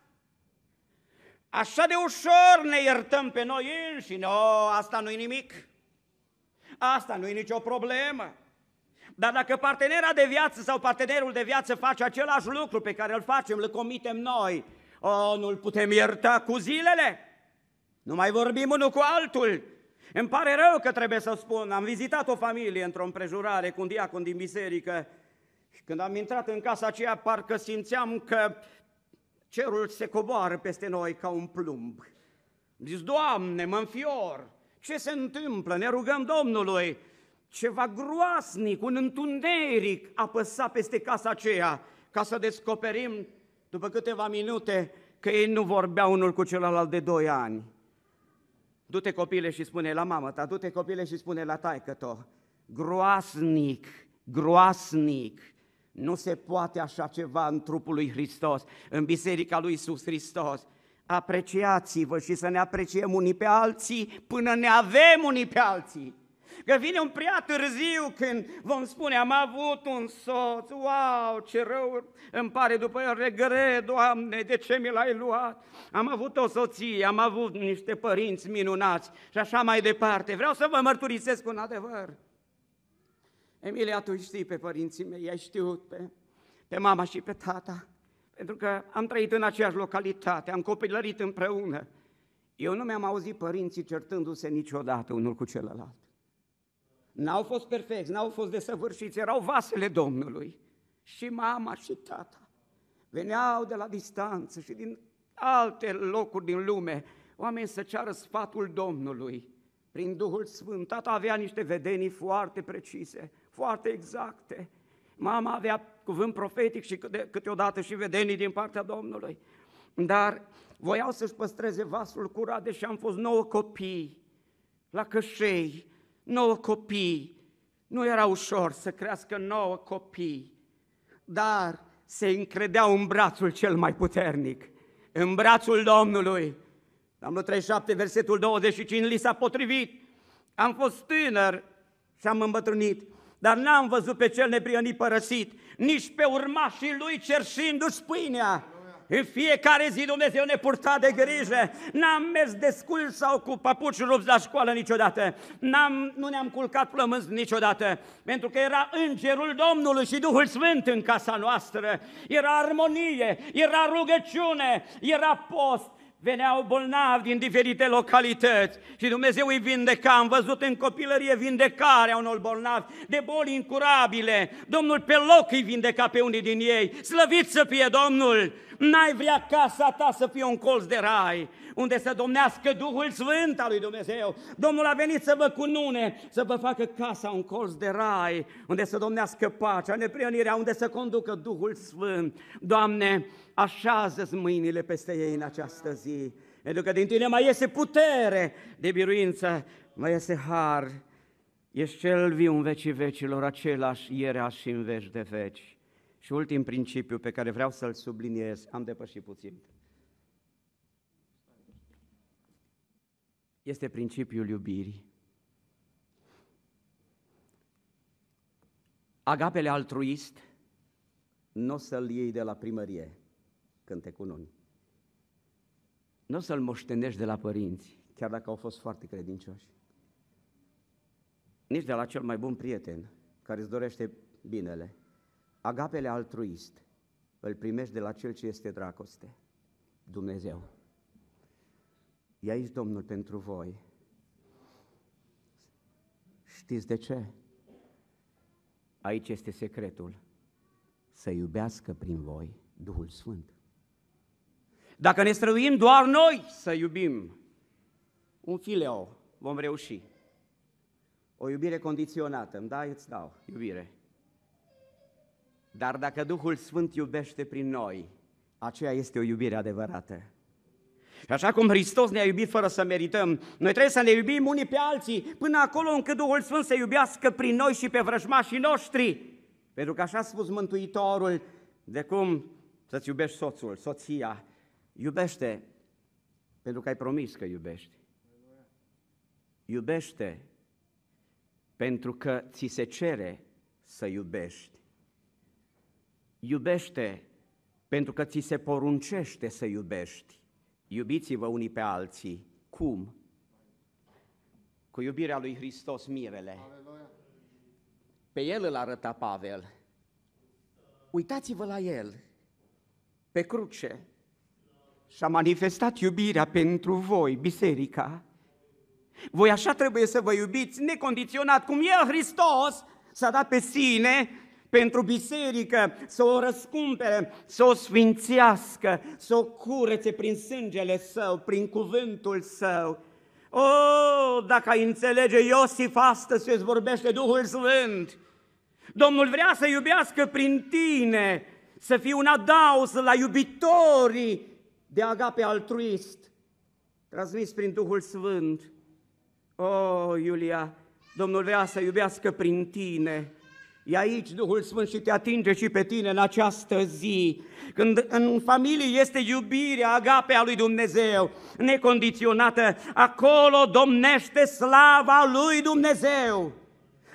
Așa de ușor ne iertăm pe noi înșine, o, asta nu-i nimic, asta nu-i nicio problemă. Dar dacă partenera de viață sau partenerul de viață face același lucru pe care îl facem, îl comitem noi, o, nu-l putem ierta cu zilele. Nu mai vorbim unul cu altul. Îmi pare rău că trebuie să spun, am vizitat o familie într-o împrejurare cu un diacon din biserică și când am intrat în casa aceea, parcă simțeam că cerul se coboară peste noi ca un plumb. Zis, Doamne, mă înfior, ce se întâmplă? Ne rugăm Domnului. Ceva groasnic, un întuneric apăsa peste casa aceea ca să descoperim după câteva minute că ei nu vorbeau unul cu celălalt de doi ani. Du-te copile și spune la mamă ta, du-te copile și spune la taică to. Groasnic, groasnic, nu se poate așa ceva în trupul lui Hristos, în biserica lui Iisus Hristos. Apreciați-vă și să ne apreciem unii pe alții până ne avem unii pe alții. Că vine un prea târziu când vom spune, am avut un soț, wow, ce rău îmi pare după el, regret, Doamne, de ce mi l-ai luat? Am avut o soție, am avut niște părinți minunați și așa mai departe. Vreau să vă mărturisesc un adevăr. Emilia, tu știi pe părinții mei, ai știut pe, pe mama și pe tata, pentru că am trăit în aceeași localitate, am copilărit împreună. Eu nu mi-am auzit părinții certându-se niciodată unul cu celălalt. N-au fost perfecți, n-au fost desăvârșiți, erau vasele Domnului. Și mama și tata veneau de la distanță și din alte locuri din lume, oameni să ceară sfatul Domnului. Prin Duhul Sfânt, tata avea niște vedenii foarte precise, foarte exacte. Mama avea cuvânt profetic și câteodată și vedenii din partea Domnului. Dar voiau să-și păstreze vasul curat, deși am fost nouă copii la cășei, nouă copii. Nu era ușor să crească nouă copii, dar se încredeau în brațul cel mai puternic, în brațul Domnului. Am 37, versetul 25, li s-a potrivit. Am fost tânăr și am îmbătrânit, dar n-am văzut pe cel neprionit părăsit, nici pe urmașii lui cerșindu-și pâinea. În fiecare zi Dumnezeu ne purta de grijă. N-am mers de scul sau cu papuci rupți la școală niciodată. N-am, nu ne-am culcat plămânzi niciodată. Pentru că era îngerul Domnului și Duhul Sfânt în casa noastră. Era armonie, era rugăciune, era post veneau bolnavi din diferite localități și Dumnezeu îi vindeca. Am văzut în copilărie vindecarea unor bolnavi de boli incurabile. Domnul pe loc îi vindeca pe unii din ei. Slăvit să fie Domnul! N-ai vrea casa ta să fie un colț de rai, unde să domnească Duhul Sfânt al lui Dumnezeu. Domnul a venit să vă cunune, să vă facă casa un colț de rai, unde să domnească pacea, neprionirea, unde să conducă Duhul Sfânt. Doamne, așează-ți mâinile peste ei în această zi, pentru că din tine mai iese putere de biruință, mai iese har. Ești cel viu în vecii vecilor, același ieri și în veci de veci. Și ultim principiu pe care vreau să-l subliniez, am depășit puțin. Este principiul iubirii. Agapele altruist nu o să-l iei de la primărie când te cununi. Nu o să-l moștenești de la părinți, chiar dacă au fost foarte credincioși. nici de la cel mai bun prieten care îți dorește binele. Agapele altruist îl primești de la cel ce este dragoste, Dumnezeu. E aici Domnul pentru voi. Știți de ce? Aici este secretul. Să iubească prin voi Duhul Sfânt. Dacă ne străduim doar noi să iubim un fileo, vom reuși. O iubire condiționată, îmi dai, îți dau, iubire. Dar dacă Duhul Sfânt iubește prin noi, aceea este o iubire adevărată. Și așa cum Hristos ne-a iubit fără să merităm, noi trebuie să ne iubim unii pe alții până acolo încât Duhul Sfânt să iubească prin noi și pe vrăjmașii noștri. Pentru că așa a spus Mântuitorul, de cum să-ți iubești soțul, soția, iubește pentru că ai promis că iubești. Iubește pentru că ți se cere să iubești. Iubește pentru că ți se poruncește să iubești. Iubiți-vă unii pe alții. Cum? Cu iubirea lui Hristos mirele. Pe el îl arăta Pavel. Uitați-vă la el, pe cruce, și a manifestat iubirea pentru voi, biserica. Voi așa trebuie să vă iubiți, necondiționat, cum El, Hristos, s-a dat pe sine pentru biserică, să o răscumpere, să o sfințească, să o curețe prin sângele său, prin cuvântul său. O, oh, dacă ai înțelege, Iosif astăzi îți vorbește Duhul Sfânt. Domnul vrea să iubească prin tine, să fii un adaus la iubitorii de agape altruist, transmis prin Duhul Sfânt. O, oh, Iulia, Domnul vrea să iubească prin tine, E aici Duhul Sfânt și te atinge și pe tine în această zi, când în familie este iubirea, agapea lui Dumnezeu, necondiționată, acolo domnește slava lui Dumnezeu.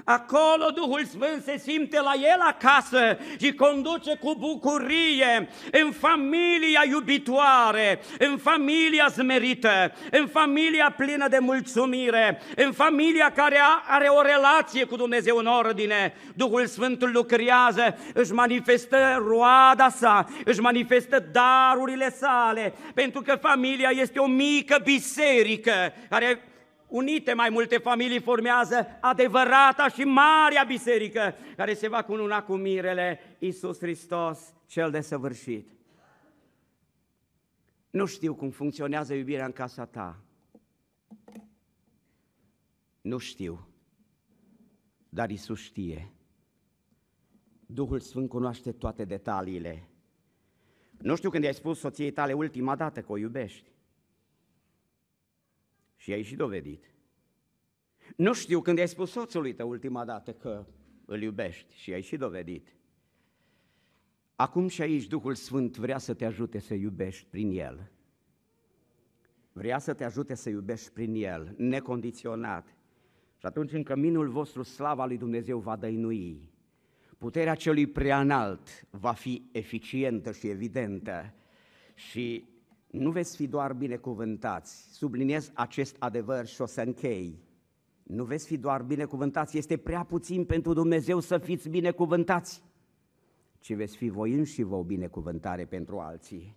Acolo Duhul Sfânt se simte la el acasă și conduce cu bucurie în familia iubitoare, în familia zmerită, în familia plină de mulțumire, în familia care are o relație cu Dumnezeu în ordine. Duhul Sfânt lucrează, își manifestă roada sa, își manifestă darurile sale, pentru că familia este o mică biserică care unite mai multe familii formează adevărata și marea biserică care se va cununa cu mirele Iisus Hristos, cel de săvârșit. Nu știu cum funcționează iubirea în casa ta. Nu știu, dar Iisus știe. Duhul Sfânt cunoaște toate detaliile. Nu știu când i-ai spus soției tale ultima dată că o iubești. Și ai și dovedit. Nu știu când ai spus soțului tău ultima dată că îl iubești și ai și dovedit. Acum și aici Duhul Sfânt vrea să te ajute să iubești prin El. Vrea să te ajute să iubești prin El, necondiționat. Și atunci în căminul vostru slava lui Dumnezeu va dăinui. Puterea celui preanalt va fi eficientă și evidentă și nu veți fi doar binecuvântați. Subliniez acest adevăr și o să închei. Nu veți fi doar binecuvântați, este prea puțin pentru Dumnezeu să fiți binecuvântați, ci veți fi voi înși vă o binecuvântare pentru alții.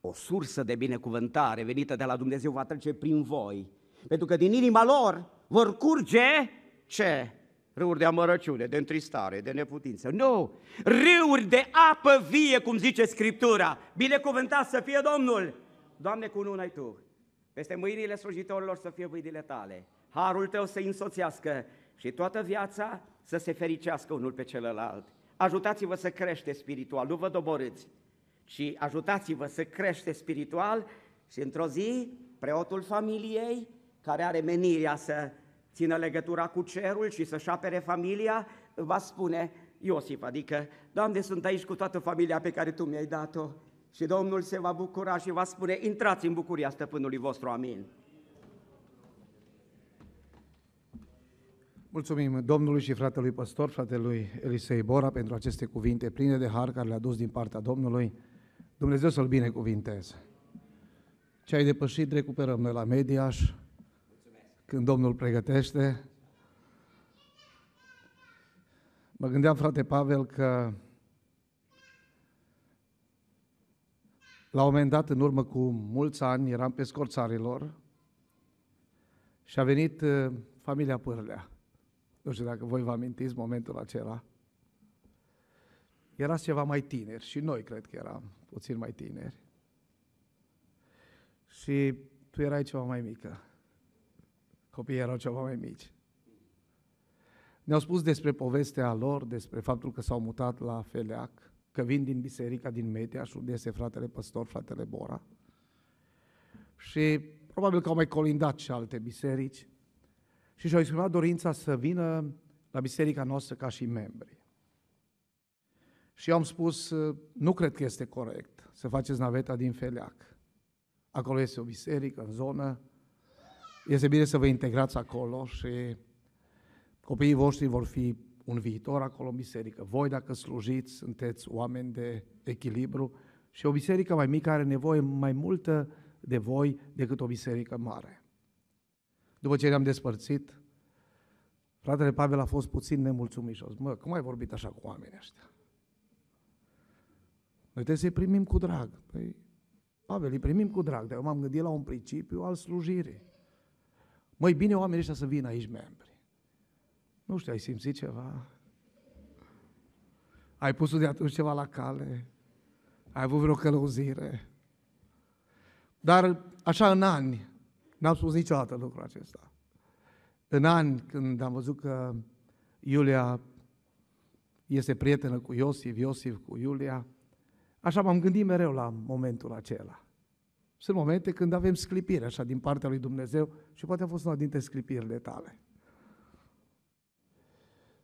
O sursă de binecuvântare venită de la Dumnezeu va trece prin voi, pentru că din inima lor vor curge ce? Râuri de amărăciune, de întristare, de neputință. Nu! Râuri de apă vie, cum zice Scriptura. Binecuvântat să fie Domnul! Doamne, cu ai Tu. Peste mâinile slujitorilor să fie mâinile Tale. Harul Tău să însoțească și toată viața să se fericească unul pe celălalt. Ajutați-vă să crește spiritual, nu vă doborâți, ci ajutați-vă să crește spiritual și într-o zi preotul familiei, care are menirea să țină legătura cu cerul și să-și apere familia, va spune Iosif, adică, Doamne, sunt aici cu toată familia pe care Tu mi-ai dat-o și Domnul se va bucura și va spune, intrați în bucuria stăpânului vostru, amin. Mulțumim Domnului și fratelui păstor, fratelui Elisei Bora, pentru aceste cuvinte pline de har care le-a dus din partea Domnului. Dumnezeu să-l binecuvinteze. Ce ai depășit, recuperăm noi la Mediaș, când Domnul pregătește. Mă gândeam, frate Pavel, că la un moment dat, în urmă cu mulți ani, eram pe scorțarilor și a venit uh, familia Pârlea. Nu știu dacă voi vă amintiți momentul acela. Erați ceva mai tineri și noi cred că eram puțin mai tineri. Și tu erai ceva mai mică. Copiii erau ceva mai mici. Ne-au spus despre povestea lor, despre faptul că s-au mutat la Feleac, că vin din biserica din Media și unde este fratele păstor, fratele Bora. Și probabil că au mai colindat și alte biserici și și-au exprimat dorința să vină la biserica noastră ca și membri. Și eu am spus, nu cred că este corect să faceți naveta din Feleac. Acolo este o biserică în zonă, este bine să vă integrați acolo și copiii voștri vor fi un viitor acolo în biserică. Voi, dacă slujiți, sunteți oameni de echilibru și o biserică mai mică are nevoie mai multă de voi decât o biserică mare. După ce ne-am despărțit, fratele Pavel a fost puțin nemulțumit și a zis, mă, cum ai vorbit așa cu oamenii ăștia? Noi trebuie să-i primim cu drag. Păi, Pavel, îi primim cu drag, dar eu m-am gândit la un principiu al slujirii. Măi, bine oamenii ăștia să vină aici membri. Nu știu, ai simțit ceva? Ai pus de atunci ceva la cale? Ai avut vreo călăuzire? Dar așa în ani, n-am spus niciodată lucrul acesta. În ani când am văzut că Iulia este prietenă cu Iosif, Iosif cu Iulia, așa m-am gândit mereu la momentul acela. Sunt momente când avem sclipire așa din partea lui Dumnezeu și poate a fost una dintre sclipirile tale.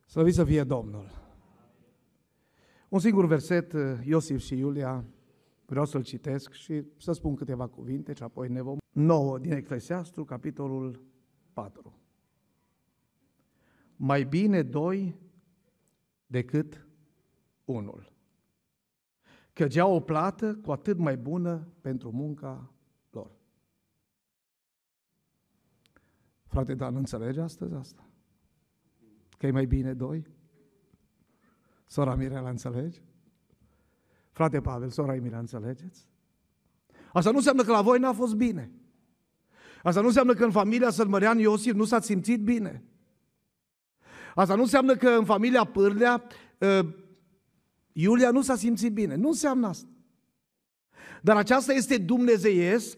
Slăvit să fie Domnul! Un singur verset, Iosif și Iulia, vreau să-l citesc și să spun câteva cuvinte și apoi ne vom... 9 din Eclesiastru, capitolul 4. Mai bine doi decât unul. Căci au o plată cu atât mai bună pentru munca lor. Frate, dar nu înțelege astăzi asta? Că e mai bine doi? Sora Mirela, înțelegi? Frate Pavel, sora Emilia, înțelegeți? Asta nu înseamnă că la voi n-a fost bine. Asta nu înseamnă că în familia Sălmărean Iosif nu s-a simțit bine. Asta nu înseamnă că în familia Pârlea ă, Iulia nu s-a simțit bine. Nu înseamnă asta. Dar aceasta este dumnezeiesc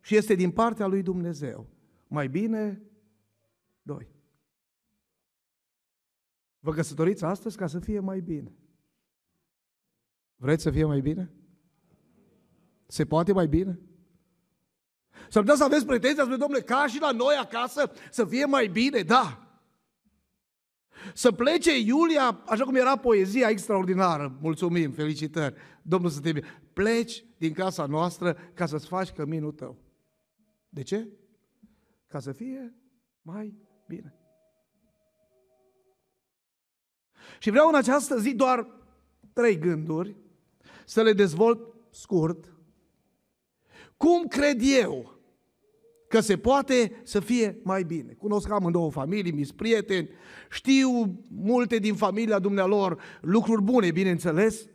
și este din partea lui Dumnezeu. Mai bine, doi. Vă căsătoriți astăzi ca să fie mai bine. Vreți să fie mai bine? Se poate mai bine? S-ar putea să aveți pretenția spre domnule, ca și la noi acasă, să fie mai bine, da. Să plece Iulia, așa cum era poezia extraordinară, mulțumim, felicitări, Domnul să te bine. Pleci din casa noastră ca să-ți faci căminul tău. De ce? Ca să fie mai bine. Și vreau în această zi doar trei gânduri să le dezvolt scurt. Cum cred eu că se poate să fie mai bine. Cunosc amândouă familii, mi prieteni, știu multe din familia dumnealor lucruri bune, bineînțeles.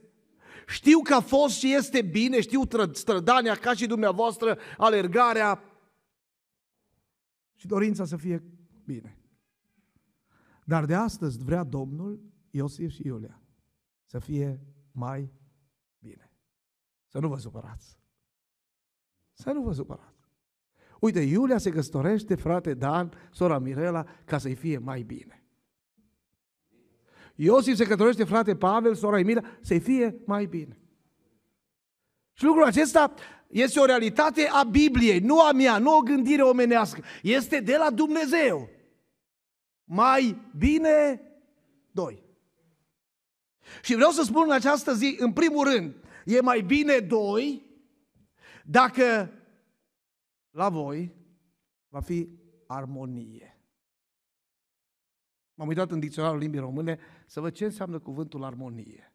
Știu că a fost și este bine, știu strădania ca și dumneavoastră, alergarea și dorința să fie bine. Dar de astăzi vrea Domnul Iosif și Iulia să fie mai bine. Să nu vă supărați. Să nu vă supărați. Uite, Iulia se căsătorește, frate Dan, sora Mirela, ca să-i fie mai bine. Iosif se căsătorește, frate Pavel, sora Emilia, să-i fie mai bine. Și lucrul acesta este o realitate a Bibliei, nu a mea, nu o gândire omenească. Este de la Dumnezeu. Mai bine doi. Și vreau să spun în această zi, în primul rând, e mai bine doi dacă la voi va fi armonie. M-am uitat în dicționarul limbii române să văd ce înseamnă cuvântul armonie.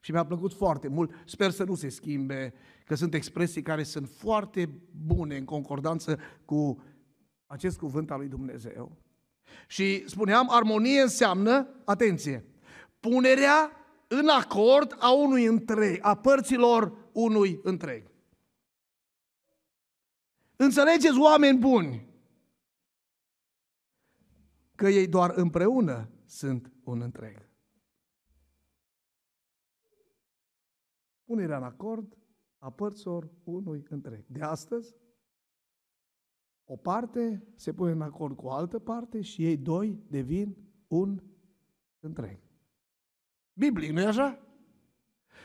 Și mi-a plăcut foarte mult, sper să nu se schimbe, că sunt expresii care sunt foarte bune în concordanță cu acest cuvânt al lui Dumnezeu. Și spuneam, armonie înseamnă, atenție, punerea în acord a unui întreg, a părților unui întreg. Înțelegeți, oameni buni, că ei doar împreună sunt un întreg. Punerea în acord a părților unui întreg. De astăzi, o parte se pune în acord cu o altă parte și ei doi devin un întreg. Biblic, nu-i așa?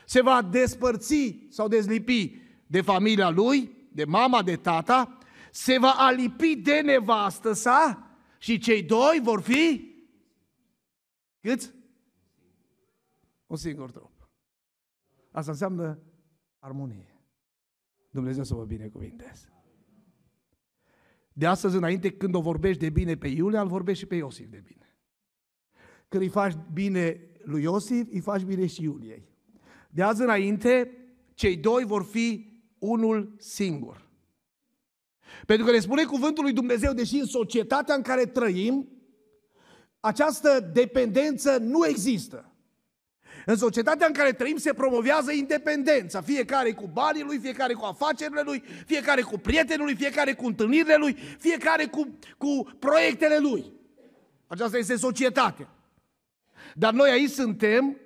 Se va despărți sau dezlipi de familia lui, de mama, de tata, se va alipi de nevastă sa și cei doi vor fi câți? Un singur trup. Asta înseamnă armonie. Dumnezeu să vă binecuvinteze. De astăzi înainte, când o vorbești de bine pe Iulia, îl vorbești și pe Iosif de bine. Când îi faci bine lui Iosif, îi faci bine și Iuliei. De azi înainte, cei doi vor fi unul singur. Pentru că ne spune cuvântul lui Dumnezeu, deși în societatea în care trăim, această dependență nu există. În societatea în care trăim se promovează independența. Fiecare cu banii lui, fiecare cu afacerile lui, fiecare cu prietenul lui, fiecare cu întâlnirile lui, fiecare cu, cu proiectele lui. Aceasta este societatea. Dar noi aici suntem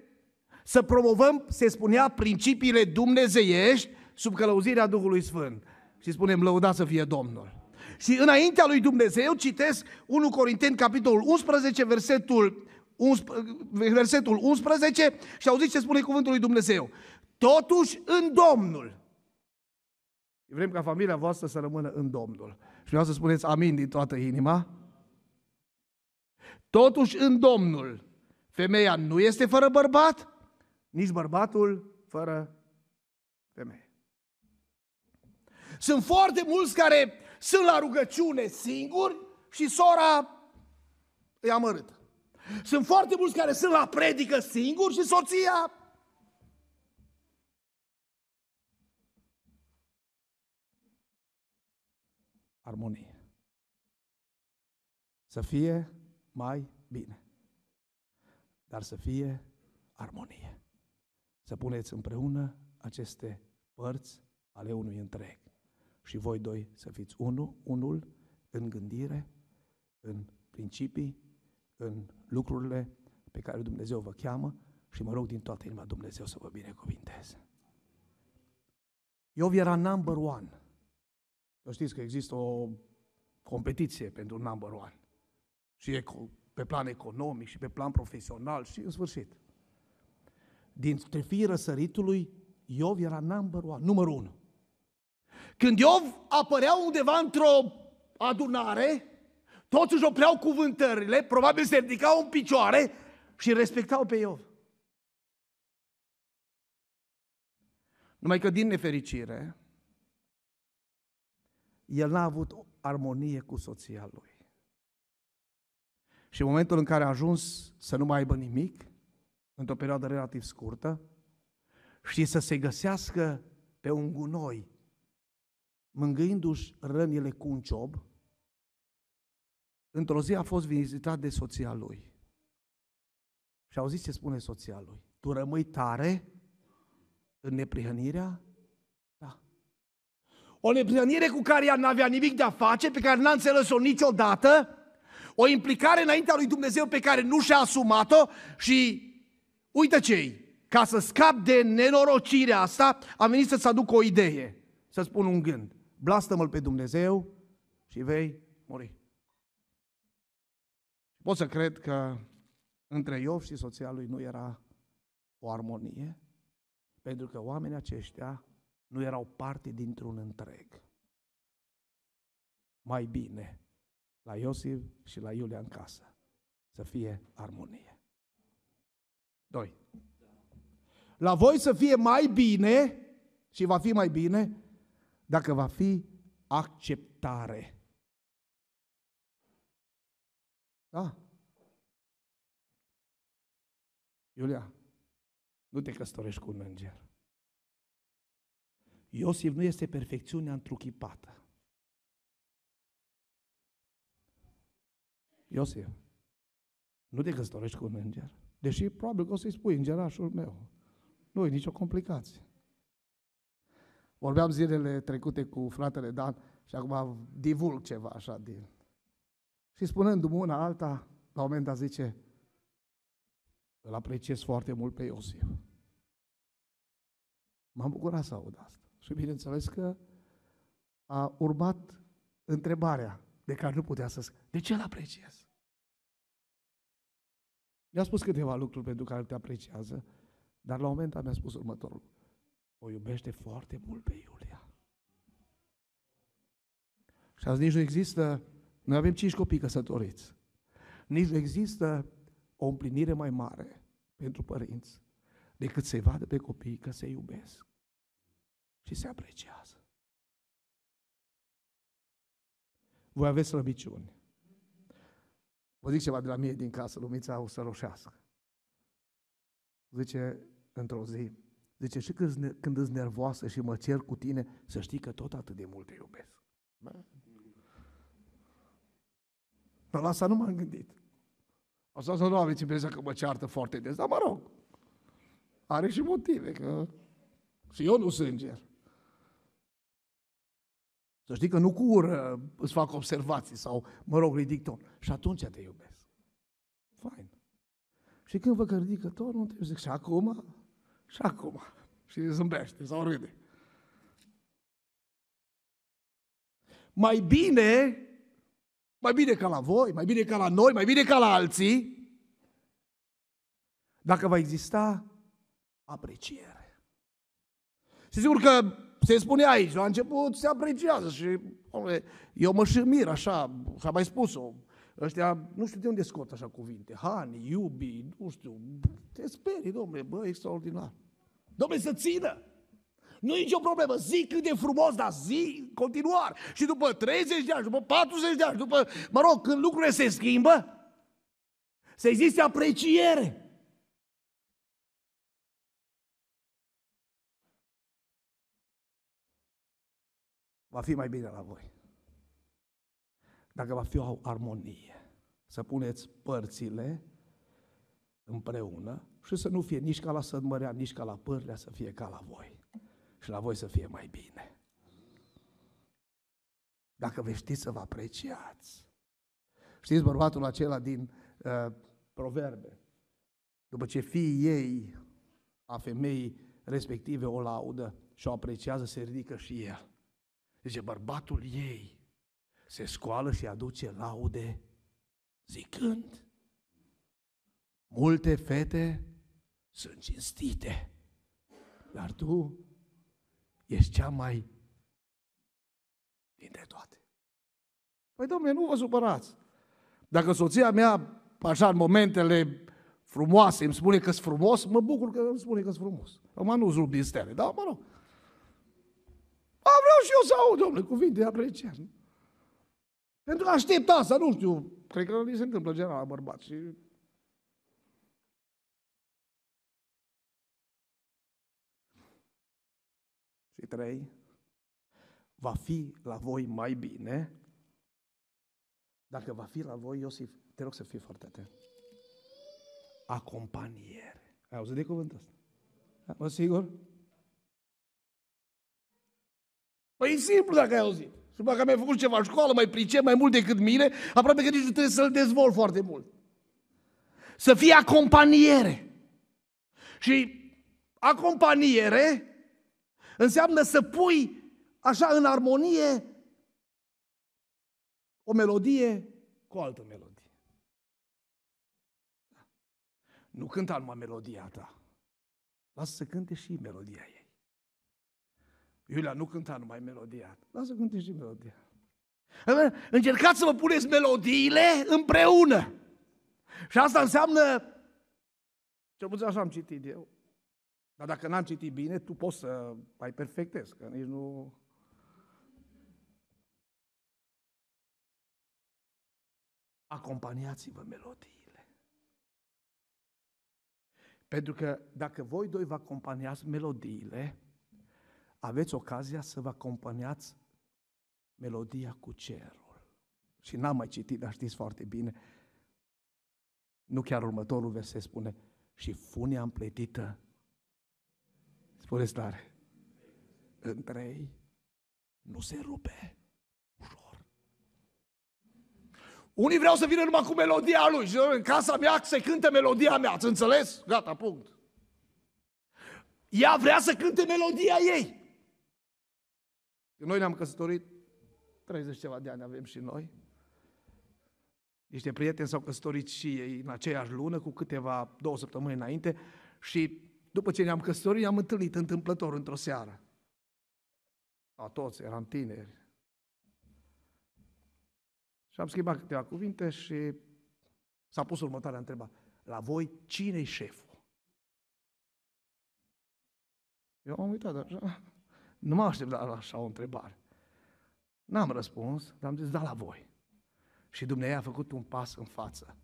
să promovăm, se spunea, principiile dumnezeiești sub călăuzirea Duhului Sfânt. Și spunem, lăudat să fie Domnul. Și înaintea lui Dumnezeu citesc 1 Corinteni, capitolul 11, versetul, 11, versetul 11 și auziți ce spune cuvântul lui Dumnezeu. Totuși în Domnul. Vrem ca familia voastră să rămână în Domnul. Și vreau să spuneți amin din toată inima. Totuși în Domnul, femeia nu este fără bărbat, nici bărbatul fără femeie. Sunt foarte mulți care sunt la rugăciune singuri și sora îi amărâtă. Sunt foarte mulți care sunt la predică singuri și soția armonie. Să fie mai bine. Dar să fie armonie. Să puneți împreună aceste părți ale unui întreg și voi doi să fiți unul, unul în gândire, în principii, în lucrurile pe care Dumnezeu vă cheamă și mă rog din toată inima Dumnezeu să vă binecuvinteze. Iov era number one. Să știți că există o competiție pentru number one. Și pe plan economic și pe plan profesional și în sfârșit. Dintre fiii răsăritului, Iov era number one, numărul unu. Când Iov apărea undeva într-o adunare, toți își opreau cuvântările, probabil se ridicau în picioare și respectau pe Iov. Numai că din nefericire, el n-a avut armonie cu soția lui. Și în momentul în care a ajuns să nu mai aibă nimic, într-o perioadă relativ scurtă, și să se găsească pe un gunoi mângâindu-și rănile cu un ciob, într-o zi a fost vizitat de soția lui. Și auziți ce spune soția lui? Tu rămâi tare în neprihănirea? Da. O neprihănire cu care ea n-avea nimic de a face, pe care n-a înțeles-o niciodată, o implicare înaintea lui Dumnezeu pe care nu și-a asumat-o și uită cei, ca să scap de nenorocirea asta, am venit să-ți aduc o idee, să spun un gând blastă-mă pe Dumnezeu și vei muri. Pot să cred că între Iov și soția lui nu era o armonie, pentru că oamenii aceștia nu erau parte dintr-un întreg. Mai bine la Iosif și la Iulia în casă să fie armonie. Doi. La voi să fie mai bine și va fi mai bine dacă va fi acceptare. Da? Iulia, nu te căsătorești cu un înger. Iosif nu este perfecțiunea întruchipată. Iosif, nu te căsătorești cu un înger. Deși probabil că o să-i spui îngerașul meu. Nu e nicio complicație. Vorbeam zilele trecute cu fratele Dan și acum divulg ceva așa din... Și spunându-mi una alta, la un moment dat zice, îl apreciez foarte mult pe Iosif. M-am bucurat să aud asta. Și bineînțeles că a urmat întrebarea de care nu putea să De ce îl apreciez? Mi-a spus câteva lucruri pentru care te apreciază, dar la un moment dat mi-a spus următorul. O iubește foarte mult pe Iulia. Și azi nici nu există, noi avem cinci copii căsătoriți, nici nu există o împlinire mai mare pentru părinți decât să-i vadă pe copii că se iubesc și se apreciază. Voi aveți slăbiciuni. Vă zic ceva de la mine din casă, lumița o să roșească. Zice, într-o zi, zice, și când, când îți nervoasă și mă cer cu tine, să știi că tot atât de mult te iubesc. Dar la asta nu m-am gândit. Asta să nu aveți impresia că mă ceartă foarte des, dar mă rog, are și motive, că și eu nu sunt înger. Să știi că nu cu ură îți fac observații sau, mă rog, ridic ton. Și atunci te iubesc. Fain. Și când vă că ridică ton, nu te zic, și acum? Și acum. Și zâmbește sau râde. Mai bine, mai bine ca la voi, mai bine ca la noi, mai bine ca la alții, dacă va exista apreciere. Și sigur că se spune aici, la început se apreciază și omule, eu mă și mir așa, și am mai spus-o, ăștia, nu știu de unde scot așa cuvinte, hani, iubi, nu știu, te sperii, domnule, bă, extraordinar. Domnule, să țină! Nu e nicio problemă, zi cât de frumos, dar zi continuar. Și după 30 de ani, după 40 de ani, după, mă rog, când lucrurile se schimbă, să existe apreciere. va fi mai bine la voi. Dacă va fi o armonie, să puneți părțile împreună și să nu fie nici ca la sădmărea, nici ca la pârlea, să fie ca la voi. Și la voi să fie mai bine. Dacă veți ști să vă apreciați. Știți bărbatul acela din uh, proverbe, după ce fiii ei, a femeii respective, o laudă și o apreciază, se ridică și el. Zice, bărbatul ei se scoală și aduce laude zicând, multe fete sunt cinstite, dar tu ești cea mai dintre toate. Păi, domnule, nu vă supărați. Dacă soția mea, așa, în momentele frumoase, îmi spune că sunt frumos, mă bucur că îmi spune că sunt frumos. Acum nu zuc din stele, dar mă rog. A, vreau și eu să aud, domnule, cuvinte de apreciere. Pentru că aștept asta, nu știu, cred că li se întâmplă general la bărbați. Și... Și trei, va fi la voi mai bine dacă va fi la voi, Iosif, te rog să fii foarte atent. Acompaniere. Ai auzit de cuvântul ăsta? Da, mă sigur? Păi e simplu dacă ai auzit. Și dacă mi-ai făcut ceva școală, mai pricep mai mult decât mine, aproape că nici nu trebuie să-l dezvolt foarte mult. Să fie acompaniere. Și acompaniere înseamnă să pui așa în armonie o melodie cu o altă melodie. Nu cânta numai melodia ta. Lasă să cânte și melodia ei. Iulia nu cânta numai melodia. Lasă cânte și melodia. Încercați să vă puneți melodiile împreună. Și asta înseamnă, cel puțin așa am citit eu, dar dacă n-am citit bine, tu poți să mai perfectezi, că nici nu... Acompaniați-vă melodiile. Pentru că dacă voi doi vă acompaniați melodiile, aveți ocazia să vă acompaniați melodia cu cerul. Și n-am mai citit, dar știți foarte bine, nu chiar următorul verset spune, și funia împletită, spuneți tare, în trei, nu se rupe ușor. Unii vreau să vină numai cu melodia lui și în casa mea se cântă melodia mea, ați înțeles? Gata, punct. Ea vrea să cânte melodia ei. Noi ne-am căsătorit, 30 ceva de ani avem și noi. Niște prieteni s-au căsătorit și ei în aceeași lună, cu câteva, două săptămâni înainte, și după ce ne-am căsătorit, ne-am întâlnit întâmplător într-o seară. A toți, eram tineri. Și am schimbat câteva cuvinte și s-a pus următoarea întrebare. La voi, cine-i șeful? Eu am uitat așa. Nu mă așteptam la așa o întrebare. N-am răspuns, dar am zis, da la voi. Și Dumnezeu a făcut un pas în față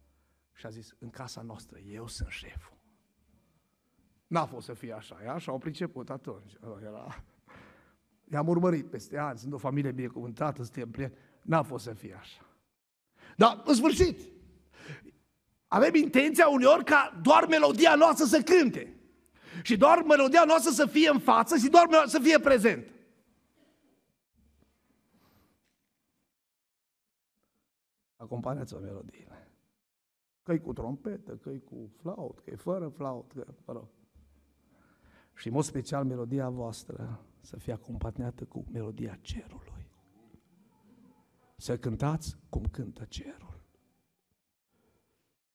și a zis, în casa noastră, eu sunt șeful. N-a fost să fie așa, e așa, au priceput atunci. Era... I-am urmărit peste ani, sunt o familie binecuvântată, suntem prieteni. N-a fost să fie așa. Dar, în sfârșit, avem intenția uneori ca doar melodia noastră să cânte. Și doar melodia noastră să fie în față și doar să fie prezent. Acompaniați-o melodiile. Că-i cu trompetă, că-i cu flaut, că-i fără flaut, că, mă rog. Și în mod special melodia voastră să fie acompaniată cu melodia cerului. Să cântați cum cântă cerul.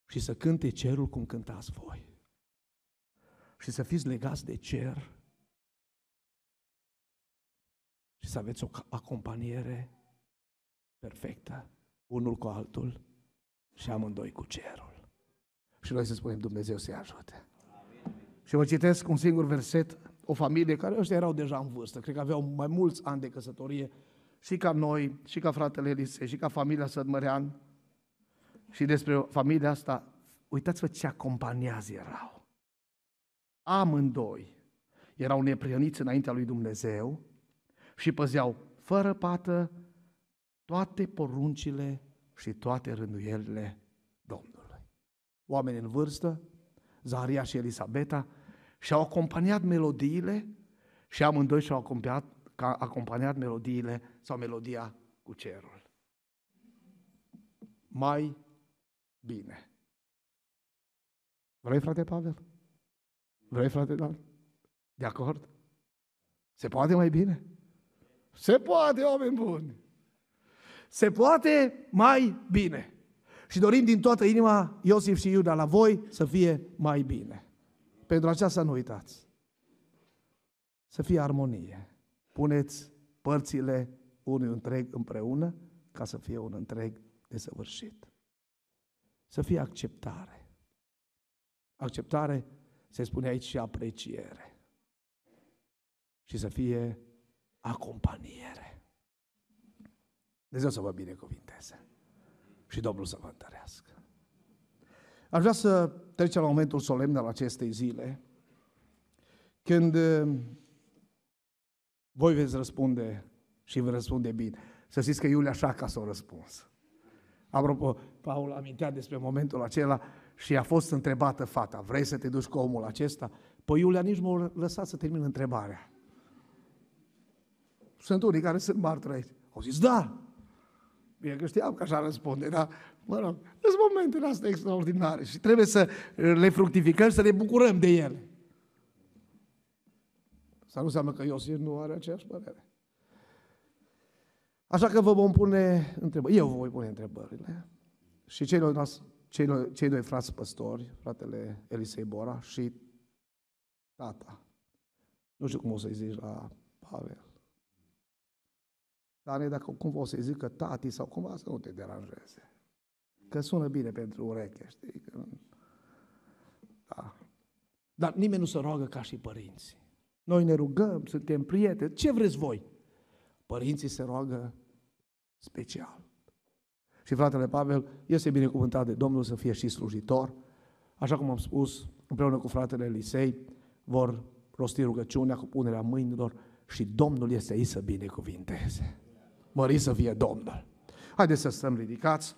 Și să cânte cerul cum cântați voi. Și să fiți legați de cer și să aveți o acompaniere perfectă, unul cu altul și amândoi cu cerul. Și noi să spunem Dumnezeu să-i ajute. Și vă citesc un singur verset, o familie care ăștia erau deja în vârstă, cred că aveau mai mulți ani de căsătorie, și ca noi, și ca fratele Elise, și ca familia Sădmărean, și despre familia asta, uitați-vă ce acompaniați erau. Amândoi erau neprioniți înaintea lui Dumnezeu și păzeau fără pată toate poruncile și toate rânduielile Domnului. Oameni în vârstă, Zaharia și Elisabeta, și-au acompaniat melodiile și amândoi și-au acompaniat, acompaniat melodiile sau melodia cu cerul. Mai bine. Vrei, frate Pavel? Vrei, frate Dan? De acord? Se poate mai bine? Se poate, oameni buni! Se poate mai bine. Și dorim din toată inima, Iosif și Iuda, la voi să fie mai bine. Pentru aceasta nu uitați. Să fie armonie. Puneți părțile unui întreg împreună ca să fie un întreg desăvârșit. Să fie acceptare. Acceptare se spune aici și apreciere. Și să fie acompaniere. Dumnezeu să vă binecuvinteze. Și Domnul să vă întărească. Aș vrea să trecem la momentul solemn al acestei zile, când uh, voi veți răspunde și vă răspunde bine. Să știți că Iulia așa ca s-a răspuns. Apropo, Paul amintea despre momentul acela și a fost întrebată fata, vrei să te duci cu omul acesta? Păi Iulia nici nu a lăsat să termin întrebarea. Sunt unii care sunt martori aici. Au zis, da. Bine că știam că așa răspunde, dar Mă rog, sunt momentele astea extraordinare și trebuie să le fructificăm și să ne bucurăm de ele. Asta nu înseamnă că Iosif nu are aceeași părere. Așa că vă vom pune întrebări. Eu vă voi pune întrebările. Și cei doi, cei, doi, cei doi frați păstori, fratele Elisei Bora și tata. Nu știu cum o să-i zici la Pavel. Dar dacă cum o să-i zică tati sau cumva să nu te deranjeze. Că sună bine pentru ureche, știi? Că... Da. Dar nimeni nu se roagă ca și părinții. Noi ne rugăm, suntem prieteni. Ce vreți voi? Părinții se roagă special. Și fratele Pavel este binecuvântat de Domnul să fie și slujitor. Așa cum am spus, împreună cu fratele Elisei, vor rosti rugăciunea cu punerea mâinilor și Domnul este aici să binecuvinteze. Mări să fie Domnul. Haideți să stăm ridicați.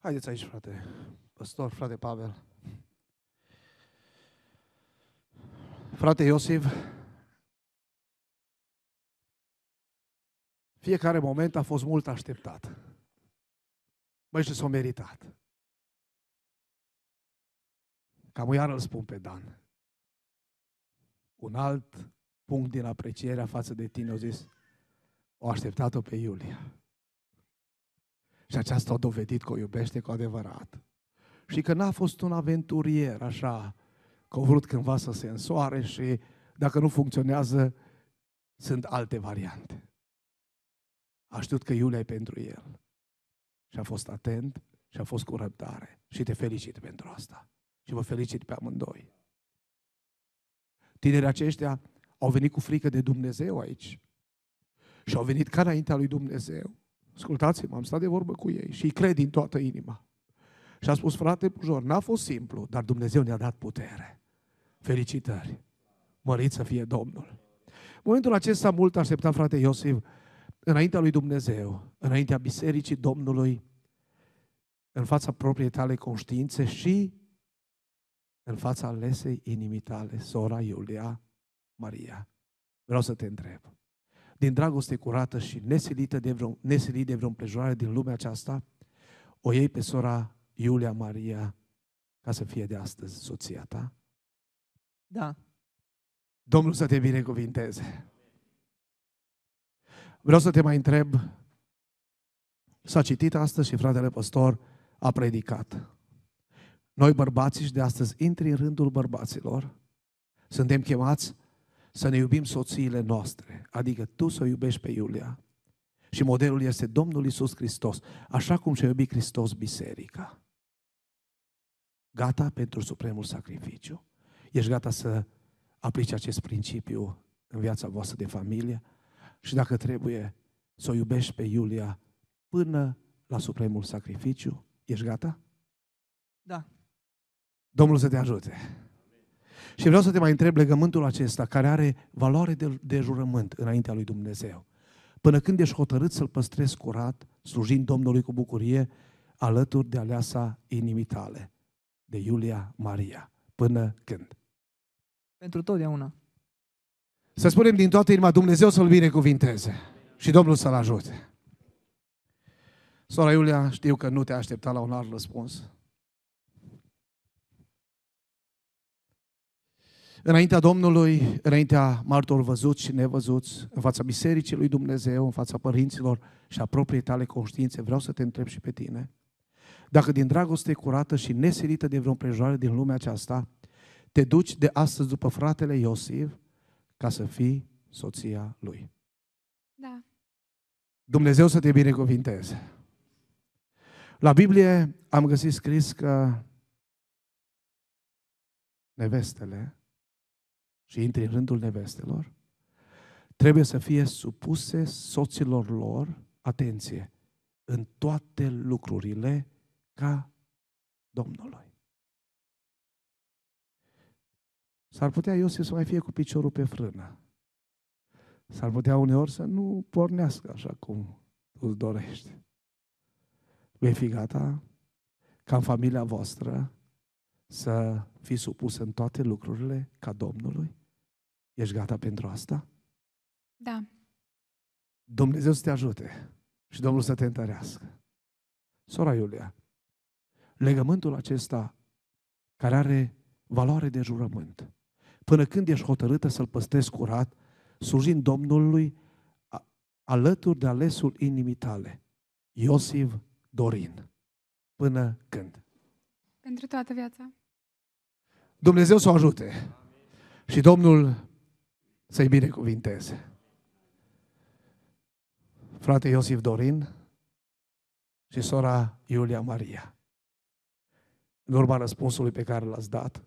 Haideți aici, frate. Păstor, frate Pavel. Frate Iosif, fiecare moment a fost mult așteptat. Băi, și s-a meritat. Cam iar îl spun pe Dan. Un alt punct din aprecierea față de tine, au zis, o așteptat-o pe Iulia. Și aceasta a dovedit că o iubește cu adevărat. Și că n-a fost un aventurier, așa, că a vrut cândva să se însoare și dacă nu funcționează, sunt alte variante. A știut că Iulia e pentru el. Și a fost atent și a fost cu răbdare. Și te felicit pentru asta. Și vă felicit pe amândoi. Tinerii aceștia au venit cu frică de Dumnezeu aici. Și au venit ca înaintea lui Dumnezeu. Ascultați-mă, am stat de vorbă cu ei și îi cred din toată inima. Și a spus, frate Pujor, n-a fost simplu, dar Dumnezeu ne-a dat putere. Felicitări! Mărit să fie Domnul! În momentul acesta mult aștepta frate Iosif înaintea lui Dumnezeu, înaintea Bisericii Domnului, în fața propriei tale conștiințe și în fața alesei inimii tale, sora Iulia Maria. Vreau să te întreb. Din dragoste curată și nesilită de vreun, nesilit de vreo împrejurare din lumea aceasta, o iei pe sora Iulia Maria ca să fie de astăzi soția ta? Da. Domnul să te binecuvinteze. Vreau să te mai întreb, s-a citit astăzi și fratele păstor a predicat. Noi bărbații și de astăzi intri în rândul bărbaților, suntem chemați să ne iubim soțiile noastre, adică tu să o iubești pe Iulia. Și modelul este Domnul Isus Hristos, așa cum și-a iubit Hristos biserica. Gata pentru supremul sacrificiu? Ești gata să aplici acest principiu în viața voastră de familie? Și dacă trebuie să o iubești pe Iulia până la supremul sacrificiu, ești gata? Da. Domnul să te ajute. Și vreau să te mai întreb legământul acesta, care are valoare de, de jurământ înaintea lui Dumnezeu. Până când ești hotărât să-L păstrezi curat, slujind Domnului cu bucurie, alături de aleasa inimii tale, de Iulia Maria. Până când? Pentru totdeauna. Să spunem din toată inima, Dumnezeu să-L binecuvinteze și Domnul să-L ajute. Sora Iulia, știu că nu te aștepta la un alt răspuns. Înaintea Domnului, înaintea martor văzuți și nevăzuți, în fața Bisericii lui Dumnezeu, în fața părinților și a propriei tale conștiințe, vreau să te întreb și pe tine. Dacă din dragoste curată și nesilită de vreo împrejurare din lumea aceasta, te duci de astăzi după fratele Iosif ca să fii soția lui. Da. Dumnezeu să te binecuvinteze. La Biblie am găsit scris că nevestele și intri în rândul nevestelor, trebuie să fie supuse soților lor, atenție, în toate lucrurile ca Domnului. S-ar putea Iosif să mai fie cu piciorul pe frână. S-ar putea uneori să nu pornească așa cum îți dorești. Vei fi gata ca în familia voastră să fii supus în toate lucrurile ca Domnului? Ești gata pentru asta? Da. Dumnezeu să te ajute și Domnul să te întărească. Sora Iulia, legământul acesta care are valoare de jurământ, până când ești hotărâtă să-l păstrezi curat, slujind Domnului alături de alesul inimii tale, Iosif Dorin. Până când? Pentru toată viața. Dumnezeu să o ajute. Și Domnul să-i binecuvinteze. Frate Iosif Dorin și sora Iulia Maria. În urma răspunsului pe care l-ați dat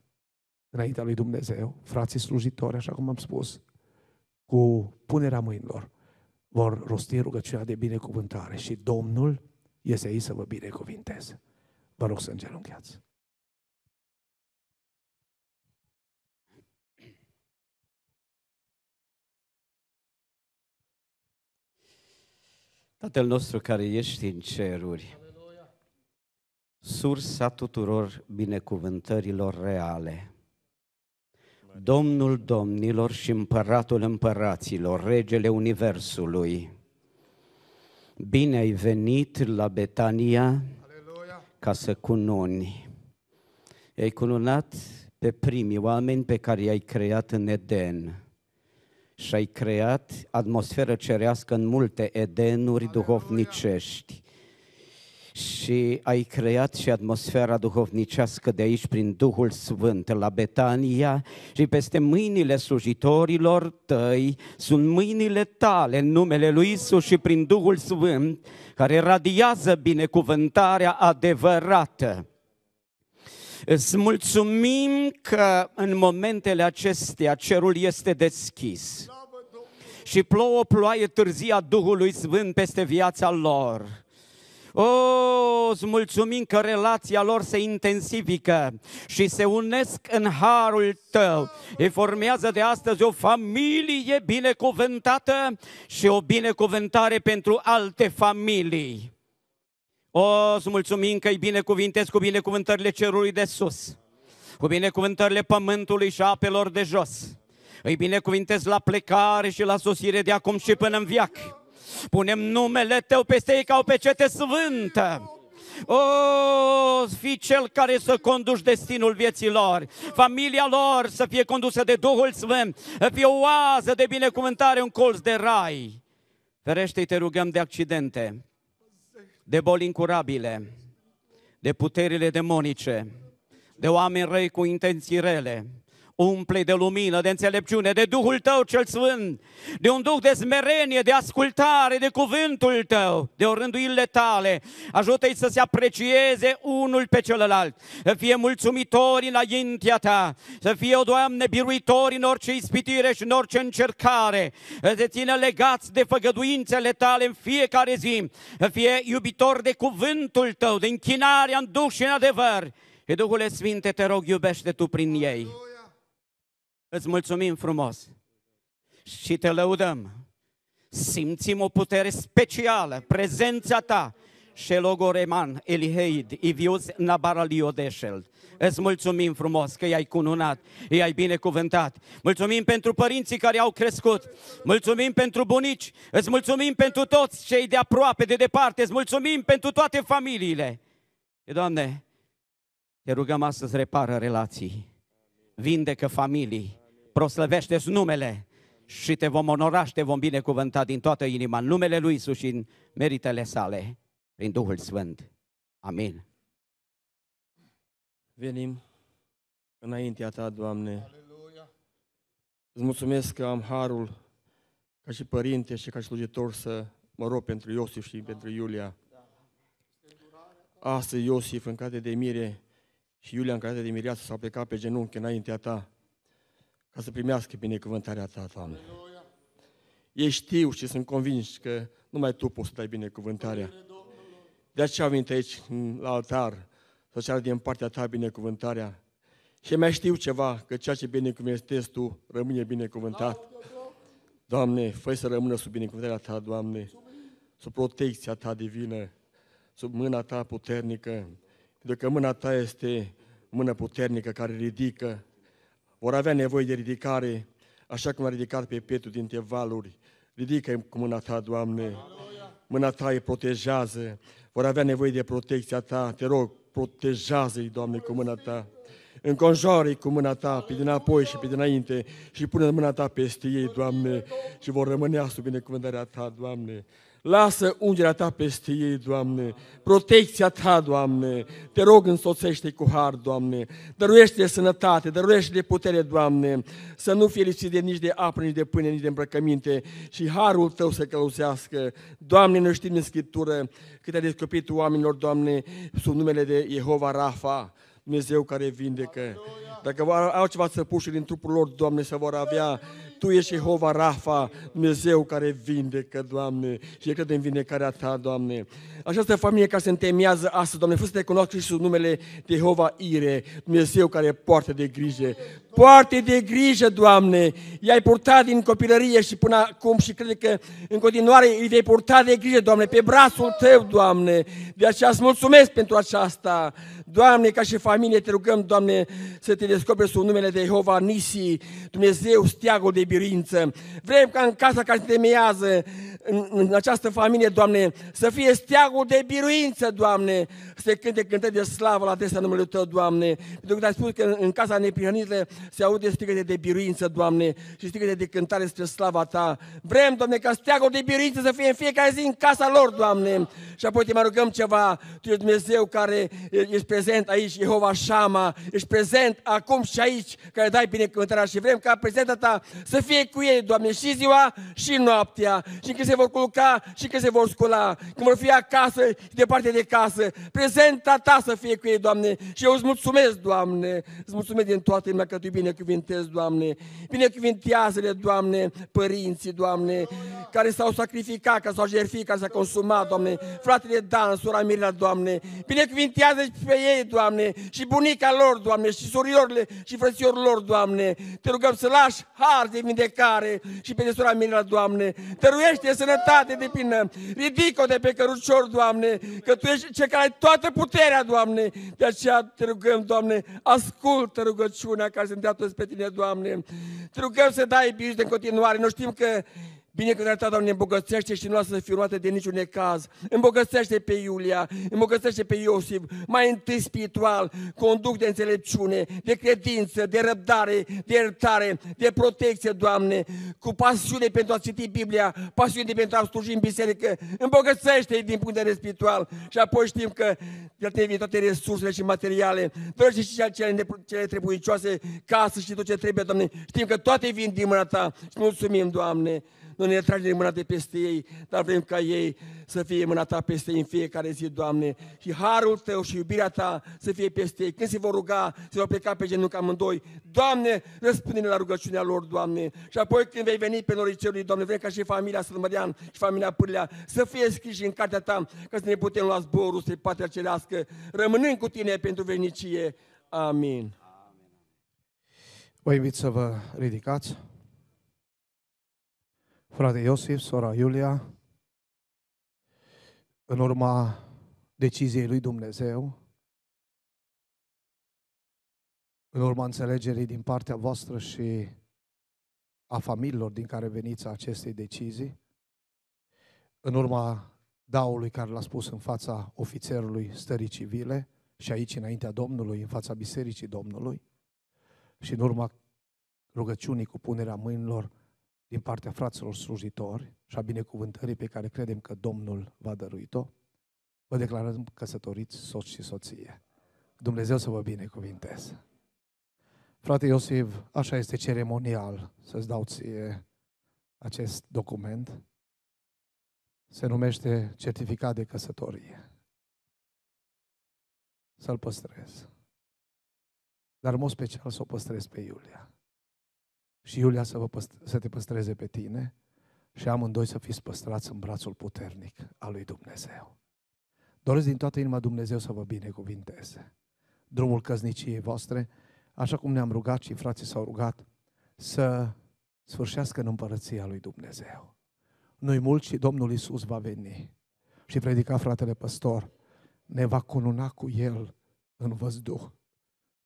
înaintea lui Dumnezeu, frații slujitori, așa cum am spus, cu punerea mâinilor, vor rosti rugăciunea de binecuvântare și Domnul este aici să vă binecuvinteze. Vă rog să îngenuncheați. Tatăl nostru care ești în ceruri, sursa tuturor binecuvântărilor reale. Domnul domnilor și împăratul împăraților, regele Universului, bine ai venit la Betania ca să cununi. Ai cununat pe primii oameni pe care i-ai creat în Eden și ai creat atmosferă cerească în multe edenuri duhovnicești și ai creat și atmosfera duhovnicească de aici prin Duhul Sfânt la Betania și peste mâinile slujitorilor tăi sunt mâinile tale în numele lui Isus și prin Duhul Sfânt care radiază binecuvântarea adevărată. Îți mulțumim că în momentele acestea cerul este deschis și plouă ploaie târzia Duhului Sfânt peste viața lor o, îți mulțumim că relația lor se intensifică și se unesc în harul tău. Îi formează de astăzi o familie binecuvântată și o binecuvântare pentru alte familii. O, îți mulțumim că îi binecuvintezi cu binecuvântările cerului de sus, cu binecuvântările pământului și apelor de jos. Îi binecuvintezi la plecare și la sosire de acum și până în viac Punem numele Tău peste ei ca o pecete sfântă. O, fi cel care să conduci destinul vieții lor, familia lor să fie condusă de Duhul Sfânt, să fie o oază de binecuvântare, un colț de rai. Ferește-i, te rugăm, de accidente, de boli incurabile, de puterile demonice, de oameni răi cu intenții rele, umple de lumină, de înțelepciune, de Duhul Tău cel Sfânt, de un Duh de smerenie, de ascultare, de cuvântul Tău, de orânduirile Tale. Ajută-i să se aprecieze unul pe celălalt, să fie mulțumitori înaintea Ta, să fie, o Doamne, biruitori în orice ispitire și în orice încercare, să se țină legați de făgăduințele Tale în fiecare zi, să fie iubitori de cuvântul Tău, de închinarea în Duh și în adevăr. Și Duhule Sfinte, te rog, iubește Tu prin ei. Îți mulțumim frumos și te lăudăm. Simțim o putere specială, prezența ta, Shelogoreman, Eliheid, Ivius Nabaraliodeșel. Îți mulțumim frumos că i-ai cununat, i-ai binecuvântat. Mulțumim pentru părinții care au crescut. Mulțumim pentru bunici. Îți mulțumim pentru toți cei de aproape, de departe. Îți mulțumim pentru toate familiile. E, Doamne, te rugăm astăzi repară relații, vindecă familii, proslăvește numele și te vom onora și te vom binecuvânta din toată inima în numele Lui Isus și în meritele sale, prin Duhul Sfânt. Amin. Venim înaintea Ta, Doamne. Îți mulțumesc că am harul ca și părinte și ca și slujitor să mă rog pentru Iosif și pentru Iulia. Astăzi Iosif în carte de mire și Iulia în carte de mireasă s-au plecat pe genunchi înaintea Ta ca să primească binecuvântarea Ta, Doamne. Ei știu și sunt convinși că numai Tu poți să dai binecuvântarea. De aceea am venit aici, la altar, să ceară din partea Ta binecuvântarea. Și mai știu ceva, că ceea ce binecuvântezi Tu rămâne binecuvântat. Doamne, fă să rămână sub binecuvântarea Ta, Doamne, sub protecția Ta divină, sub mâna Ta puternică, pentru că mâna Ta este mână puternică care ridică, vor avea nevoie de ridicare, așa cum a ridicat pe Petru dintre valuri. Ridică cu mâna ta, Doamne. Mâna ta îi protejează. Vor avea nevoie de protecția ta. Te rog, protejează-i, Doamne, cu mâna ta. Înconjoară-i cu mâna ta pe dinapoi și pe dinainte și pune mâna ta peste ei, Doamne, și vor rămâne sub binecuvântarea ta, Doamne. Lasă ungerea Ta peste ei, Doamne, protecția Ta, Doamne, te rog însoțește cu har, Doamne, dăruiește sănătate, dăruiește de putere, Doamne, să nu fie lipsit de nici de apă, nici de pâine, nici de îmbrăcăminte și harul Tău să călăuzească. Doamne, noi știm în Scriptură cât ai descoperit oamenilor, Doamne, sub numele de Jehova Rafa, Dumnezeu care vindecă. Dacă vor au ceva să puși din trupul lor, Doamne, să vor avea tu ești Jehova Rafa, Dumnezeu care vindecă, Doamne, și e cred în vindecarea Ta, Doamne. Această familie care se întemeiază astăzi, Doamne, fă să te cunoască și sub numele de Jehova Ire, Dumnezeu care poartă de grijă. Poartă de grijă, Doamne! I-ai purtat din copilărie și până acum și cred că în continuare îi vei purta de grijă, Doamne, pe brațul Tău, Doamne. De aceea îți mulțumesc pentru aceasta. Doamne, ca și familie te rugăm, Doamne, să te descoperi sub numele de Jehova Nisi, Dumnezeu, steagul de birință. Vrem ca în casa care se temeiază, în, în această familie, Doamne, să fie steagul de biruință, Doamne, să se cânte cântări de slavă la adresa numele Tău, Doamne. Pentru că ai spus că în casa neprihănită se aude strigăte de biruință, Doamne, și strigăte de cântare spre slava Ta. Vrem, Doamne, ca steagul de biruință să fie în fiecare zi în casa lor, Doamne. Și apoi te mai rugăm ceva, Tu ești Dumnezeu care ești prezent aici, Jehova Shama, ești prezent acum și aici, care dai binecuvântarea și vrem ca prezența Ta să fie cu ei, Doamne, și ziua și noaptea, și când se vor culca și când se vor scula, când vor fi acasă și departe de casă, prezenta Ta să fie cu ei, Doamne, și eu îți mulțumesc, Doamne, îți mulțumesc din toată inima că Tu binecuvintezi, Doamne, binecuvintează-le, Doamne, părinții, Doamne, care s-au sacrificat, care s-au jertfit, care s-au consumat, Doamne, fratele Dan, sora Mirela, Doamne, binecuvintează pe ei, Doamne, și bunica lor, Doamne, și suriorile și frățiorii lor, Doamne, te rugăm să lași har de vindecare și pe sora Mirela, Doamne, dăruiește sănătate de plină, ridică-o de pe cărucior, Doamne, că Tu ești cel care ai toată puterea, Doamne, de aceea te rugăm, Doamne, ascultă rugăciunea care se îndreaptă spre Tine, Doamne, te rugăm să dai bijuți de continuare, noi știm că Binecuvântarea ta, Doamne, îmbogățește și nu lasă să fie urmată de niciun necaz. Îmbogățește pe Iulia, îmbogățește pe Iosif, mai întâi spiritual, conduc de înțelepciune, de credință, de răbdare, de iertare, de protecție, Doamne, cu pasiune pentru a citi Biblia, pasiune pentru a sluji în biserică. Îmbogățește-i din punct de vedere spiritual și apoi știm că el te vine toate resursele și materiale, doar și cele, cele trebuicioase, casă și tot ce trebuie, Doamne. Știm că toate vin din mâna Ta și mulțumim, Doamne. Nu ne trage de mâna de peste ei, dar vrem ca ei să fie mâna ta peste ei în fiecare zi, Doamne. Și harul tău și iubirea ta să fie peste ei. Când se vor ruga, se vor pleca pe genunchi amândoi. Doamne, răspunde la rugăciunea lor, Doamne. Și apoi când vei veni pe norii cerului, Doamne, vrem ca și familia Sălmărean și familia Pârlea să fie scriși în cartea ta, ca să ne putem lua zborul spre patria cerească, rămânând cu tine pentru veșnicie. Amin. Vă invit să vă ridicați. Frate Iosif, sora Iulia, în urma deciziei lui Dumnezeu, în urma înțelegerii din partea voastră și a familiilor din care veniți acestei decizii, în urma daului care l-a spus în fața ofițerului stării civile și aici înaintea Domnului, în fața Bisericii Domnului, și în urma rugăciunii cu punerea mâinilor din partea fraților slujitori și a binecuvântării pe care credem că Domnul va dărui-o, vă declarăm căsătoriți soț și soție. Dumnezeu să vă binecuvinteze. Frate Iosif, așa este ceremonial să-ți dau ție acest document. Se numește certificat de căsătorie. Să-l păstrez. Dar în mod special să o păstrez pe Iulia și Iulia să, vă păst- să te păstreze pe tine și amândoi să fiți păstrați în brațul puternic al lui Dumnezeu. Doresc din toată inima Dumnezeu să vă binecuvinteze. Drumul căzniciei voastre, așa cum ne-am rugat și frații s-au rugat, să sfârșească în împărăția lui Dumnezeu. Nu-i mult și Domnul Isus va veni. Și predica fratele păstor, ne va cununa cu El în văzduh.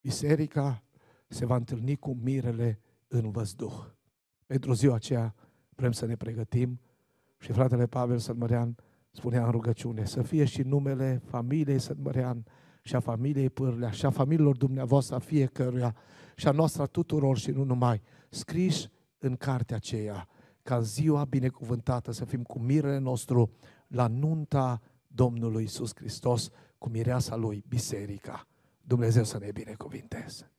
Biserica se va întâlni cu mirele în văzduh. Pentru ziua aceea vrem să ne pregătim și fratele Pavel Sănmărean spunea în rugăciune să fie și numele familiei Sănmărean și a familiei Pârlea și a familiilor dumneavoastră, a fiecăruia și a noastră tuturor și nu numai, scriși în cartea aceea, ca în ziua binecuvântată să fim cu mirele nostru la nunta Domnului Isus Hristos, cu mireasa Lui, Biserica. Dumnezeu să ne binecuvinteze.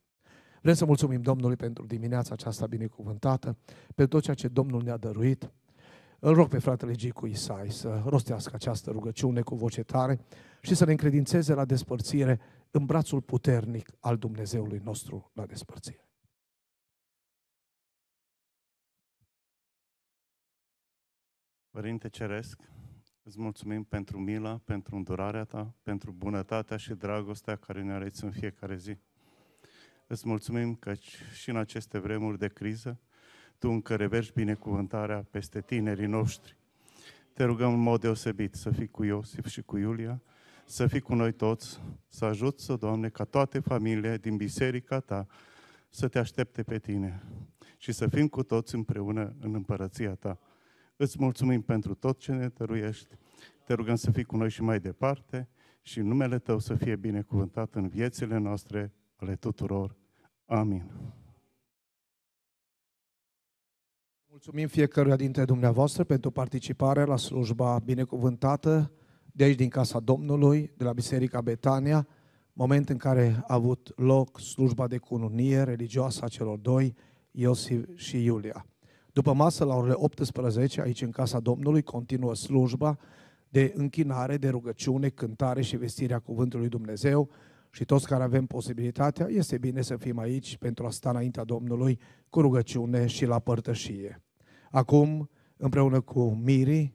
Vrem să mulțumim Domnului pentru dimineața aceasta binecuvântată, pentru tot ceea ce Domnul ne-a dăruit. Îl rog pe fratele Gicu Isai să rostească această rugăciune cu voce tare și să ne încredințeze la despărțire în brațul puternic al Dumnezeului nostru la despărțire. Părinte Ceresc, îți mulțumim pentru mila, pentru îndurarea ta, pentru bunătatea și dragostea care ne arăți în fiecare zi. Îți mulțumim că și în aceste vremuri de criză, Tu încă reverși binecuvântarea peste tinerii noștri. Te rugăm în mod deosebit să fii cu Iosif și cu Iulia, să fii cu noi toți, să ajut să, Doamne, ca toate familiile din biserica Ta să te aștepte pe Tine și să fim cu toți împreună în împărăția Ta. Îți mulțumim pentru tot ce ne dăruiești. Te rugăm să fii cu noi și mai departe și numele Tău să fie binecuvântat în viețile noastre ale tuturor. Amin. Mulțumim fiecăruia dintre dumneavoastră pentru participare la slujba binecuvântată de aici din Casa Domnului, de la Biserica Betania, moment în care a avut loc slujba de cununie religioasă a celor doi, Iosif și Iulia. După masă, la orele 18, aici în Casa Domnului, continuă slujba de închinare, de rugăciune, cântare și vestirea Cuvântului Dumnezeu și toți care avem posibilitatea, este bine să fim aici pentru a sta înaintea Domnului cu rugăciune și la părtășie. Acum, împreună cu Miri,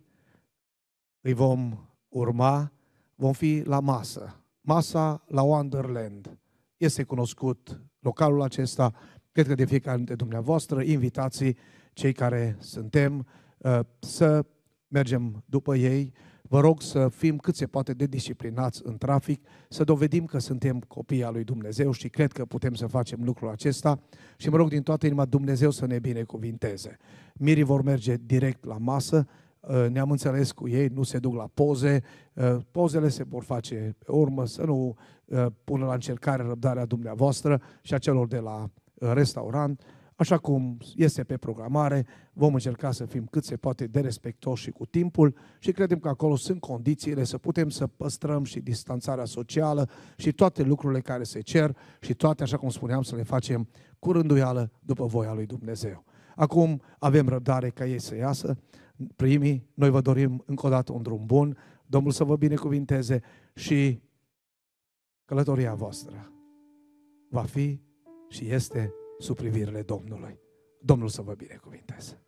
îi vom urma, vom fi la masă. Masa la Wonderland. Este cunoscut localul acesta, cred că de fiecare dintre dumneavoastră, invitații, cei care suntem, uh, să mergem după ei. Vă rog să fim cât se poate de disciplinați în trafic, să dovedim că suntem copii al lui Dumnezeu și cred că putem să facem lucrul acesta și mă rog din toată inima Dumnezeu să ne binecuvinteze. Mirii vor merge direct la masă, uh, ne-am înțeles cu ei, nu se duc la poze, uh, pozele se vor face pe urmă, să nu pună la încercare răbdarea dumneavoastră și a celor de la restaurant, așa cum este pe programare, vom încerca să fim cât se poate de respectoși și cu timpul și credem că acolo sunt condițiile să putem să păstrăm și distanțarea socială și toate lucrurile care se cer și toate, așa cum spuneam, să le facem cu rânduială după voia lui Dumnezeu. Acum avem răbdare ca ei să iasă. Primii, noi vă dorim încă o dată un drum bun, Domnul să vă binecuvinteze și călătoria voastră va fi și este sub privirile Domnului. Domnul să vă binecuvinteze.